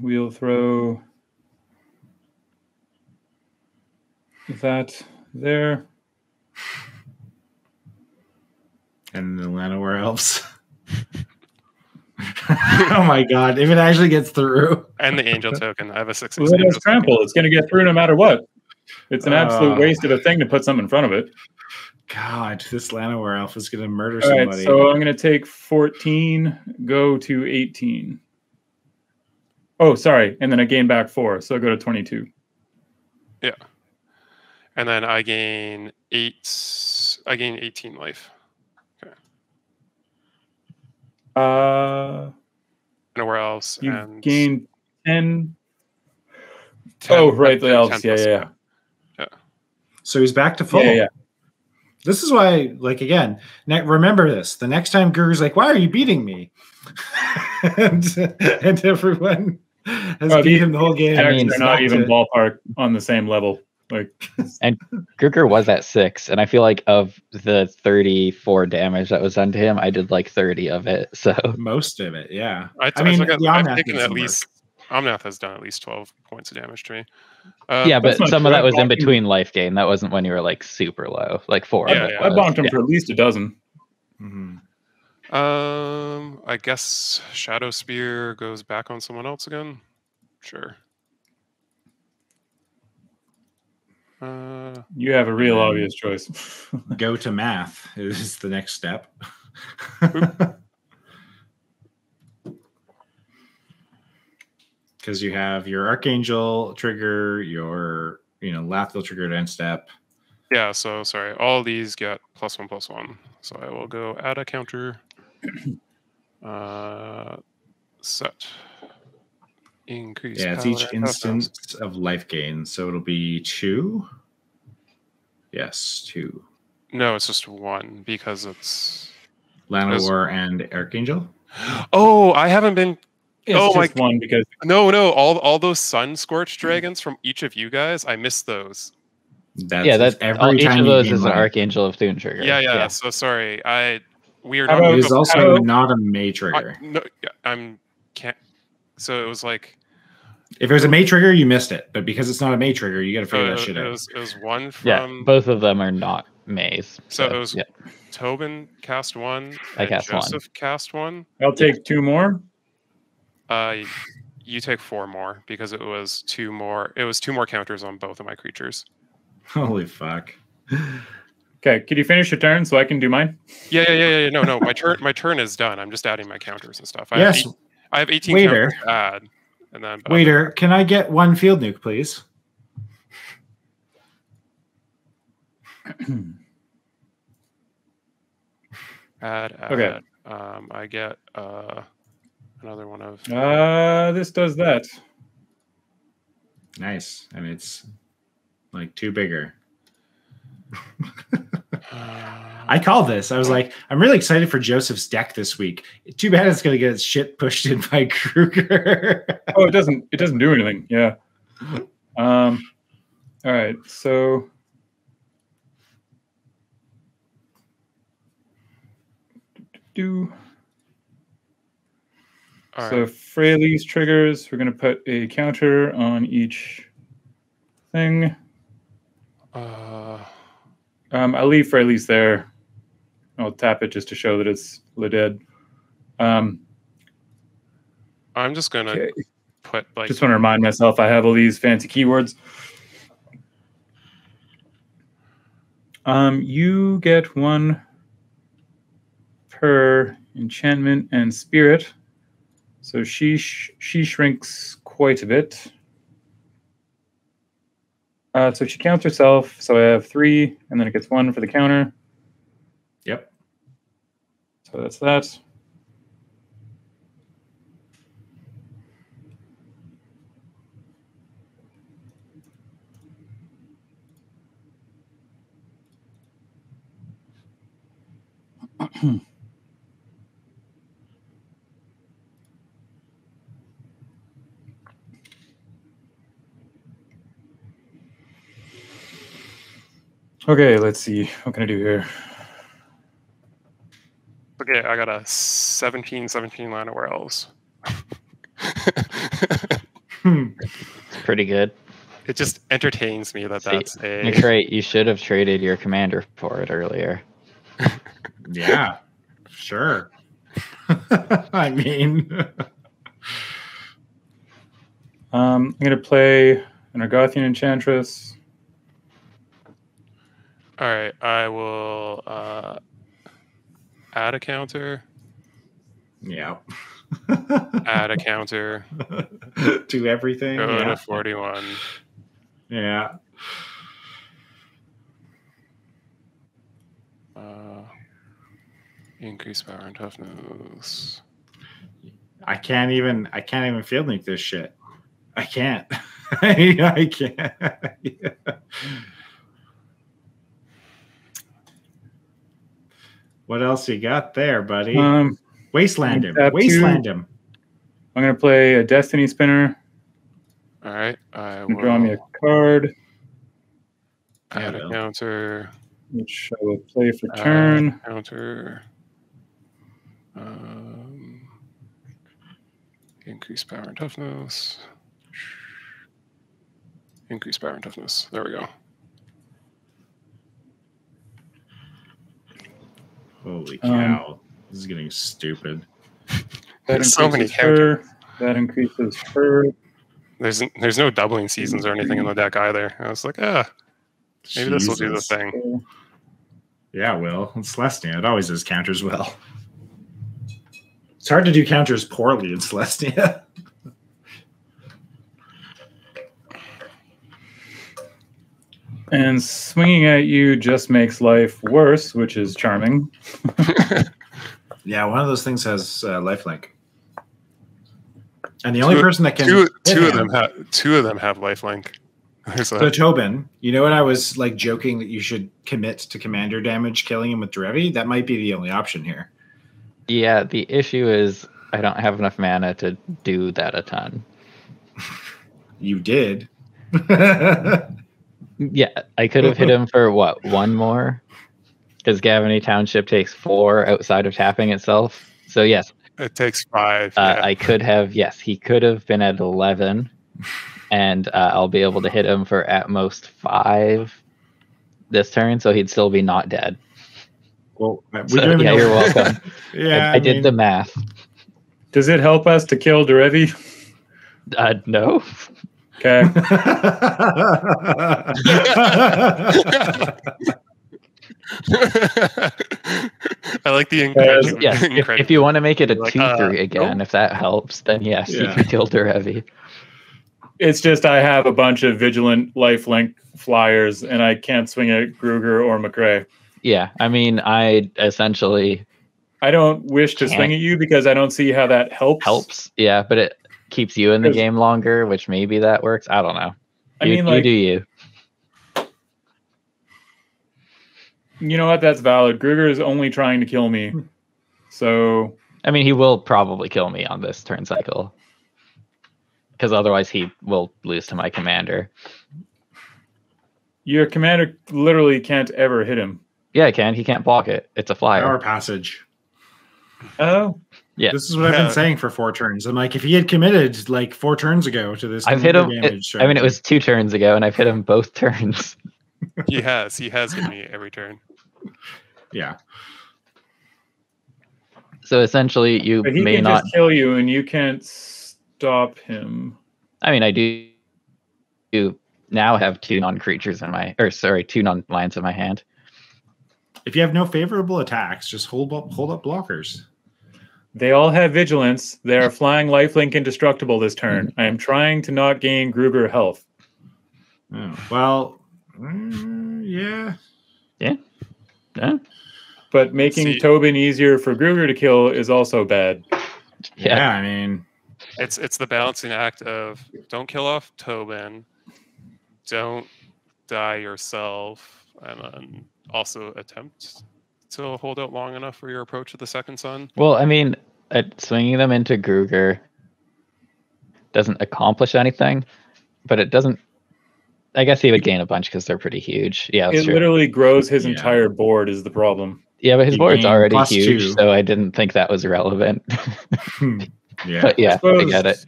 We'll throw that there. and the Llanowar elves. [LAUGHS] oh my god! If it actually gets through, And the angel token. I have a six. Well, six it has angel token. trample. It's going to get through no matter what. It's an absolute Uh. waste of a thing to put something in front of it. God, this Llanowar elf is gonna murder All right, somebody. so I'm going to take 14, go to 18. Oh, sorry, and then I gain back four, so I go to 22. Yeah. And then I gain eight. I gain eighteen life. Okay. Uh, Nowhere else. you and gain 10. 10 oh, right, the elves. Yeah, plus yeah, yeah. so he's back to full. Yeah, yeah. This is why, like again, ne- remember this. The next time Guru's like, "Why are you beating me?" [LAUGHS] and, and everyone has Oh, beat the- him the whole game. I mean, They're not even ballpark on the same level. Like, [LAUGHS] and Gruger was at six, and I feel like of the 34 damage that was done to him, I did like 30 of it. [LAUGHS] So most of it. Yeah, I, I mean, I took, the I've taken at least. Omnath has done at least twelve points of damage to me. Uh, yeah, but some of that was in Walking- between life gain. That wasn't when you were like super low, like four. Yeah, of yeah. I bonked him Yeah. for at least a dozen. Mhm. Um, I guess Shadowspear goes back on someone else again. Sure. Uh, You have a real obvious choice. [LAUGHS] go to math is the next step. Because you have your archangel trigger, your you know Lathiel triggered end step. yeah. So sorry. All these get plus one plus one. So I will go add a counter. [CLEARS THROAT] uh, set. Increase. Yeah, it's each instance of life gain, so it'll be two. Yes, two. No, it's just one because it's. Llanowar and archangel. [GASPS] Oh, I haven't been. It's Oh my- just one because No, no. All all those sun scorched dragons from each of you guys. I missed those. That's yeah, that every all, each of those is an life. Archangel of Thune trigger. Yeah, yeah. So sorry. I we are How not. It is also about- not a May I, trigger. no, I'm can't. So it was like If it was a May trigger, you missed it. But because it's not a May trigger, you got to so figure that uh, shit it out. was it was one from. yeah. from Both of them are not maze. So it was- yeah. Tobin cast one. I and cast one. Joseph cast one. I'll take two more. Uh, you take four more because it was two more. It was two more counters on both of my creatures. Holy fuck. Okay, could you finish your turn so I can do mine? Yeah, yeah, yeah, yeah. No, no. My turn. My turn is done. I'm just adding my counters and stuff. I Yes. Have eight, I have 18 Waiter. counters add, and then but I'm- Waiter, can I get one field nuke, please? add, add. Okay. Um, I get uh another one of. Uh, this does that. Nice. And it's like two bigger. [LAUGHS] I called this. I was like, I'm really excited for Joseph's deck this week. Too bad it's gonna get its shit pushed in by [LAUGHS] Gruger. Oh, it doesn't. It doesn't do anything. Yeah. Um. All right. So. Do All so right. Freyalise triggers. We're gonna put a counter on each thing. Uh, Um, I'll leave Freyalise there. I'll tap it just to show that it's dead. Um, I'm just gonna okay. put like Just want to remind myself I have all these fancy keywords. Um, you get one per enchantment and spirit. So she sh- she shrinks quite a bit. Uh, so she counts herself. So I have three, and then it gets one for the counter. yep. So that's that. [CLEARS THROAT] Okay, let's see. What can I do here? okay. I got a 17, 17 Llanowar Elves. Hmm. Pretty good. it just entertains me that See, that's a. McRae, you should have traded your commander for it earlier. [LAUGHS] Yeah. Sure. [LAUGHS] I mean, Um, I'm gonna play an Argothian Enchantress. All right, I will uh, add a counter, yeah. add a [LAUGHS] counter, to everything. go Yeah. to 41. yeah. Uh, increase power and toughness. I can't even I can't even field nuke this shit. I can't. I, [LAUGHS] I can't. [LAUGHS] what else you got there, buddy? Um, Wasteland him. tap two. Wasteland him. I'm gonna play a Destiny Spinner. All right, I and Draw me a card, add Yeah, a Bill. counter, which I will play for add a turn. counter. Um, increase power and toughness. Increase power and toughness. There we go. Holy Um, cow. this is getting stupid. [LAUGHS] That There's so many increases her. That increases her. There's there's no doubling seasons or anything in the deck either. I was like, ah, maybe this will do the thing. Yeah, Will. It's Selesnya. It always does counters well. It's hard to do counters poorly in Selesnya. [LAUGHS] And swinging at you just makes life worse, which is charming. [LAUGHS] yeah, one of those things has uh, lifelink. And the only Two- person that can two two of them have two of them have lifelink. [LAUGHS] There's So a, Tobin, you know what I was like joking that you should commit to commander damage killing him with Derevi? That might be the only option here. Yeah, the issue is I don't have enough mana to do that a ton. [LAUGHS] You did. Yeah, I could have hit him for what one more, because Gavany Township takes four outside of tapping itself. So yes, it takes five. uh, yeah. I could have. Yes, he could have been at eleven, and uh, I'll be able to hit him for at most five this turn, so he'd still be not dead. well, we So, yeah, know- you're welcome. [LAUGHS] yeah, I, I did mean, the math. Does it help us to kill Derevi? Uh, no. Okay. [LAUGHS] I like the Yes, encouragement. Yes. If, if you want to make it a Like, two uh, three again, if that helps, then yes, you Yeah. can kill Derevi. It's just I have a bunch of vigilant lifelink flyers, and I can't swing at Gruger or McRae. Yeah. I mean, I essentially I don't wish to swing at you because I don't see how that helps. helps. Yeah, but it keeps you in the game longer, which maybe that works. I don't know. I You, mean, you do you. you know what? That's valid. Gruger is only trying to kill me, hmm. so I mean, he will probably kill me on this turn cycle. Because otherwise, he will lose to my commander. your commander literally can't ever hit him. Yeah, I can. He can't block it. It's a flyer. Power passage. Oh, Yeah. This is what I've been [LAUGHS] saying for four turns. I'm like, if he had committed like four turns ago to this, I've hit him. number it- I mean, it was two turns ago, and I've hit him both turns. He has. He has hit me every turn. yeah. So essentially, you but he may can not. just kill you, and you can't stop him. I mean, I do. You now have two non-creatures in my, or sorry, two non-lands in my hand. If you have no favorable attacks, just hold up, hold up blockers. They all have vigilance. They are flying lifelink indestructible this turn. I am trying to not gain Gruger health. Oh, well, mm, yeah. Yeah. But making Tobin easier for Gruger to kill is also bad. yeah, Yeah. I mean, It's it's the balancing act of don't kill off Tobin, don't die yourself, and then also attempt to hold out long enough for your approach to the second sun. Well, I mean, uh, swinging them into Gruger doesn't accomplish anything, but it doesn't. I guess he would gain a bunch because they're pretty huge. Yeah, It true. literally grows his Yeah. entire board is the problem. Yeah, but his He board's already huge, two. so I didn't think that was relevant. [LAUGHS] yeah. but yeah, I suppose- get it.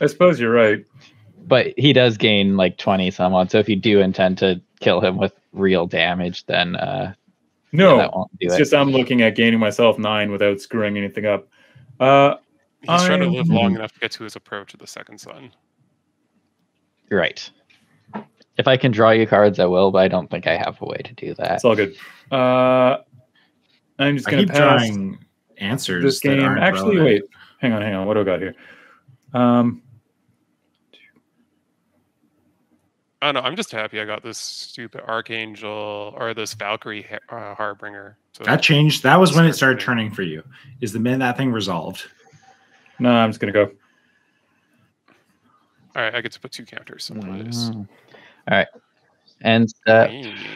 I suppose you're right. But he does gain like 20 some odd. So if you do intend to kill him with real damage, then uh, yeah, No, that it's it. just I'm looking at gaining myself nine without screwing anything up. Uh, He's trying to live long enough to get to his approach to the second sun. right. If I can draw you cards, I will, but I don't think I have a way to do that. it's all good. Uh, I'm just gonna keep pass drawing answers. this that game. aren't Actually, relevant. wait. Hang on, hang on. What do I got here? Um, Oh no, I'm just happy I got this stupid archangel or this Valkyrie ha- uh, harbinger. So That changed. That was when it started turning. turning for you. Is the minute that thing resolved? no, I'm just gonna go. all right, I get to put two counters. So nice. Wow. All right. And uh,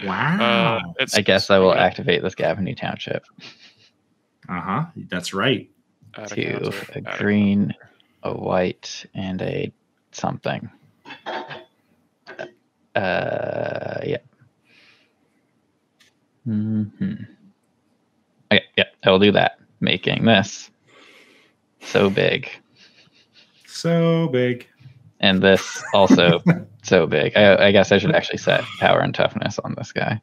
Wow. Uh, it's I guess I will swinging activate this Gavony Township Uh huh. That's right. at a a at a green, a white, and a something. Uh, yeah. hmm Okay, yeah, I will do that. Making this so big, So big. and this also [LAUGHS] so big. I, I guess I should actually set power and toughness on this guy.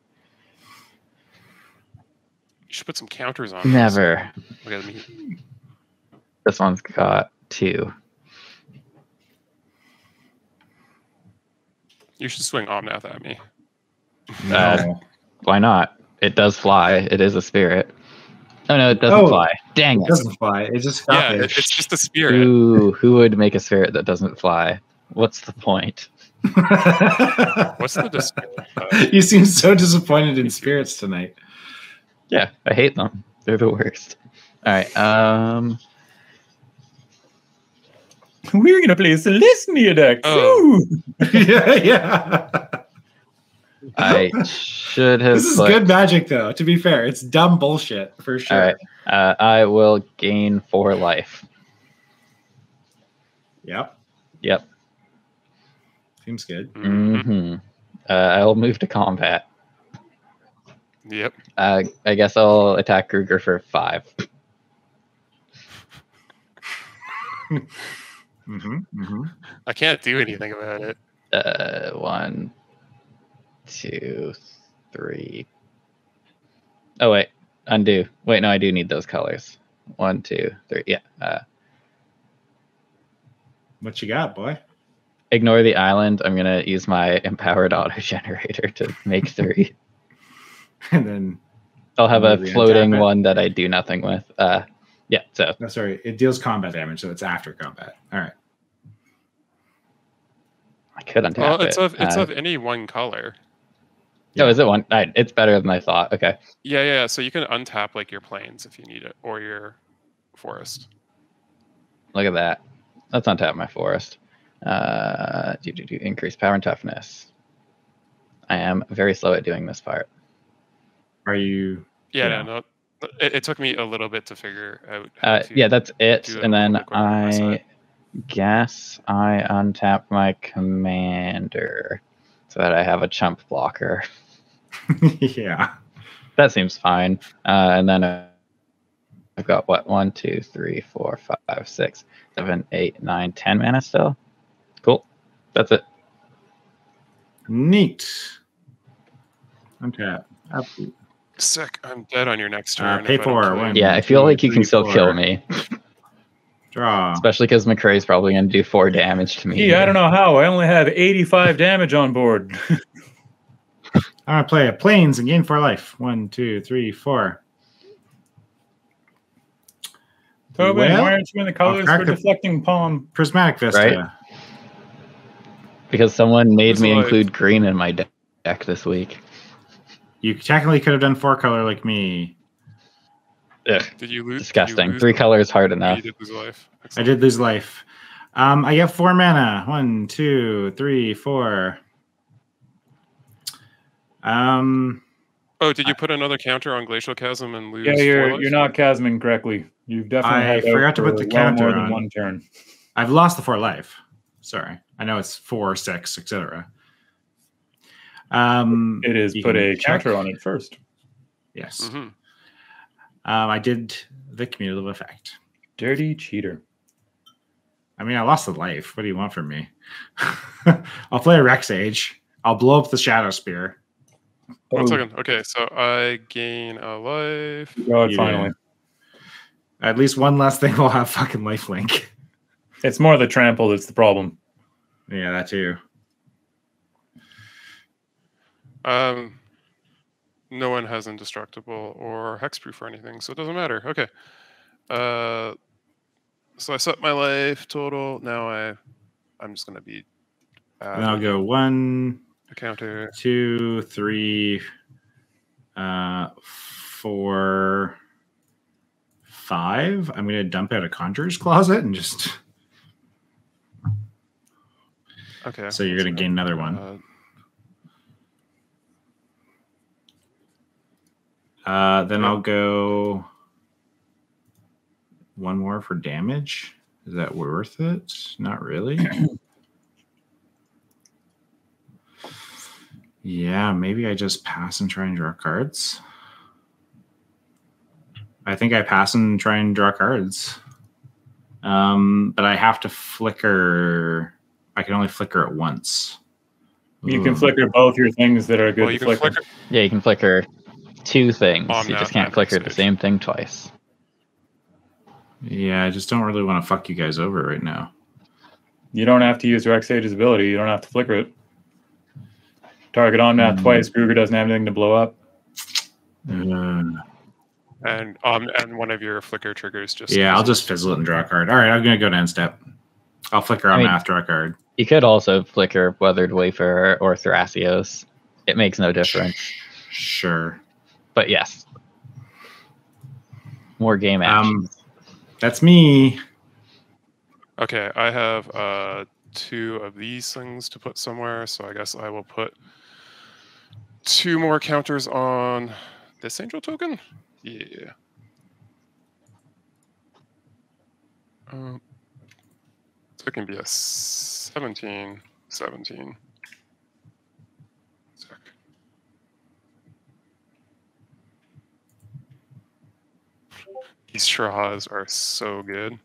You should put some counters on. this. Never. Look at me. This one's got two. You should swing Omnath at me. No. Uh, Why not? It does fly. It is a spirit. Oh no, it doesn't Oh. fly. Dang it it. doesn't fly. It just Yeah, got it, it's just a spirit. Ooh, who would make a spirit that doesn't fly? What's the point? [LAUGHS] What's the dis- uh, you seem so disappointed in spirits tonight. Yeah, I hate them. They're the worst. All right. Um, [LAUGHS] We're gonna play Selesnya deck. Oh. Ooh. [LAUGHS] yeah, yeah. I should have. This is put- good magic, though. To be fair, it's dumb bullshit for sure. All right. Uh, I will gain four life. Yep. Yep. Seems good. mhm. hmm Uh, I'll move to combat. Yep. Uh, I guess I'll attack Gruger for five. [LAUGHS] Mm-hmm, mm-hmm. I can't do anything about it. Uh, one, two, three. Oh wait, undo. Wait, no, I do need those colors. One, two, three. Yeah. Uh, What you got, boy? Ignore the island. I'm gonna use my empowered [LAUGHS] Autogenerator to make three. [LAUGHS] And then, I'll have a floating one that I do nothing with. Uh, yeah. So no, sorry, it deals combat damage, so it's after combat. All right. I could untap Well, it's it. of it's Uh, of any one color. Oh, is it one? I, it's better than I thought. Okay. Yeah, yeah. So you can untap like your plains if you need it, or your forest. Look at that. Let's untap my forest. Uh, do, do, do, increase power and toughness. I am very slow at doing this part. Are you? Yeah, Yeah. no, no. It, it took me a little bit to figure out. how Uh, to- yeah, that's it. And then little bit quicker on my I guess I untap my commander so that I have a chump blocker. [LAUGHS] yeah. That seems fine. Uh, and then uh, I've got what one, two, three, four, five, six, seven, eight, nine, ten mana still. Cool. That's it. Neat. Untap. Absolutely. Sick. I'm dead on your next Uh, turn. pay if I don't for kill one. Yeah, I feel two, like you can three, still kill me, Draw. especially because McRae's probably going to do four damage to me. Yeah, I don't know how. I only have 85 damage on board. [LAUGHS] I'm gonna play a plains and gain four life. One, two, three, four. Tobin, Well, why aren't you in the colors for deflecting palm? Prismatic Vista. Right? Because someone made Who's me alive? include green in my deck this week. You technically could have done four color like me. Ugh, Did you lose? did you disgusting. lose Three the- colors hard enough. You did lose life. I did lose life. Um, I get four mana. One, two, three, four. Um, Oh, did you put another counter on Glacial Chasm and lose? Yeah, you're you're not chasming correctly. You've definitely I had forgot to put the counter more than on. one turn. I've lost the four life. Sorry, I know it's four, six, etc. Um, It is put a check. counter on it first. Yes, Mm-hmm. um, I did the cumulative effect. Dirty cheater. I mean, I lost a life. What do you want from me? [LAUGHS] I'll play a Rec Sage. I'll blow up the Shadowspear. One Oh, second. Okay, so I gain a life. God, You finally. At least one less thing will have fucking lifelink. It's more the trample that's the problem. Yeah, that too. Um, no one has indestructible or hexproof or anything, so it doesn't matter. Okay. Uh, so I set my life total. Now I, I'm just gonna be. Uh, And I'll Uh, go one, a counter. two, three, uh, four, five. I'm gonna dump out a conjurer's closet and just Okay. so you're gonna gain another one. Uh, then I'll go one more for damage. Is that worth it? Not really. [CLEARS THROAT] yeah, maybe I just pass and try and draw cards. I think I pass and try and draw cards. Um, but I have to flicker. I can only flicker it once. You can flicker both your things that are good well, you can flicker. flicker. Yeah, you can flicker two things. Oh, you no, just not can't flicker the same thing twice. Yeah, I just don't really want to fuck you guys over right now. You don't have to use Rec Sage's ability. You don't have to flicker it. Target on map Hmm. twice. Gruger doesn't have anything to blow up. Uh, [SIGHS] And um, and one of your flicker triggers just. yeah, I'll just fizzle it and draw a card. All right, I'm gonna go to end step. I'll flicker on I mean- math, draw a card. You could also flicker Weathered Wafer or Thrasios. It makes no difference. Sure. But yes. More game action. Um, that's me. Okay, I have uh two of these things to put somewhere, so I guess I will put two more counters on this angel token. Yeah. Um, so it can be a 17, 17. These straws are so good.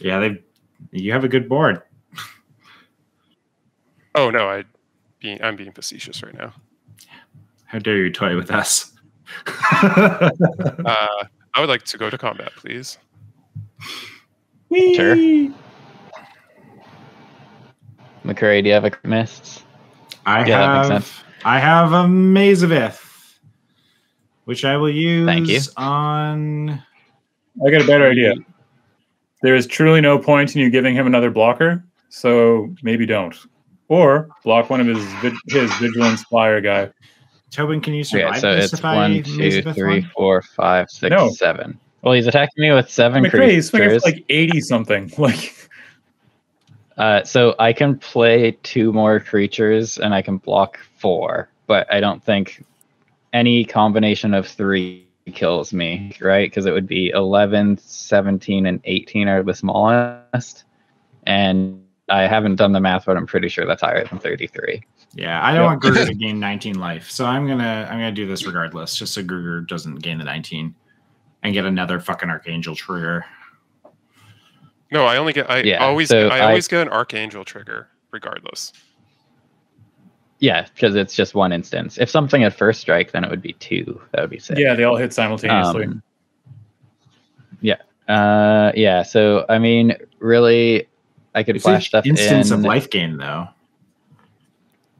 Yeah, they. You have a good board. Oh no, I being I'm being facetious right now. How dare you toy with us? [LAUGHS] Uh, I would like to go to combat, please. Sure. McCurry, do you have a mists? I Yeah, have. I have a Maze of Ith, which I will use Thank you. on. I got a better idea. There is truly no point in you giving him another blocker, so maybe don't. Or block one of his vi- his vigilance flyer guy. Tobin, can you survive Okay, so this it's if I one, Maze two, of Ith three, one? four, five, six, No. seven. Well, he's attacking me with seven McRae, he's swinging creatures. for like eighty something. [LAUGHS] Like Uh, so I can play two more creatures and I can block four, but I don't think any combination of three kills me, right? Because it would be 11, 17, and 18 are the smallest. And I haven't done the math, but I'm pretty sure that's higher than 33. Yeah, I don't Yep. want Gruger to gain 19 life, so I'm gonna I'm gonna do this regardless, just so Gruger doesn't gain the 19 and get another fucking Archangel trigger. No, I only get. I Yeah, always. so I I- always get an archangel trigger, regardless. Yeah, because it's just one instance. If something at first strike, then it would be two. That would be sick. yeah, they all hit simultaneously. Um, yeah. Uh, yeah. So I mean, really, I could It's flash an stuff instance in. of life gain though.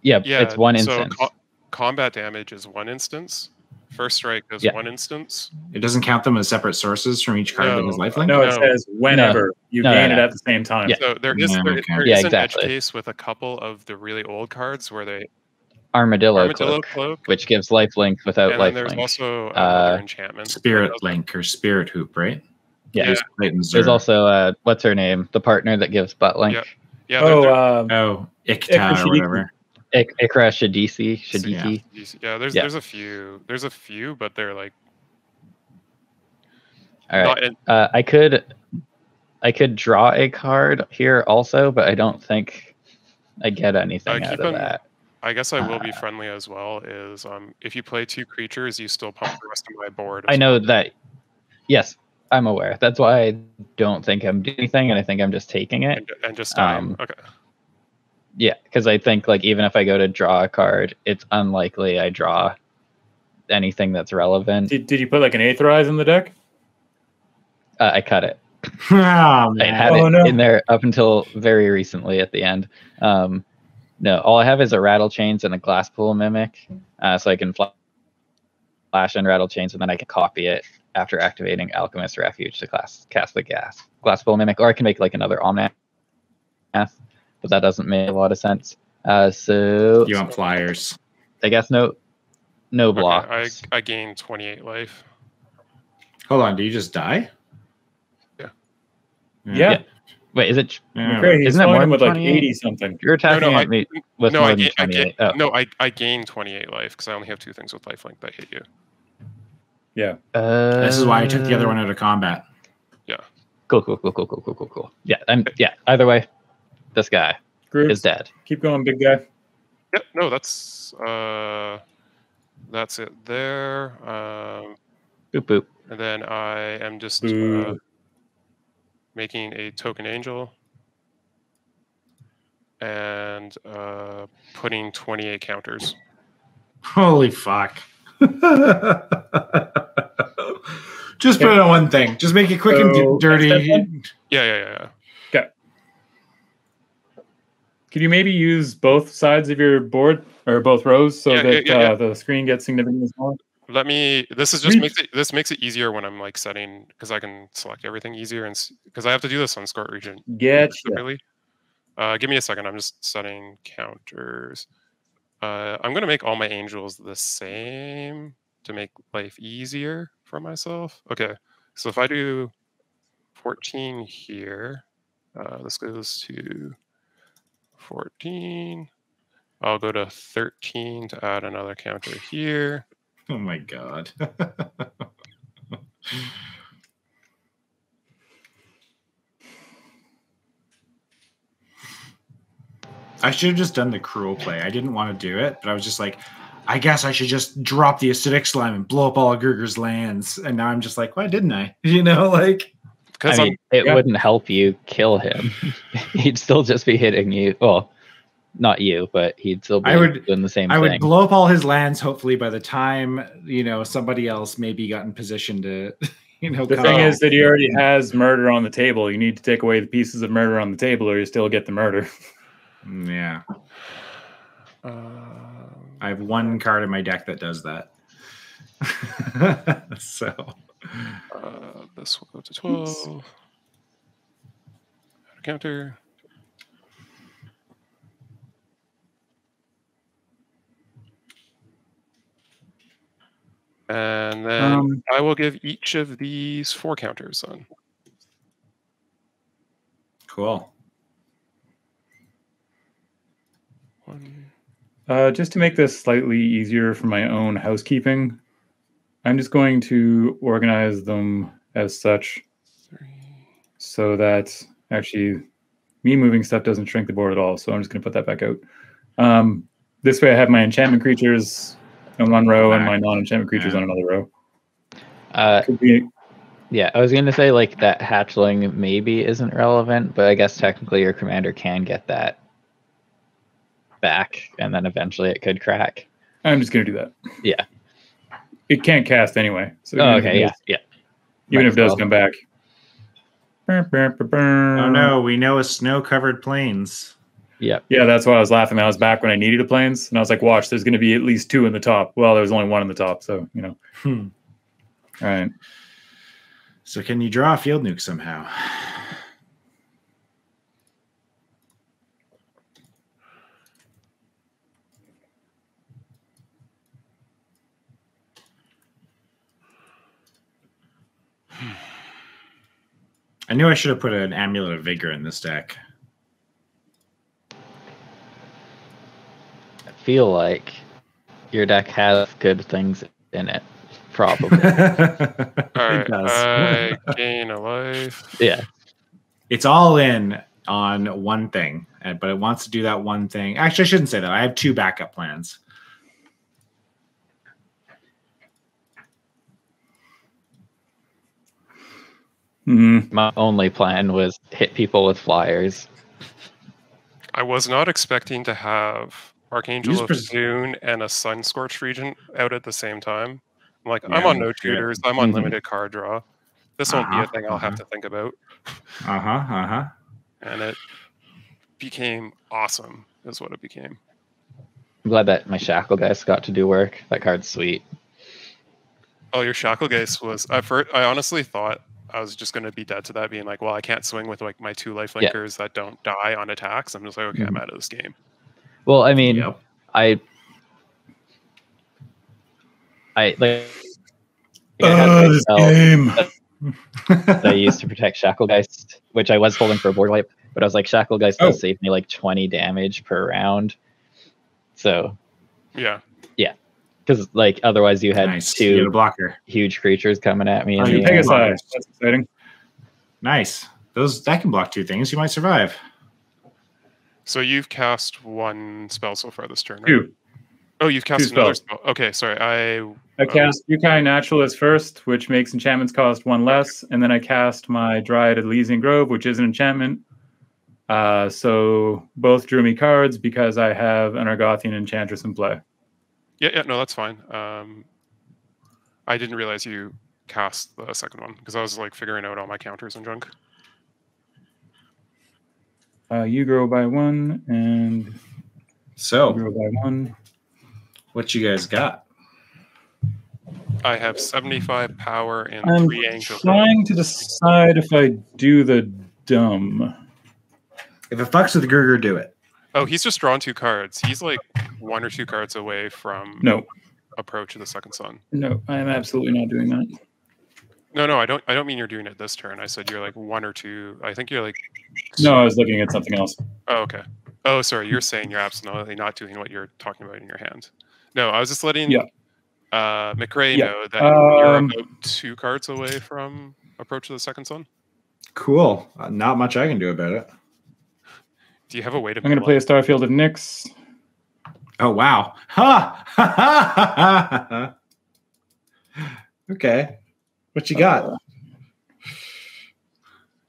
Yeah, Yeah, it's one so instance. co- combat damage is one instance. First strike is Yeah. one instance. It doesn't count them as separate sources from each card that No. has lifelink. no, it no. says whenever you No, no, gain it no. at the same time. Yeah. So there is Yeah, there, okay. there Yeah, is an edge case with a couple of the really old cards where they Armadillo, armadillo cloak, cloak, which gives lifelink without and then there's also Uh, another enchantment. Spirit link or spirit hoop, right? Yeah. Use Clayton's There's also uh, what's her name? The partner that gives butt link. Yeah. Yeah, they're- Oh, they're- um, oh Ikta Ikta or whatever. Ik- Ikra Shidiqi. So, yeah. Yeah, there's yeah. there's a few. There's a few, but they're like All right. in, Uh, I could, I could draw a card here also, but I don't think I get anything Uh, out of in- that. I guess I will be Uh, friendly as well. Is um if you play two creatures, you still pump the rest of my board. I know well. that. Yes, I'm aware. That's why I don't think I'm doing anything, and I think I'm just taking it. and, and just dying. um, okay. Yeah, because I think like even if I go to draw a card, it's unlikely I draw anything that's relevant. did, did you put like an Aetherize in the deck? Uh, I cut it. [LAUGHS] oh, I had Oh, it no. in there up until very recently at the end. Um, no, all I have is a Rattlechains and a Glasspool Mimic, uh, so I can fla- flash and Rattlechains, and then I can copy it after activating Alchemist Refuge to class, cast the gas Glasspool Mimic, or I can make like another Omnath, but that doesn't make a lot of sense. Uh, so You want flyers? I guess no, no Okay, blocks. I I gained 28 life. Hold on. Do you just die? Yeah. Yeah. Wait, is it? Yeah. McRae, he's Isn't it throwing more than with like 28? 80 something. You're attacking no, at I- me with no, more I, than 28. oh. no, I I gained 28 life because I only have two things with lifelink that hit you. Yeah. Uh, This is why I took the other one out of combat. Yeah. Cool, cool, cool, cool, cool, cool, cool, cool. Yeah, I'm yeah. Either way, this guy Group, is dead. keep going, big guy. Yep. No, that's uh, that's it there. Um, Boop boop. and then I am just uh, making making a token angel and uh, putting 28 counters. Holy fuck. [LAUGHS] Just put it on one thing. Just make it quick So, and dirty. Yeah, yeah, yeah, yeah. Could you maybe use both sides of your board or both rows so Yeah, that yeah, yeah. Uh, the screen gets significantly smaller? Let me. This is just makes it. This makes it easier when I'm like setting because I can select everything easier and because I have to do this on Scort Region. Get Really. Uh, give me a second. I'm just setting counters. Uh, I'm gonna make all my angels the same to make life easier for myself. Okay, so if I do 14 here, uh, this goes to 14. I'll go to 13 to add another counter here. [LAUGHS] Oh my god. [LAUGHS] I should have just done the cruel play. I didn't want to do it, but I was just like, I guess I should just drop the acidic slime and blow up all of Gruger's lands. And now I'm just like, why didn't I? [LAUGHS] You know, like Because I mean, it yeah. wouldn't help you kill him. [LAUGHS] [LAUGHS] he'd still just be hitting you. Well, not you, but he'd still be I would- doing the same I thing. would blow up all his lands. Hopefully, by the time you know somebody else maybe got in position to, [LAUGHS] you know, The thing out. is that he already has murder on the table. You need to take away the pieces of murder on the table, or you still get the murder. Mm, Yeah. Um, I have one card in my deck that does that. so uh, this will go to 12. Add a counter. And then Um, I will give each of these four counters on. cool. One, Uh, just to make this slightly easier for my own housekeeping, I'm just going to organize them as such three. so that actually me moving stuff doesn't shrink the board at all. So I'm just going to put that back out. Um, this way I have my enchantment creatures in one row and my non-enchantment creatures Yeah. on another row. Uh, Could be yeah, I was gonna say like that hatchling maybe isn't relevant, but I guess technically your commander can get that back, and then eventually it could crack. I'm just going to do that. Yeah. It can't cast anyway. So Oh, even if it okay, yeah, does- yeah. Even Might if it does well. come back. Oh no, we know a snow-covered plains. Yeah, Yeah, that's why I was laughing. I was back when I needed a plains, and I was like, "Watch, there's going to be at least two in the top." Well, there was only one in the top, so you know. Hmm. All right. So can you draw a field nuke somehow? I knew I should have put an amulet of vigor in this deck. I feel like your deck has good things in it. Probably. [LAUGHS] All it right. does. I gain a life. yeah. it's all in on one thing, but it wants to do that one thing. Actually, I shouldn't say that. I have two backup plans. Mhm. My only plan was hit people with flyers. I was not expecting to have Archangel of pres- Thune and a Sun Scorched Regent out at the same time. I'm like, Yeah, I'm on no that's good. tutors. I'm on Mhm. limited card draw. This won't be a Uh-huh, thing I'll have uh-huh. to think about. Uh huh. Uh huh. And it became awesome, is what it became. I'm glad that my shackle guys got to do work. That card's sweet. Oh, your shackle Shacklegeist was. I first, I honestly thought I was just going to be dead to that, being like, well, I can't swing with like my two life Yeah. linkers that don't die on attacks. I'm just like, okay, I'm mm-hmm. out of this game. Well, I mean, Yep. I, I like. I had Oh, this game. [LAUGHS] that I used to protect Shacklegeist, which I was holding for a board wipe, but I was like, Shacklegeist Oh. does save me like 20 damage per round. So, Yeah. Because like otherwise you had nice. You get a two blocker. huge creatures coming at me. Oh, you the peg end. That's exciting. Nice. Those that can block two things. You might survive. So you've cast one spell so far this turn, right? Two. Oh, you've cast Two another spells. spell. Okay, sorry. I I cast Jukai Naturalist first, which makes enchantments cost one less, and then I cast my Dryad Ilysian Grove, which is an enchantment. Uh, so both drew me cards because I have an Argothian Enchantress in play. Yeah, yeah, no, that's fine. Um, I didn't realize you cast the second one because I was like figuring out all my counters and junk. Uh, you grow by one, and you So, grow by one. what you guys got? I have 75 power and I'm three angels. trying to decide if I do the dumb. If it fucks with the Gruger, do it. Oh, he's just drawn two cards. He's like one or two cards away from No, approach of the second sun. no, I am absolutely not doing that. No, no, I don't. I don't mean you're doing it this turn. I said you're like one or two. I think you're like. No, I was looking at something else. Oh, okay. Oh, sorry. You're saying you're absolutely not doing what you're talking about in your hand. No, I was just letting Yeah. uh, McRae Yeah. know that you're Um, about two cards away from approach of the second sun. Cool. Uh, not much I can do about it. Do you have a way to? I'm going to play a Starfield of Nyx. Oh wow. Ha! ha [LAUGHS] ha okay. What you got? Uh,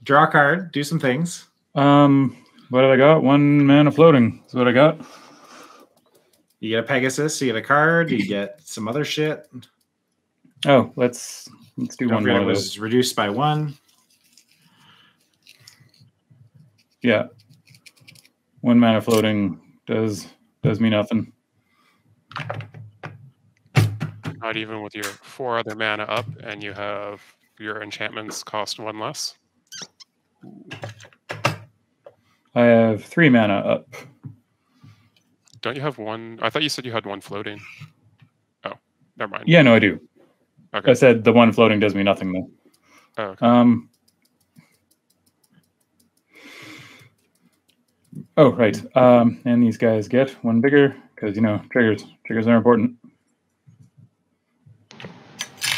Draw a card. Do some things. Um, what did I got? One mana floating. Is what I got. You get a Pegasus. You get a card. You get some other shit. Oh, let's let's do Don't one more. it was reduced by one. Yeah. One mana floating does does me nothing. Not even with your four other mana up, and you have your enchantments cost one less. I have three mana up. Don't you have one? I thought you said you had one floating. Oh, never mind. Yeah, no, I do. Okay. I said the one floating does me nothing though. Oh, okay. Um. Oh right. Um, and these guys get one bigger because you know triggers. Triggers are important.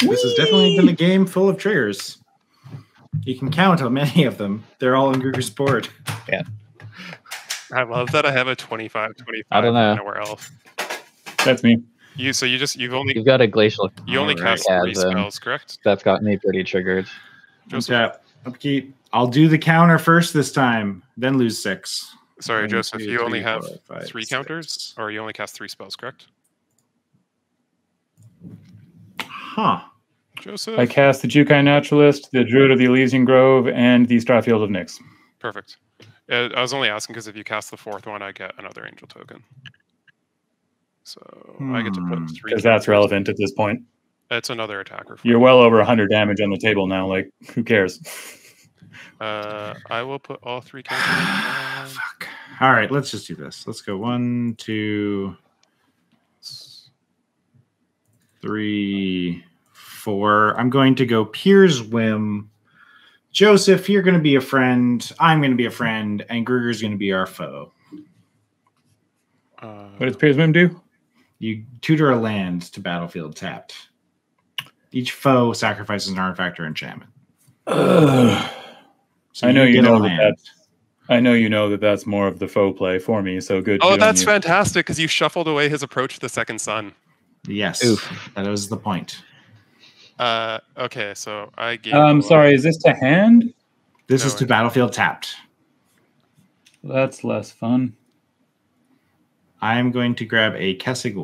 This has definitely been a game full of triggers. You can count how many of them. They're all on Gruger's board. Yeah. I love that I have a 25, 25 I don't know. nowhere else. That's me. You so you just you've only You've got a glacial. you only Alright. cast three As, um, spells, correct? That's got me pretty triggered. Joseph. Untap. Upkeep. I'll do the counter first this time, then lose six. Sorry, One, Joseph. two, You only have four, five, three six. counters, or you only cast three spells, correct? Huh. Joseph. I cast the Jukai Naturalist, the Druid of the Ilysian Grove, and the Starfield of Nyx. Perfect. Uh, I was only asking because if you cast the fourth one, I get another angel token. So I get to Hmm. put three. Because that's relevant at this point. It's another attacker. for You're me. well over 100 damage on the table now. Like, who cares? Uh, I will put all three [SIGHS] counters. Fuck. All right, let's just do this. Let's go one, two, three, four. I'm going to go Pir's Whim. Joseph, you're going to be a friend. I'm going to be a friend, and Gruger's going to be our foe. Uh, What does Pir's Whim do? You tutor a land to battlefield tapped. Each foe sacrifices an artifact or enchantment. Ugh. So I know you get a know that land. that's- I know you know that that's more of the faux play for me. So good. oh, that's fantastic because you shuffled away his approach to the second sun. Yes, Oof. that was the point. Uh, okay, so I gave. Um, you a- sorry. Is this to hand? This No, is to battlefield tapped. That's less fun. I'm going to grab a Kessig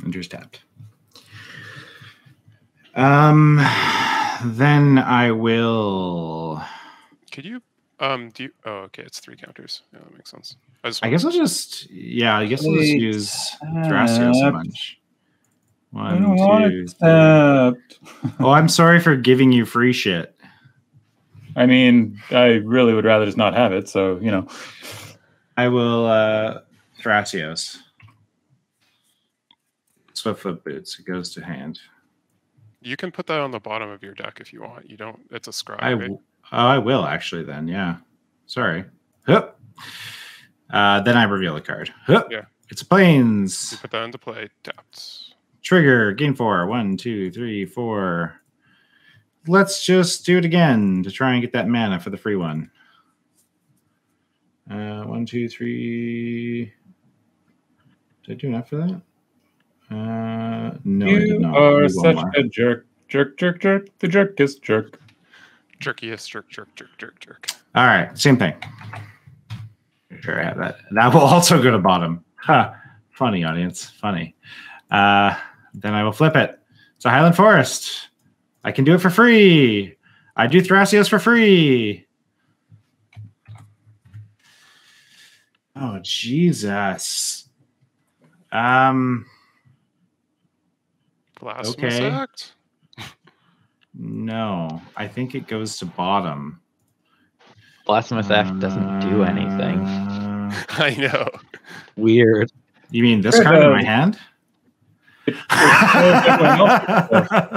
Wolfrun. Enters tapped. Um, then I will. Could you? Um, do you? Oh, okay, it's three counters. Yeah, that makes sense. I just. I guess I'll just. Yeah, I guess I'll just use Thrasios a bunch. I One, two, tapped. [LAUGHS] Oh, I'm sorry for giving you free shit. I mean, I really would rather just not have it. So you know, I will uh Thrasios. Swiftfoot boots. It goes to hand. You can put that on the bottom of your deck if you want. You don't. It's a scribe. I oh, I will actually then. Yeah. Sorry. Hup. Uh, then I reveal the card. Hup. Yeah. It's You plains. put that into play. Tapped. Trigger. Gain four. One, two, three, four. Let's just do it again to try and get that mana for the free one. Uh, one, two, three. Did I do enough for that? Uh, no, I did you not. are I need one such more. a jerk, jerk, jerk, jerk. The jerkest jerk. Jerkiest jerk, jerk, jerk, jerk, jerk. All right, same thing. Sure, I have that. That will also go to bottom. Ha! Funny audience, funny. Uh, then I will flip it. It's a Highland Forest. I can do it for free. I do Thrasios for free. Oh Jesus. Um. Blasphemous Okay. act. No, I think it goes to bottom. Blasphemous Act doesn't do anything. Uh, [LAUGHS] I know. Weird. You mean this card in my hand? [LAUGHS]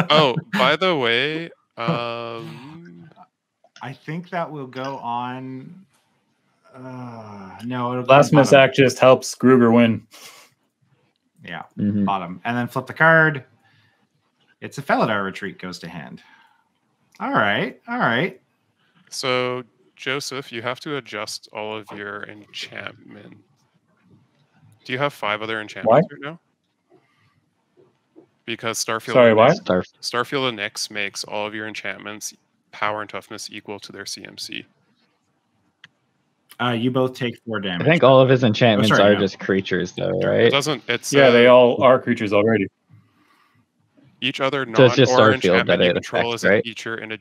Oh, [LAUGHS] by the way, um, I think that will go on. Uh, no, it'll go Blasphemous. Act just helps Gruger win. Yeah, Mhm. bottom, and then flip the card. It's a Felidar retreat goes to hand. All right, all right. so Joseph, you have to adjust all of your enchantment. Do you have five other enchantments right now? Because Starfield. Sorry, and why? Nyx- Starfield and Nyx makes all of your enchantments power and toughness equal to their CMC. Uh, you both take four damage. I think all of his enchantments sorry, are no. just creatures, though, right? It right? doesn't. It's Yeah, uh, they all are creatures already. Each other So it's just non-aura Starfield that enchantment you control affects, is a right? feature in a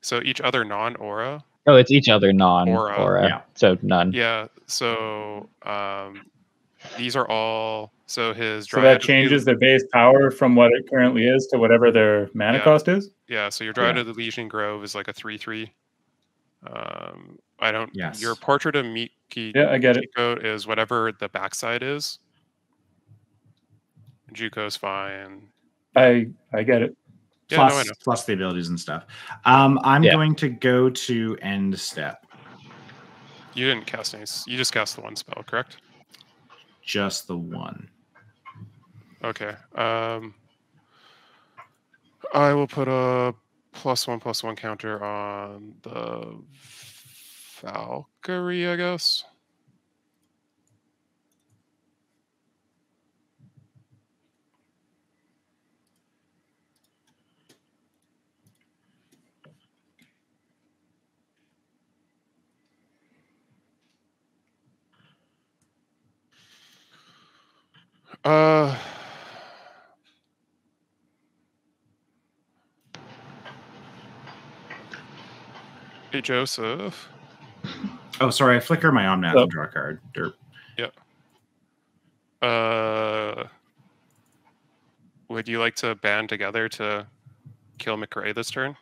so each other non-aura Oh, it's each other non Aura. aura. Yeah. So none. yeah so um these are all so his So that Dryad of the- changes their base power from what it currently is to whatever their mana Yeah. cost is. yeah so your dryad of the legion grove is like a 3-3 um i don't Yes. your portrait of miki Yeah, I get it. Juko is whatever the backside is Juko's fine I I get it. yeah no, plus know. plus the abilities and stuff. Um, I'm Yeah. going to go to end step. you didn't cast any you just cast the one spell correct Just the one. Okay. Um, I will put a plus one plus one counter on the Valkyrie, I guess. Uh. Hey Joseph. Oh, sorry. I flicker my Omnath Oh. and draw a card. Derp. Uh, would you like to band together to kill McRae this turn?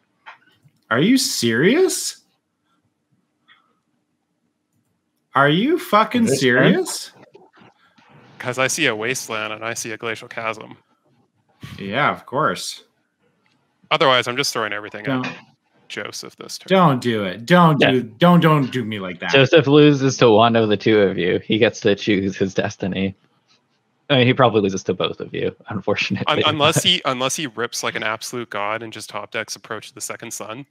Are you serious? Are you fucking This serious? Because I see a wasteland and I see a glacial chasm. Yeah, of course. Otherwise, I'm just throwing everything Don't at Joseph this turn. don't do it. Don't Yeah. do don't don't do me like that. Joseph loses to one of the two of you. He gets to choose his destiny. I mean, he probably loses to both of you, [LAUGHS] unfortunately. Un- unless [LAUGHS] he unless he rips like an absolute god and just top decks approach the second sun.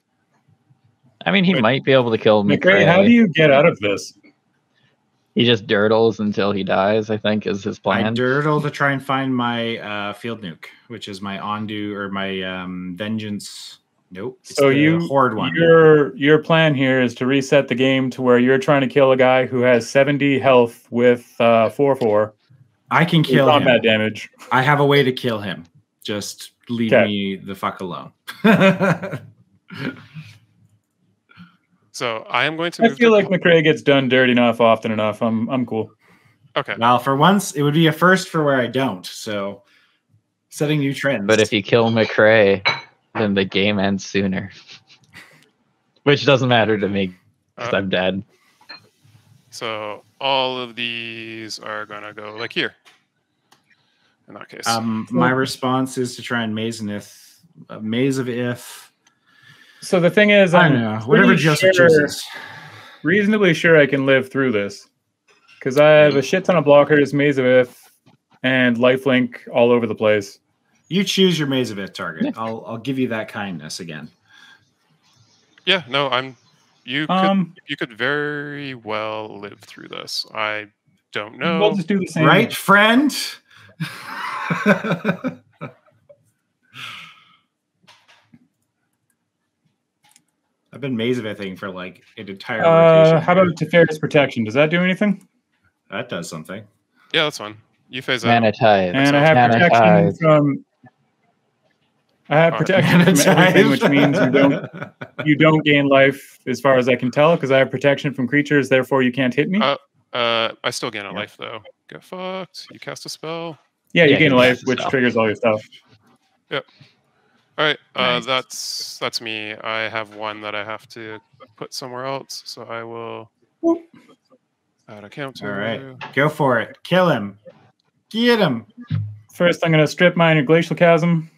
I mean, he But- might be able to kill McRae, how do you get out of this? He just dirtles until he dies. I think is his plan. I plan. dirtle to try and find my uh, field nuke, which is my undo or my um, vengeance. Nope. So you horde one. Your your plan here is to reset the game to where you're trying to kill a guy who has 70 health with uh, four four I can kill him. combat damage. I have a way to kill him. Just leave Okay. me the fuck alone. [LAUGHS] So I am going to. I move feel to- like McRae gets done dirty enough often enough. I'm I'm cool. okay. well, for once, it would be a first for where I don't. So, setting new trends. But if you kill McRae, then the game ends sooner. [LAUGHS] Which doesn't matter to me because Uh, I'm dead. So all of these are gonna go like here. In that case, um, my response is to try and maze an if, a Maze of Ith. So the thing is, I I'm don't know. Whatever pretty Joseph sure- chooses. reasonably sure I can live through this because I have a shit ton of blockers, Maze of Ith, and Lifelink all over the place. You choose your Maze of Ith target. I'll I'll give you that kindness again. yeah, no, I'm. You could Um, you could very well live through this. I don't know. we'll just do the same. Right, friend? [LAUGHS] been Maze of Ith thing for like an entire Uh, how about Teferi's Protection? Does that do anything? that does something. yeah, that's fine. You phase out. Manatize. And I have protection from. I have Alright. protection [LAUGHS] from everything, which means you don't you don't gain life, as far as I can tell, because I have protection from creatures. Therefore, you can't hit me. Uh, Uh, I still gain a Yeah. life though. Get fucked. You cast a spell. yeah, you yeah, gain you life, which spell. triggers all your stuff. All right, uh, Nice. that's that's me. I have one that I have to put somewhere else, so I will Whoop. add a counter. All right. Go for it. Kill him. Get him. First, I'm going to strip mine your glacial chasm.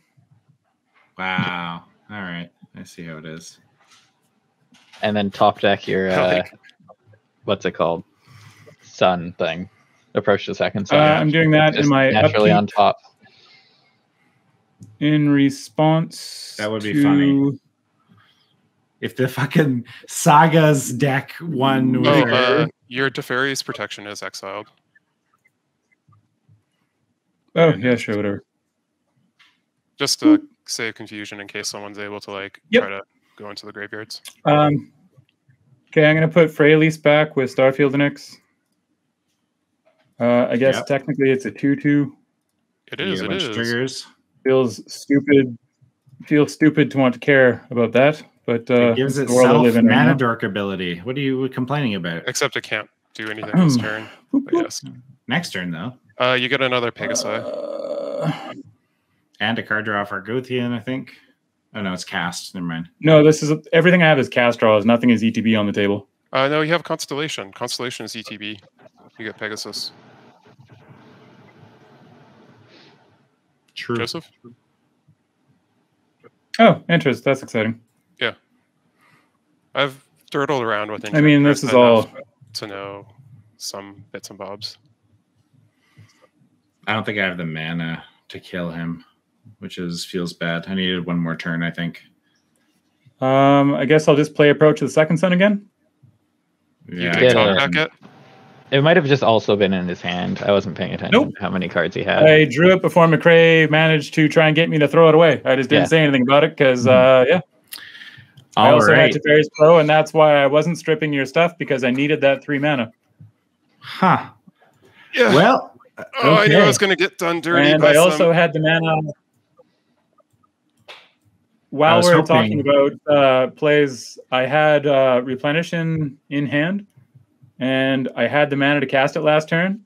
Wow. All right. I see how it is. and then top deck your [LAUGHS] uh, what's it called? Sun thing. Approach the second Uh. I'm doing that Just in my naturally on top. In response. That would be to- funny. If the fucking Saga's deck won Oh, Sure. uh, your Teferi's protection is exiled. Oh yeah, sure, whatever. Just to save confusion in case someone's able to like Yep. try to go into the graveyards. Um, okay, I'm gonna put Freyalise back with Starfield Nyx. Uh, I guess Yep. technically it's a two-two. It You is. get a It bunch of is. triggers. Feels stupid. Feels stupid to want to care about that, but uh, it gives it's world itself live in right mana now. dork ability. What are you complaining about? Except it can't do anything this turn. I guess. Next turn though, Uh, you get another Pegasi. Uh, and a card draw for Gothian, I think. Oh no, it's cast. Never mind. no, this is everything I have is cast draws. Nothing is ETB on the table. Uh, no, you have Constellation. Constellation is ETB. You get Pegasus. True. Joseph? Oh, interest. That's exciting. Yeah. I've dirtled around with I mean, this Interest is all. enough to know some bits and bobs. I don't think I have the mana to kill him, which is feels bad. I needed one more turn. I think. Um, I guess I'll just play approach to the second sun again. You Yeah. did Yeah. top deck it? It might have just also been in his hand. I wasn't paying attention Nope. to how many cards he had. I drew it before McRae managed to try and get me to throw it away. I just didn't Yeah. say anything about it because, uh, yeah, I also right. had Teferi's Pro, and that's why I wasn't stripping your stuff because I needed that three mana. Huh. Yeah. Well. oh, I knew I was going to get done dirty. and by I also some- had the mana. While was we're hoping- talking about uh, plays, I had uh, replenish in, in hand, and I had the mana to cast it last turn.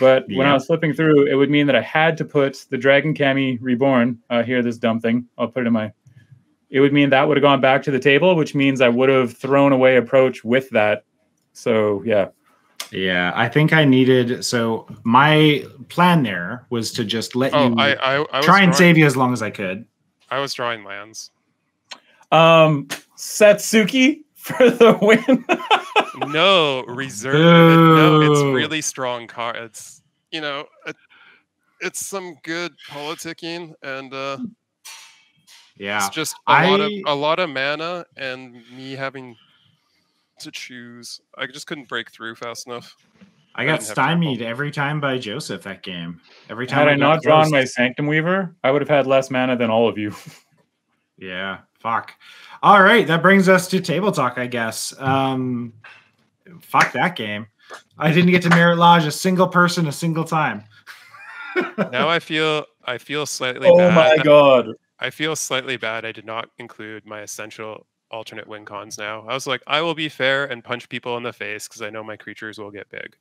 But when I was flipping through, it would mean that I had to put the Dragon Kami Reborn. Uh, here, this dumb thing. I'll put it in my. It would mean that would have gone back to the table, which means I would have thrown away approach with that. So yeah, Yeah, I think I needed. So my plan there was to just let Oh, you I, I, I was try and drawing, save you as long as I could. I was drawing lands. um, Satsuki for the win. [LAUGHS] No, reserve. no, it's really strong cards. You know, it, it's some good politicking, and uh, Yeah. it's just a lot of a lot of mana, and me having to choose. I just couldn't break through fast enough. I got didn't stymied every time by Joseph that game. Every time Had I got not drawn close- my Sanctum Weaver, I would have had less mana than all of you. [LAUGHS] Yeah, fuck. All right, that brings us to table talk, I guess. Um, fuck that game. I didn't get to Marit Lage a single person a single time. Now I feel I feel slightly oh bad. my god! I feel slightly bad. I did not include my essential alternate win cons. Now I was like, I will be fair and punch people in the face because I know my creatures will get big.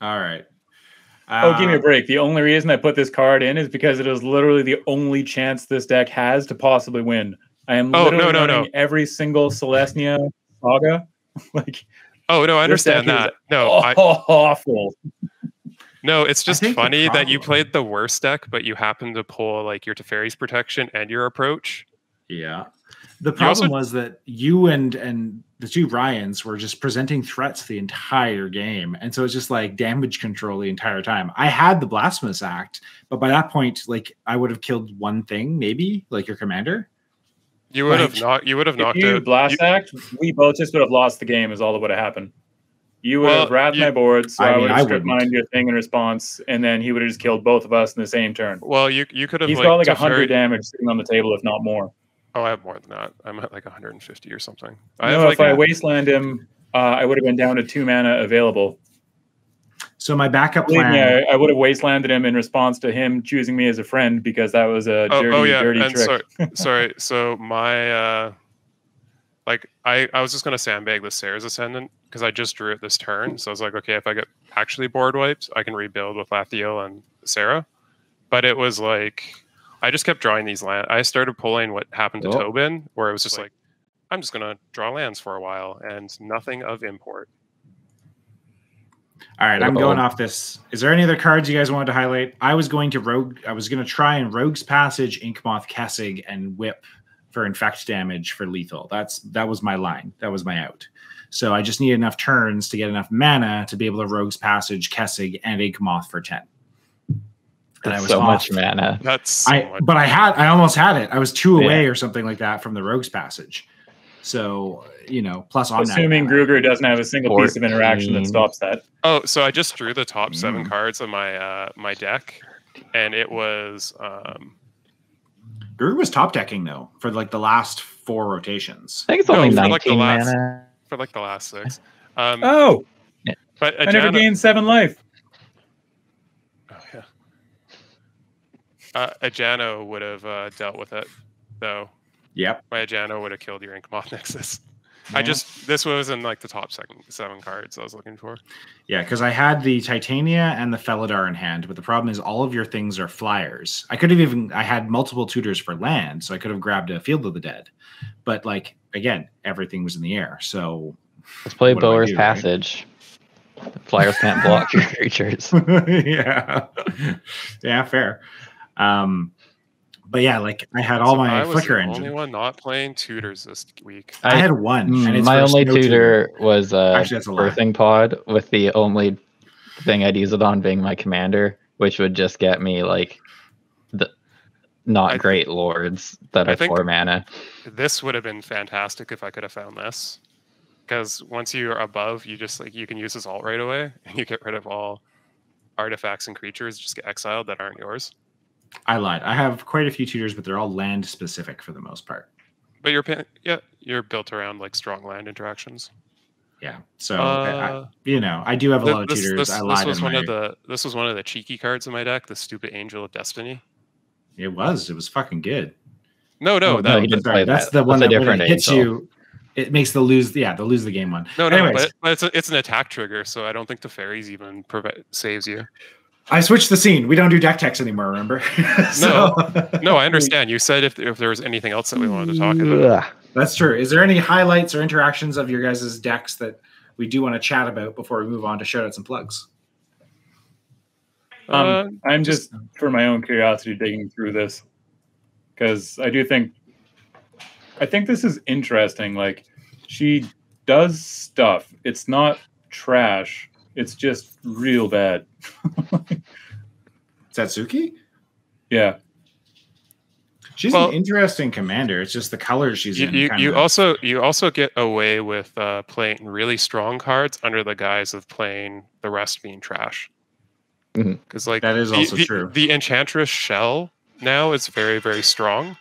All right. Oh, give me a Uh, break. The only reason I put this card in is because it is literally the only chance this deck has to possibly win. I am Oh, no, literally no, no. running every single Selesnya saga. [LAUGHS] like Oh no, I understand that. No, [LAUGHS] I, awful. no, it's just funny that you played the worst deck, but you happen to pull like your Teferi's protection and your approach. Yeah. The You also- problem was that you and and the two Ryans were just presenting threats the entire game, and so it's just like damage control the entire time. I had the blasphemous act, but by that point, like I would have killed one thing, maybe like your commander. You would have Right. knocked. You would have If knocked you out. blast you- act, we both just would have lost the game. Is all that would have happened. You would Well, have wrapped you- my board, so I I, mean, would I have stripped wouldn't. your thing in response, and then he would have just killed both of us in the same turn. well, you you could have. He's like, got like a hundred damage sitting on the table, if not more. Oh, I have more than that. I'm at like 150 or something. I no, have like if I a- wasteland him, uh, I would have been down to two mana available. So my backup plan. me, I, I would have wastelanded him in response to him choosing me as a friend because that was a oh, dirty, oh yeah, dirty and trick. sorry, [LAUGHS] sorry. So my uh, like I I was just gonna sandbag the Serra's Ascendant because I just drew it this turn. So I was like, okay, if I get actually board wiped, I can rebuild with Lathiel and Sarah. But it was like I just kept drawing these land. I started pulling what happened to Oh. Tobin, where it was just like, I'm just gonna draw lands for a while and nothing of import. All right, I'm going off this. Is there any other cards you guys wanted to highlight? I was going to rogue. I was going to try and Rogue's Passage, Inkmoth, Kessig, and Whip for infect damage for lethal. That's that was my line. That was my out. So I just need enough turns to get enough mana to be able to Rogue's Passage, Kessig, and Inkmoth for ten. And I was so off. much mana. That's so I much. but I had I almost had it. I was two Yeah. away or something like that from the Rogue's Passage. So you know, plus on that Assuming mana. Gruger doesn't have a single piece of interaction that stops that. Oh, so I just drew the top seven Mm. cards of my uh my deck, and it was um Gruger was top decking though for like the last four rotations. I think it's No, only for like the 19 last- mana. for like the last six. Um, Oh, but I never gained seven life. Oh, yeah. Uh, Ajani would have uh, dealt with it, though. Yep. My Ajani would have killed your Inkmoth [LAUGHS] Nexus. I just this was in like the top second seven cards I was looking for. Yeah, because I had the Titania and the Felidar in hand, but the problem is all of your things are flyers. I could have even I had multiple tutors for land, so I could have grabbed a Field of the Dead. But like again, everything was in the air. So Let's play What do I right? Passage. Flyers can't block your [LAUGHS] creatures. [LAUGHS] yeah. yeah, fair. Um but yeah, like I had all So my I was flicker the engine. only one not playing tutors this week. I, had one. and Mm, it's my only Snow tutor was uh, Actually, that's a lie. pod with the only thing I'd use it on being my commander, which would just get me like the not I- great lords that I are four mana. This would have been fantastic if I could have found this. Because once you're above, you just like you can use this alt right away, and you get rid of all artifacts and creatures just get exiled that aren't yours. I lied. I have quite a few tutors, but they're all land specific for the most part. But you're yeah, you're built around like strong land interactions. Yeah. So I, I, Uh, you know, I do have a Th- lot of this, tutors. this- I this was one my, of the this was one of the cheeky cards in my deck, the stupid Angel of Destiny. It was. It was fucking good. No, no, Oh, that, no, he didn't Sorry, play that's the one That's that a when it hits angel. you. It makes the lose. Yeah, the lose the game one. no, no, Anyways. but, but it's a, it's an attack trigger, so I don't think the fairies even prevent saves you. I switched the scene. We don't do deck text anymore. Remember? [LAUGHS] so, [LAUGHS] No, I understand. You said if if there was anything else that we wanted to talk about. Ugh. that's true. Is there any highlights or interactions of your guys' decks that we do want to chat about before we move on to shoutouts and plugs? Um, Uh, I'm just for my own curiosity digging through this because I do think I think this is interesting. Like she does stuff. It's not trash. It's just real bad. [LAUGHS] Satsuki? yeah. She's Well- an interesting commander. It's just the colors she's you, in. you, kinda- you also you also get away with uh, playing really strong cards under the guise of playing the rest being trash. Mhm. Because like That is the- also the, true. The Enchantress shell now is very very strong.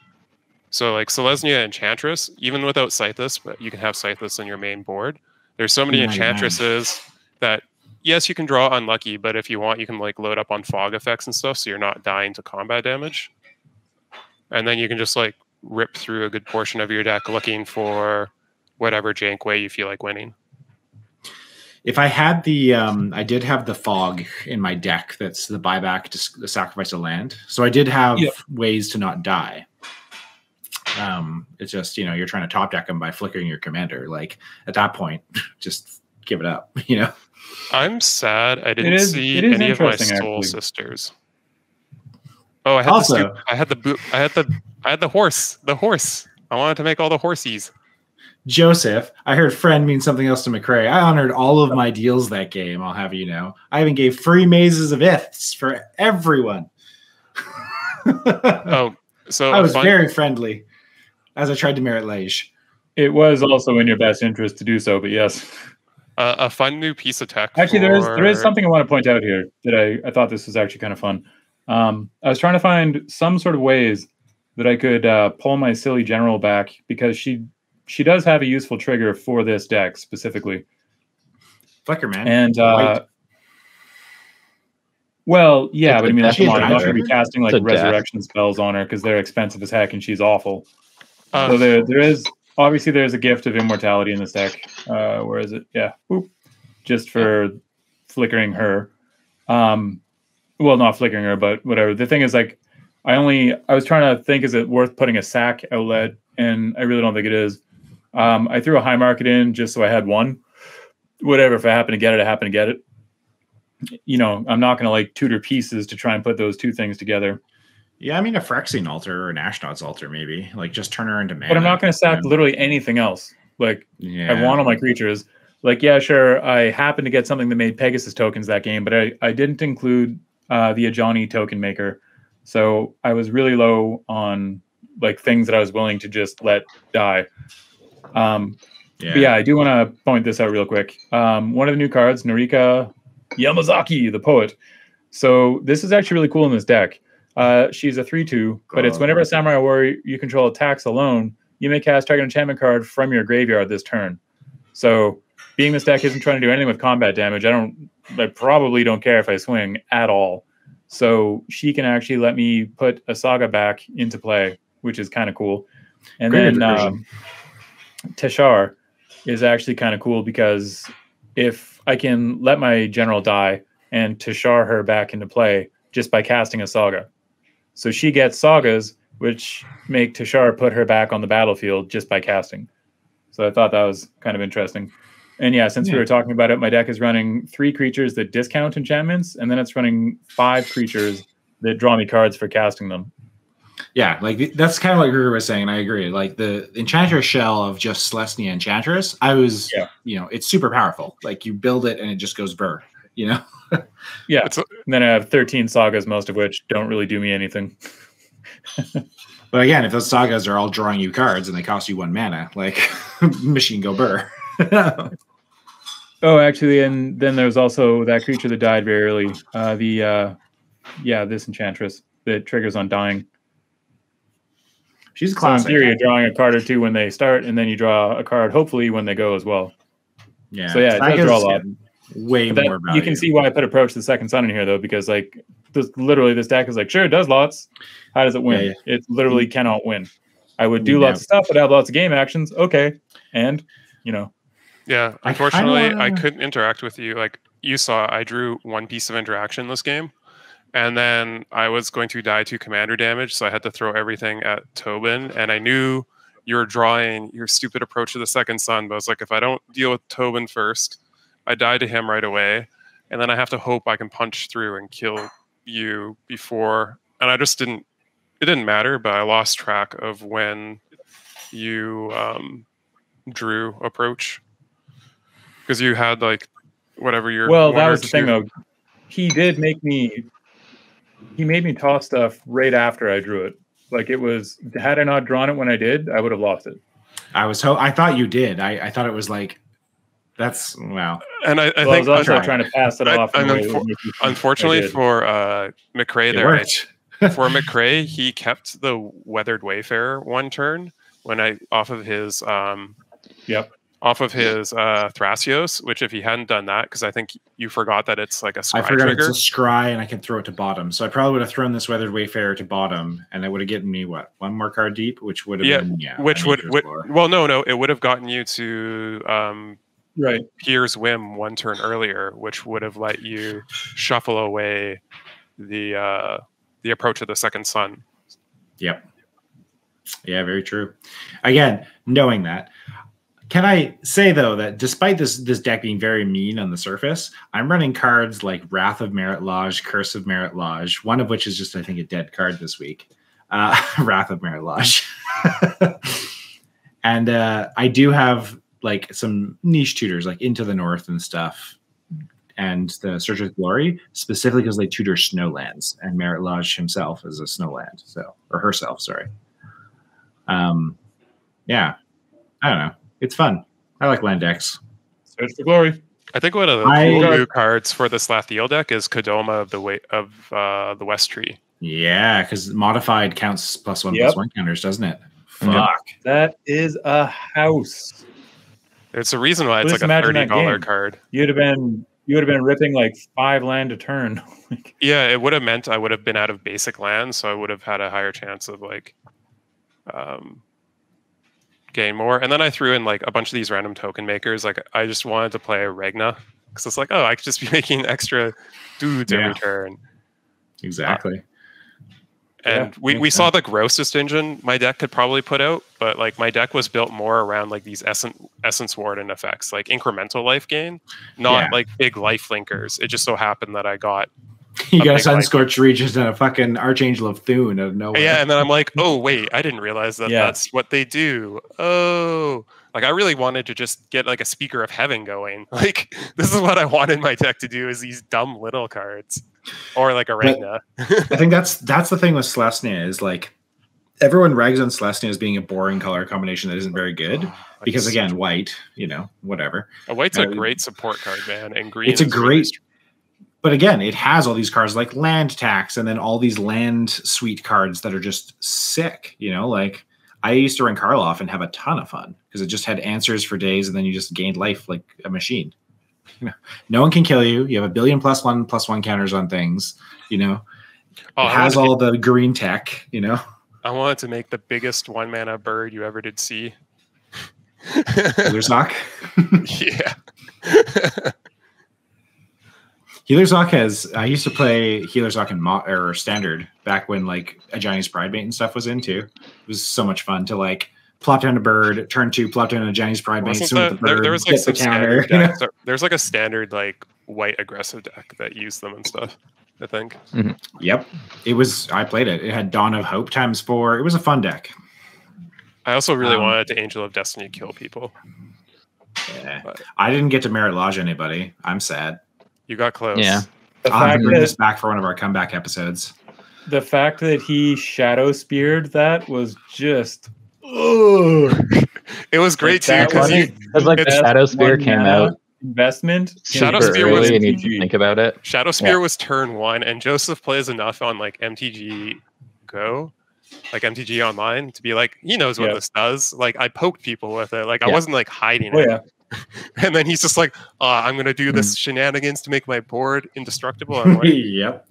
So like Selesnya Enchantress, even without Sythis, but you can have Sythis on your main board. There's so many Yeah, yeah. Enchantresses that yes you can draw unlucky, but if you want you can like load up on fog effects and stuff, so you're not dying to combat damage. And then you can just like rip through a good portion of your deck looking for whatever jank way you feel like winning. if I had the, um, I did have the fog in my deck. That's the buyback to the sacrifice of land. So I did have Yep. ways to not die. Um, it's just you know you're trying to top deck them by flickering your commander. Like at that point, [LAUGHS] just give it up. [LAUGHS] You know. I'm sad I didn't is- see any of my soul actually. sisters. Oh, I had Also- the stu- I had the boot I had the I had the horse. The horse. I wanted to make all the horsies. Joseph, I heard friend mean something else to McRae. I honored all of my deals that game. I'll have you know. I even gave free mazes of Ith for everyone. [LAUGHS] Oh, so I was fun- very friendly as I tried to Marit Lage. It was also in your best interest to do so, but yes. Uh, a fun new piece of tech. Actually, there is there is something I want to point out here that I, I thought this was actually kind of fun. Um, I was trying to find some sort of ways that I could uh, pull my silly general back because she she does have a useful trigger for this deck specifically. Flicker man. And uh, well, yeah, It's but I mean, death come on, I'm not going to be casting like It's a death. resurrection spells on her because they're expensive as heck and she's awful. Uh, so there, there is obviously there's a gift of immortality in this deck. Uh, where is it? Yeah, Boop. just for flickering her. Um, well, not flickering her, but whatever. The thing is, like, I only I was trying to think, is it worth putting a sack outlet? And I really don't think it is. Um, I threw a high market in just so I had one. Whatever, if I happen to get it, I happen to get it. You know, I'm not going to like tutor pieces to try and put those two things together. Yeah, I mean a Phyrexian altar or an Ashnod's altar, maybe. Like just turn her into mana. But I'm not going to sack Yeah. literally anything else. Like, Yeah. I want all my creatures. Like, yeah, sure. I happened to get something that made Pegasus tokens that game, but I, I didn't include uh, the Ajani token maker. So I was really low on like things that I was willing to just let die. Um, yeah. but yeah, I do want to point this out real quick. Um, one of the new cards, Norika Yamazaki, the poet. So this is actually really cool in this deck. Uh, she's a 3 2, but it's whenever a samurai warrior you control attacks alone, you may cast target enchantment card from your graveyard this turn. So being this deck isn't trying to do anything with combat damage, I don't I probably don't care if I swing at all. So she can actually let me put a saga back into play, which is kind of cool. And Great then um, Teshar is actually kind of cool because if I can let my general die and Teshar her back into play just by casting a saga. So she gets sagas, which make Teshar put her back on the battlefield just by casting. So I thought that was kind of interesting. And yeah, since we were talking about it, my deck is running three creatures that discount enchantments, and then it's running five creatures that draw me cards for casting them. Yeah, like that's kind of what Guru was saying. and I agree. Like the Enchantress shell of just Selesnya Enchantress, I was, Yeah. you know, it's super powerful. Like you build it and it just goes burr. You know, Yeah. It's a- And then I have 13 sagas, most of which don't really do me anything. [LAUGHS] but again, if those sagas are all drawing you cards and they cost you one mana, like [LAUGHS] machine go burr. Oh, actually, and then there's also that creature that died very early. Uh, the uh, yeah, this enchantress that triggers on dying. She's classic. So in classic. theory, you're drawing a card or two when they start, and then you draw a card, hopefully, when they go as well. yeah. So yeah, it does draw a lot. get Way that- more value. you can see why I put approach the second sun in here though, because like this literally this deck is like sure it does lots. How does it win? Yeah, It literally mm. cannot win. I would do Yeah. lots of stuff, but I have lots of game actions. Okay, and you know, Yeah, I kinda unfortunately, I, wanna- couldn't interact with you. Like you saw, I drew one piece of interaction this game, and then I was going to die to commander damage, so I had to throw everything at Tobin. And I knew you were drawing your stupid approach to the second sun, but I was like, if I don't deal with Tobin first, I die to him right away, and then I have to hope I can punch through and kill you before. And I just didn't. It didn't matter, but I lost track of when you um, drew approach because you had like whatever your well, that was the thing though. He did make me. He made me toss stuff right after I drew it. Like it was. Had I not drawn it when I did, I would have lost it. I was. Ho- I thought you did. I, I thought it was like. That's wow. And I, I Well, I was also un- trying to pass it I- off. in and a way that unfor- would make you think I unfortunately for uh McRae It there, worked. [LAUGHS] for McRae, he kept the weathered wayfarer one turn when I off of his um Yep. off of his uh Thrasios, which if he hadn't done that, because I think you forgot that it's like a I scry forgot trigger. it's a scry and I can throw it to bottom. So I probably would have thrown this Weathered Wayfarer to bottom and it would have given me what? One more card deep, which would have Yeah, been yeah. which would, would well no no it would have gotten you to um Right. Pir's whim one turn earlier, which would have let you shuffle away the uh, the approach of the second sun. Yep. Yeah, very true. Again, knowing that, can I say though that despite this this deck being very mean on the surface, I'm running cards like Wrath of Marit Lage, Curse of Marit Lage, one of which is just I think a dead card this week. Uh, [LAUGHS] Wrath of Marit Lage, [LAUGHS] and uh, I do have like some niche tutors like Into the North and stuff. And the Searcher's Glory, specifically because they tutor snowlands, and Marit Lage himself is a snowland, so or herself, sorry. Um, yeah, I don't know. It's fun. I like land decks. Search for glory. I think one of the I- cool new cards for this Lathiel deck is Kodama of the way of uh, the West Tree. Yeah, because modified counts plus one Yep. plus one counters, doesn't it? Yep. Fuck. That is a house. It's a reason why it's like a thirty dollar card. You'd have been you would have been ripping like five land a turn. [LAUGHS] Like, Yeah, it would have meant I would have been out of basic lands, so I would have had a higher chance of like um, gain more. And then I threw in like a bunch of these random token makers. Like I just wanted to play Regna because it's like, oh, I could just be [LAUGHS] making extra dudes Yeah. every turn. Exactly. And Yeah, we, we saw the grossest engine my deck could probably put out, but like my deck was built more around like these essence essence warden effects, like incremental life gain, not Yeah. like big life linkers. It just so happened that I got [LAUGHS] You A got a. Sunscorched Regis and a fucking Archangel of Thune out of nowhere. Yeah, and then I'm like, [LAUGHS] oh wait, I didn't realize that Yeah. that's what they do. Oh, like I really wanted to just get like a Speaker of Heaven going. [LAUGHS] Like this is what I wanted my deck to do is these dumb little cards, or like a But- I think that's that's the thing with Selesnya is like everyone rags on Selesnya as being a boring color combination that isn't very good Like, because again, white, you know, whatever. a white's a uh, great support card, man, and green. It's a really great str- but again, it has all these cards like land tax and then all these land suite cards that are just sick. You know, like I used to run Karlov and have a ton of fun because it just had answers for days and then you just gained life like a machine. [LAUGHS] You know, no one can kill you. You have a billion plus one plus one counters on things. You know, Oh, it has all the green tech, you know. [LAUGHS] I wanted to make the biggest one mana bird you ever did see. Healer's Hawk. [LAUGHS] yeah. Healer's Hawk has. I used to play Healer's Hawk in mo- or standard back when like a Ajani's Pridemate and stuff was into. It was so much fun to like plop down a bird, turn two, plop down a Ajani's Pridemate, Wasn't swim with that- the there, bird, there was like get the counter. [LAUGHS] you know? There's like a standard like white aggressive deck that used them and stuff. I think. Yep, it was. I played it. It had Dawn of Hope times four. It was a fun deck. I also really Um, wanted to Angel of Destiny kill people. Yeah. But- I didn't get to Marit Lage anybody. I'm sad. You got close. Yeah. The I'll have fact bring this back for one of our comeback episodes. the fact that he shadow speared that was just. Ugh. [LAUGHS] It was great too That because was you Because like the It's- Shadowspear came mana out Investment. Shadow super Spear was- early, and you think about it. Shadowspear Yeah. was turn one, and Joseph plays enough on like MTG Go, like MTG Online, to be like he knows what Yeah. this does. Like I poked people with it. Like I Yeah. wasn't like hiding Oh it. Yeah. [LAUGHS] And then he's just like, uh, "I'm gonna do this shenanigans to make my board indestructible." I'm [LAUGHS] like, yep.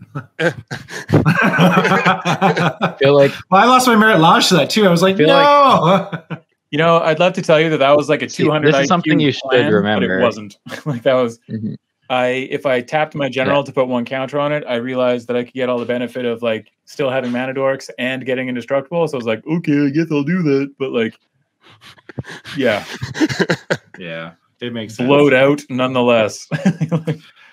I [LAUGHS] feel like Well, I lost my Marit Lage to that too. I was like, Feel no. You know, I'd love to tell you that that was like a 200 this is something IQ you should plan, but remember. it wasn't. like that was Mhm. I if I tapped my general to put one counter on it, I realized that I could get all the benefit of like still having mana dorks and getting indestructible. So I was like, okay, I guess I'll do that. But like, yeah, [LAUGHS] yeah, it makes sense. blowed out nonetheless. [LAUGHS]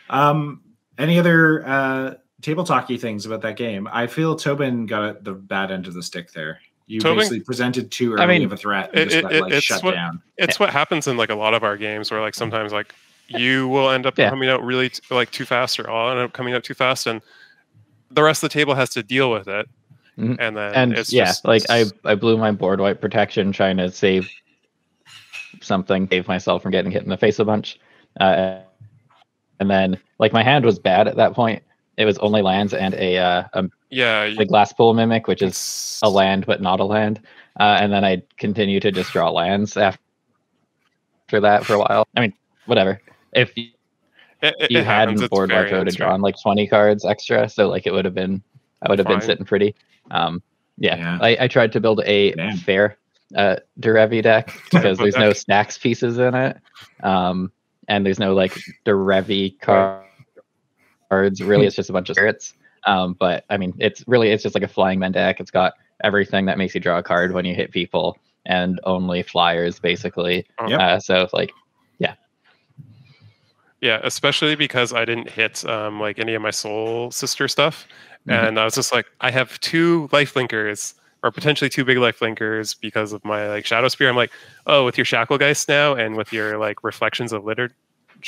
Um, any other uh, table talky things about that game? I feel Tobin got the bad end of the stick there. You Tobin- basically presented too early I mean, of a threat and it- just it- got it- like it's shut what- down. it's what happens in like a lot of our games where like sometimes like you will end up Yeah. coming out really t- like too fast or I'll end up coming out too fast and the rest of the table has to deal with it Mhm. and then and it's yeah, just, like I I blew my board wipe protection trying to save something, save myself from getting hit in the face a bunch. Uh, and then like my hand was bad at that point. It was only lands and a uh, a, yeah a Glasspool Mimic, which is a land but not a land. Uh, and then I continue to just draw lands after that for a while. I mean, whatever. If you, it, it, you it hadn't board wiped, I would have drawn like 20 cards extra. So like it would have been, I would have been sitting pretty. Um, yeah, Yeah. I, I tried to build a Damn. fair uh, Derevi deck [LAUGHS] because there's no snacks pieces in it. Um, and there's no like Derevi car- cards. Really, [LAUGHS] it's just a bunch of spirits. Um, but I mean, it's really it's just like a flying men deck. It's got everything that makes you draw a card when you hit people, and only flyers basically. Oh. Yep. Uh, so like, yeah, Yeah, especially because I didn't hit um, like any of my soul sister stuff, Mhm. and I was just like, I have two life linkers or potentially two big life linkers because of my like Shadowspear. I'm like, oh, with your Shacklegeist now and with your like reflections of Littjara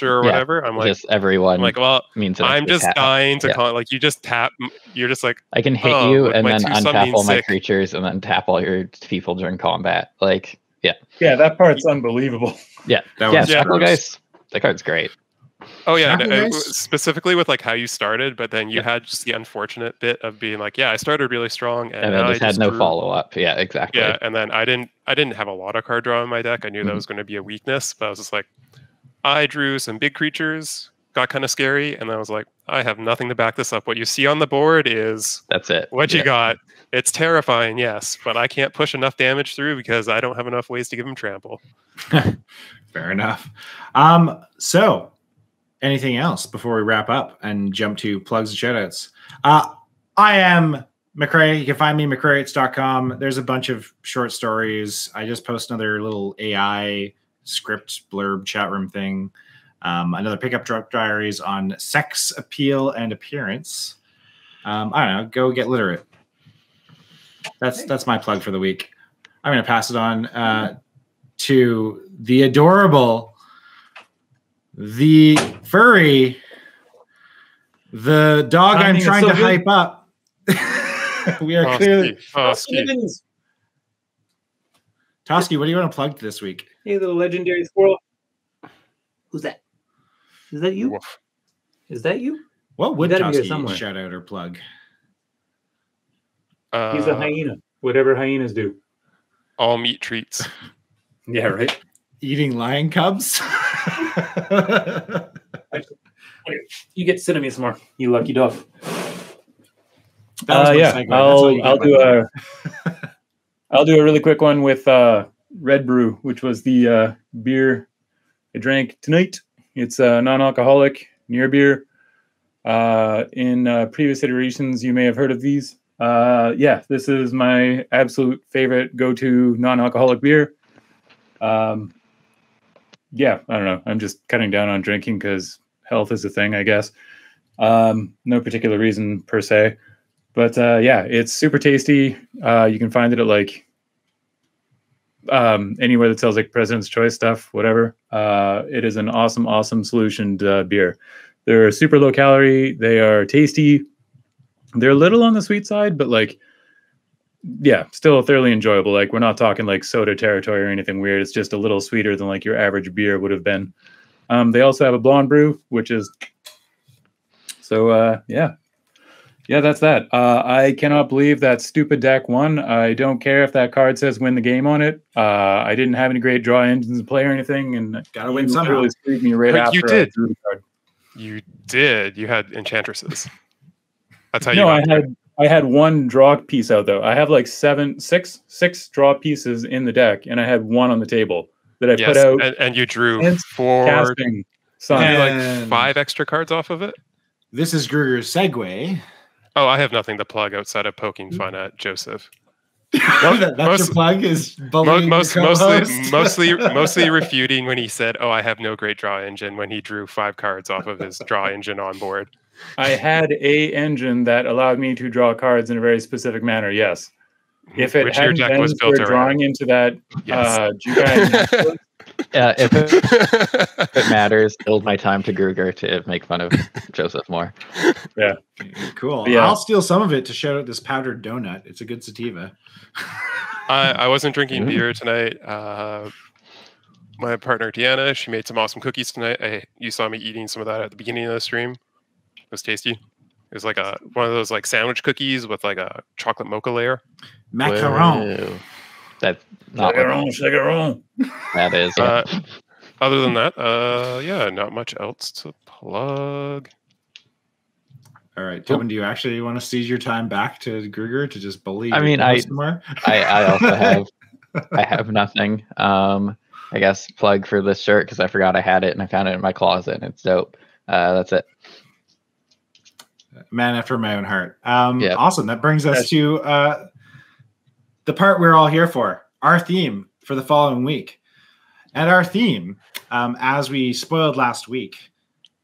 or Yeah, whatever. I'm like, just everyone I'm like, well, means enough I'm just tap. dying to Yeah. call like you just tap. You're just like, I can hit Oh, you and then untap summoning all my sick. creatures and then tap all your people during combat. Like, yeah, yeah, that part's unbelievable. yeah, That yeah. was Yeah. gross. Shacklegeist, that card's great. Oh yeah, uh, specifically with like how you started, but then you Yeah. had just the unfortunate bit of being like, yeah, I started really strong, and, And then I just had no drew- follow up. Yeah, exactly. Yeah, and then I didn't I didn't have a lot of card draw in my deck. I knew that Mhm. was going to be a weakness, but I was just like, I drew some big creatures, got kind of scary, and I was like, I have nothing to back this up. What you see on the board is That's it. what you got. It's terrifying, yes, but I can't push enough damage through because I don't have enough ways to give him trample. [LAUGHS] Fair enough. Um, so anything else before we wrap up and jump to plugs and shoutouts? Uh, I am McRae. You can find me McCraeits.com. There's a bunch of short stories. I just post another little AI script blurb chat room thing. Um, another pickup truck diaries on sex appeal and appearance. Um, I don't know. Go get literate. That's that's my plug for the week. I'm going to pass it on uh, to the adorable, the furry, the dog I'm trying so to good. hype up. [LAUGHS] we are Oh, clearly Steve. Steve. Toski. What do you want to plug this week? Hey, little legendary squirrel. Who's that? Is that you? Woof. Is that you? What would gotta be here Toski somewhere. shout out or plug? He's a Uh, hyena. Whatever hyenas do. all meat treats. [LAUGHS] Yeah, right. Eating lion cubs. [LAUGHS] You get to sit me some more. You lucky dog. That was Uh, yeah, segue. I'll I'll do by the a way. [LAUGHS] I'll do a really quick one with uh, Red Brew, which was the uh, beer I drank tonight. It's a non-alcoholic near beer. Uh, in uh, previous iterations, you may have heard of these. Uh, yeah, this is my absolute favorite go-to non-alcoholic beer. Um, yeah, I don't know. I'm just cutting down on drinking because health is a thing, I guess. Um, no particular reason per se, but uh, yeah, it's super tasty. Uh, you can find it at like um, anywhere that sells like President's Choice stuff, whatever. Uh, it is an awesome, awesome solution to uh, beer. They're super low calorie. They are tasty. They're a little on the sweet side, but like, yeah, still thoroughly enjoyable. Like we're not talking like soda territory or anything weird. It's just a little sweeter than like your average beer would have been. Um, they also have a blonde brew, which is so uh, yeah, yeah, that's that. Uh, I cannot believe that stupid deck won. I don't care if that card says win the game on it. Uh, I didn't have any great draw engines to play or anything, and Gotta win he somehow. literally screwed me right But after you I did. the card. You did. You had enchantresses. That's how you. No, I had. there. Had I had one draw piece out though. I have like seven, six, six draw pieces in the deck, and I had one on the table that I Yes, put out and, and you drew four, casting. Sun. you drew, like five extra cards off of it. This is Gruger's segue. Oh, I have nothing to plug outside of poking mm. fun at Joseph. [LAUGHS] That- That's most- your plug is Mo- bullying most, your mostly, [LAUGHS] mostly, mostly refuting when he said, "Oh, I have no great draw engine." When he drew five cards off of his draw engine on board. I had a engine that allowed me to draw cards in a very specific manner. Yes. If it Which hadn't deck been was for built around. drawing into that Yes. uh, Jukai [LAUGHS] Naturalist, Yeah, if it, [LAUGHS] if it matters, build my time to Gruger to make fun of [LAUGHS] Joseph more. Yeah, cool. Yeah. I'll steal some of it to shout out this powdered donut. It's a good sativa. I, I wasn't drinking Ooh. beer tonight. Uh, my partner Deanna, she made some awesome cookies tonight. I, you saw me eating some of that at the beginning of the stream. It was tasty. It was like a one of those like sandwich cookies with like a chocolate mocha layer. Macaron. Whoa. That's not Sugar what on, sugar on. that is. Yeah. Uh, other than that, uh, yeah, not much else to plug. All right, Tobin, do you actually want to seize your time back to Gruger to just bully? I mean, I- I, I also [LAUGHS] have I have nothing. Um, I guess plug for this shirt because I forgot I had it and I found it in my closet and it's dope. Uh, that's it. Man after my own heart. Um, Yeah. Awesome. That brings us Yes. to uh, the part we're all here for our theme for the following week. And our theme, um, as we spoiled last week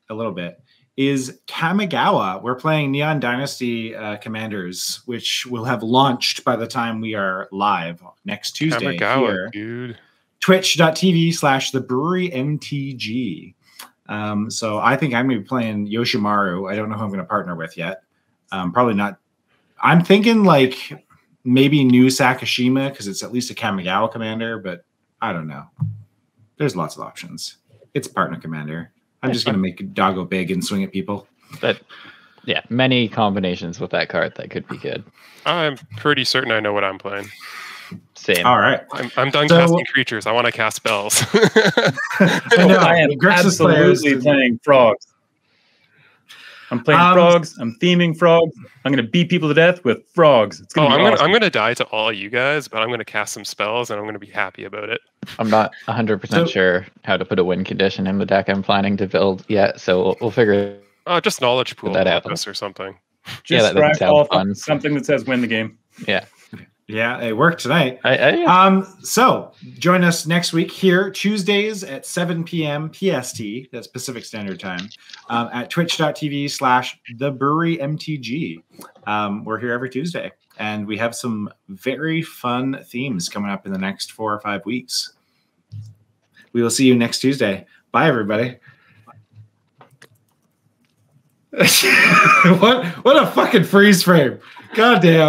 a little bit, is Kamigawa. We're playing Neon Dynasty uh, Commanders, which will have launched by the time we are live next Tuesday Kamigawa, here dude. twitch.tv slash the brewery mtg um, so i think i'm going to be playing yoshimaru. I don't know who i'm going to partner with yet. Um, probably not. I'm thinking like maybe new sakashima because it's at least a kamigawa commander but i don't know. There's lots of options. It's partner commander. I'm just going to make doggo big and swing at people. But yeah, many combinations with that card that could be good. I'm pretty certain I know what I'm playing. Same. all right I'm, I'm done So- casting creatures. I want to cast spells. [LAUGHS] I know, I am Grixis players absolutely playing frogs. I'm playing Um, frogs. I'm theming frogs. I'm gonna beat people to death with frogs. It's oh, gonna I'm be gonna awesome. I'm gonna die to all you guys, but I'm gonna cast some spells and I'm gonna be happy about it. I'm not 100% So- sure how to put a win condition in the deck I'm planning to build yet, so we'll, we'll figure Uh, just knowledge pool that out. or something. Just Yeah, that doesn't sound off fun. something that says win the game. Yeah. Yeah it worked tonight I, I. Um, so join us next week here, Tuesdays at 7 p.m. PST, that's Pacific Standard Time, um, at twitch.tv slash the brewery MTG. Um, we're here every Tuesday, and we have some very fun themes coming up in the next four or five weeks. We will see you next Tuesday. Bye, everybody. [LAUGHS] what what a fucking freeze frame. God damn.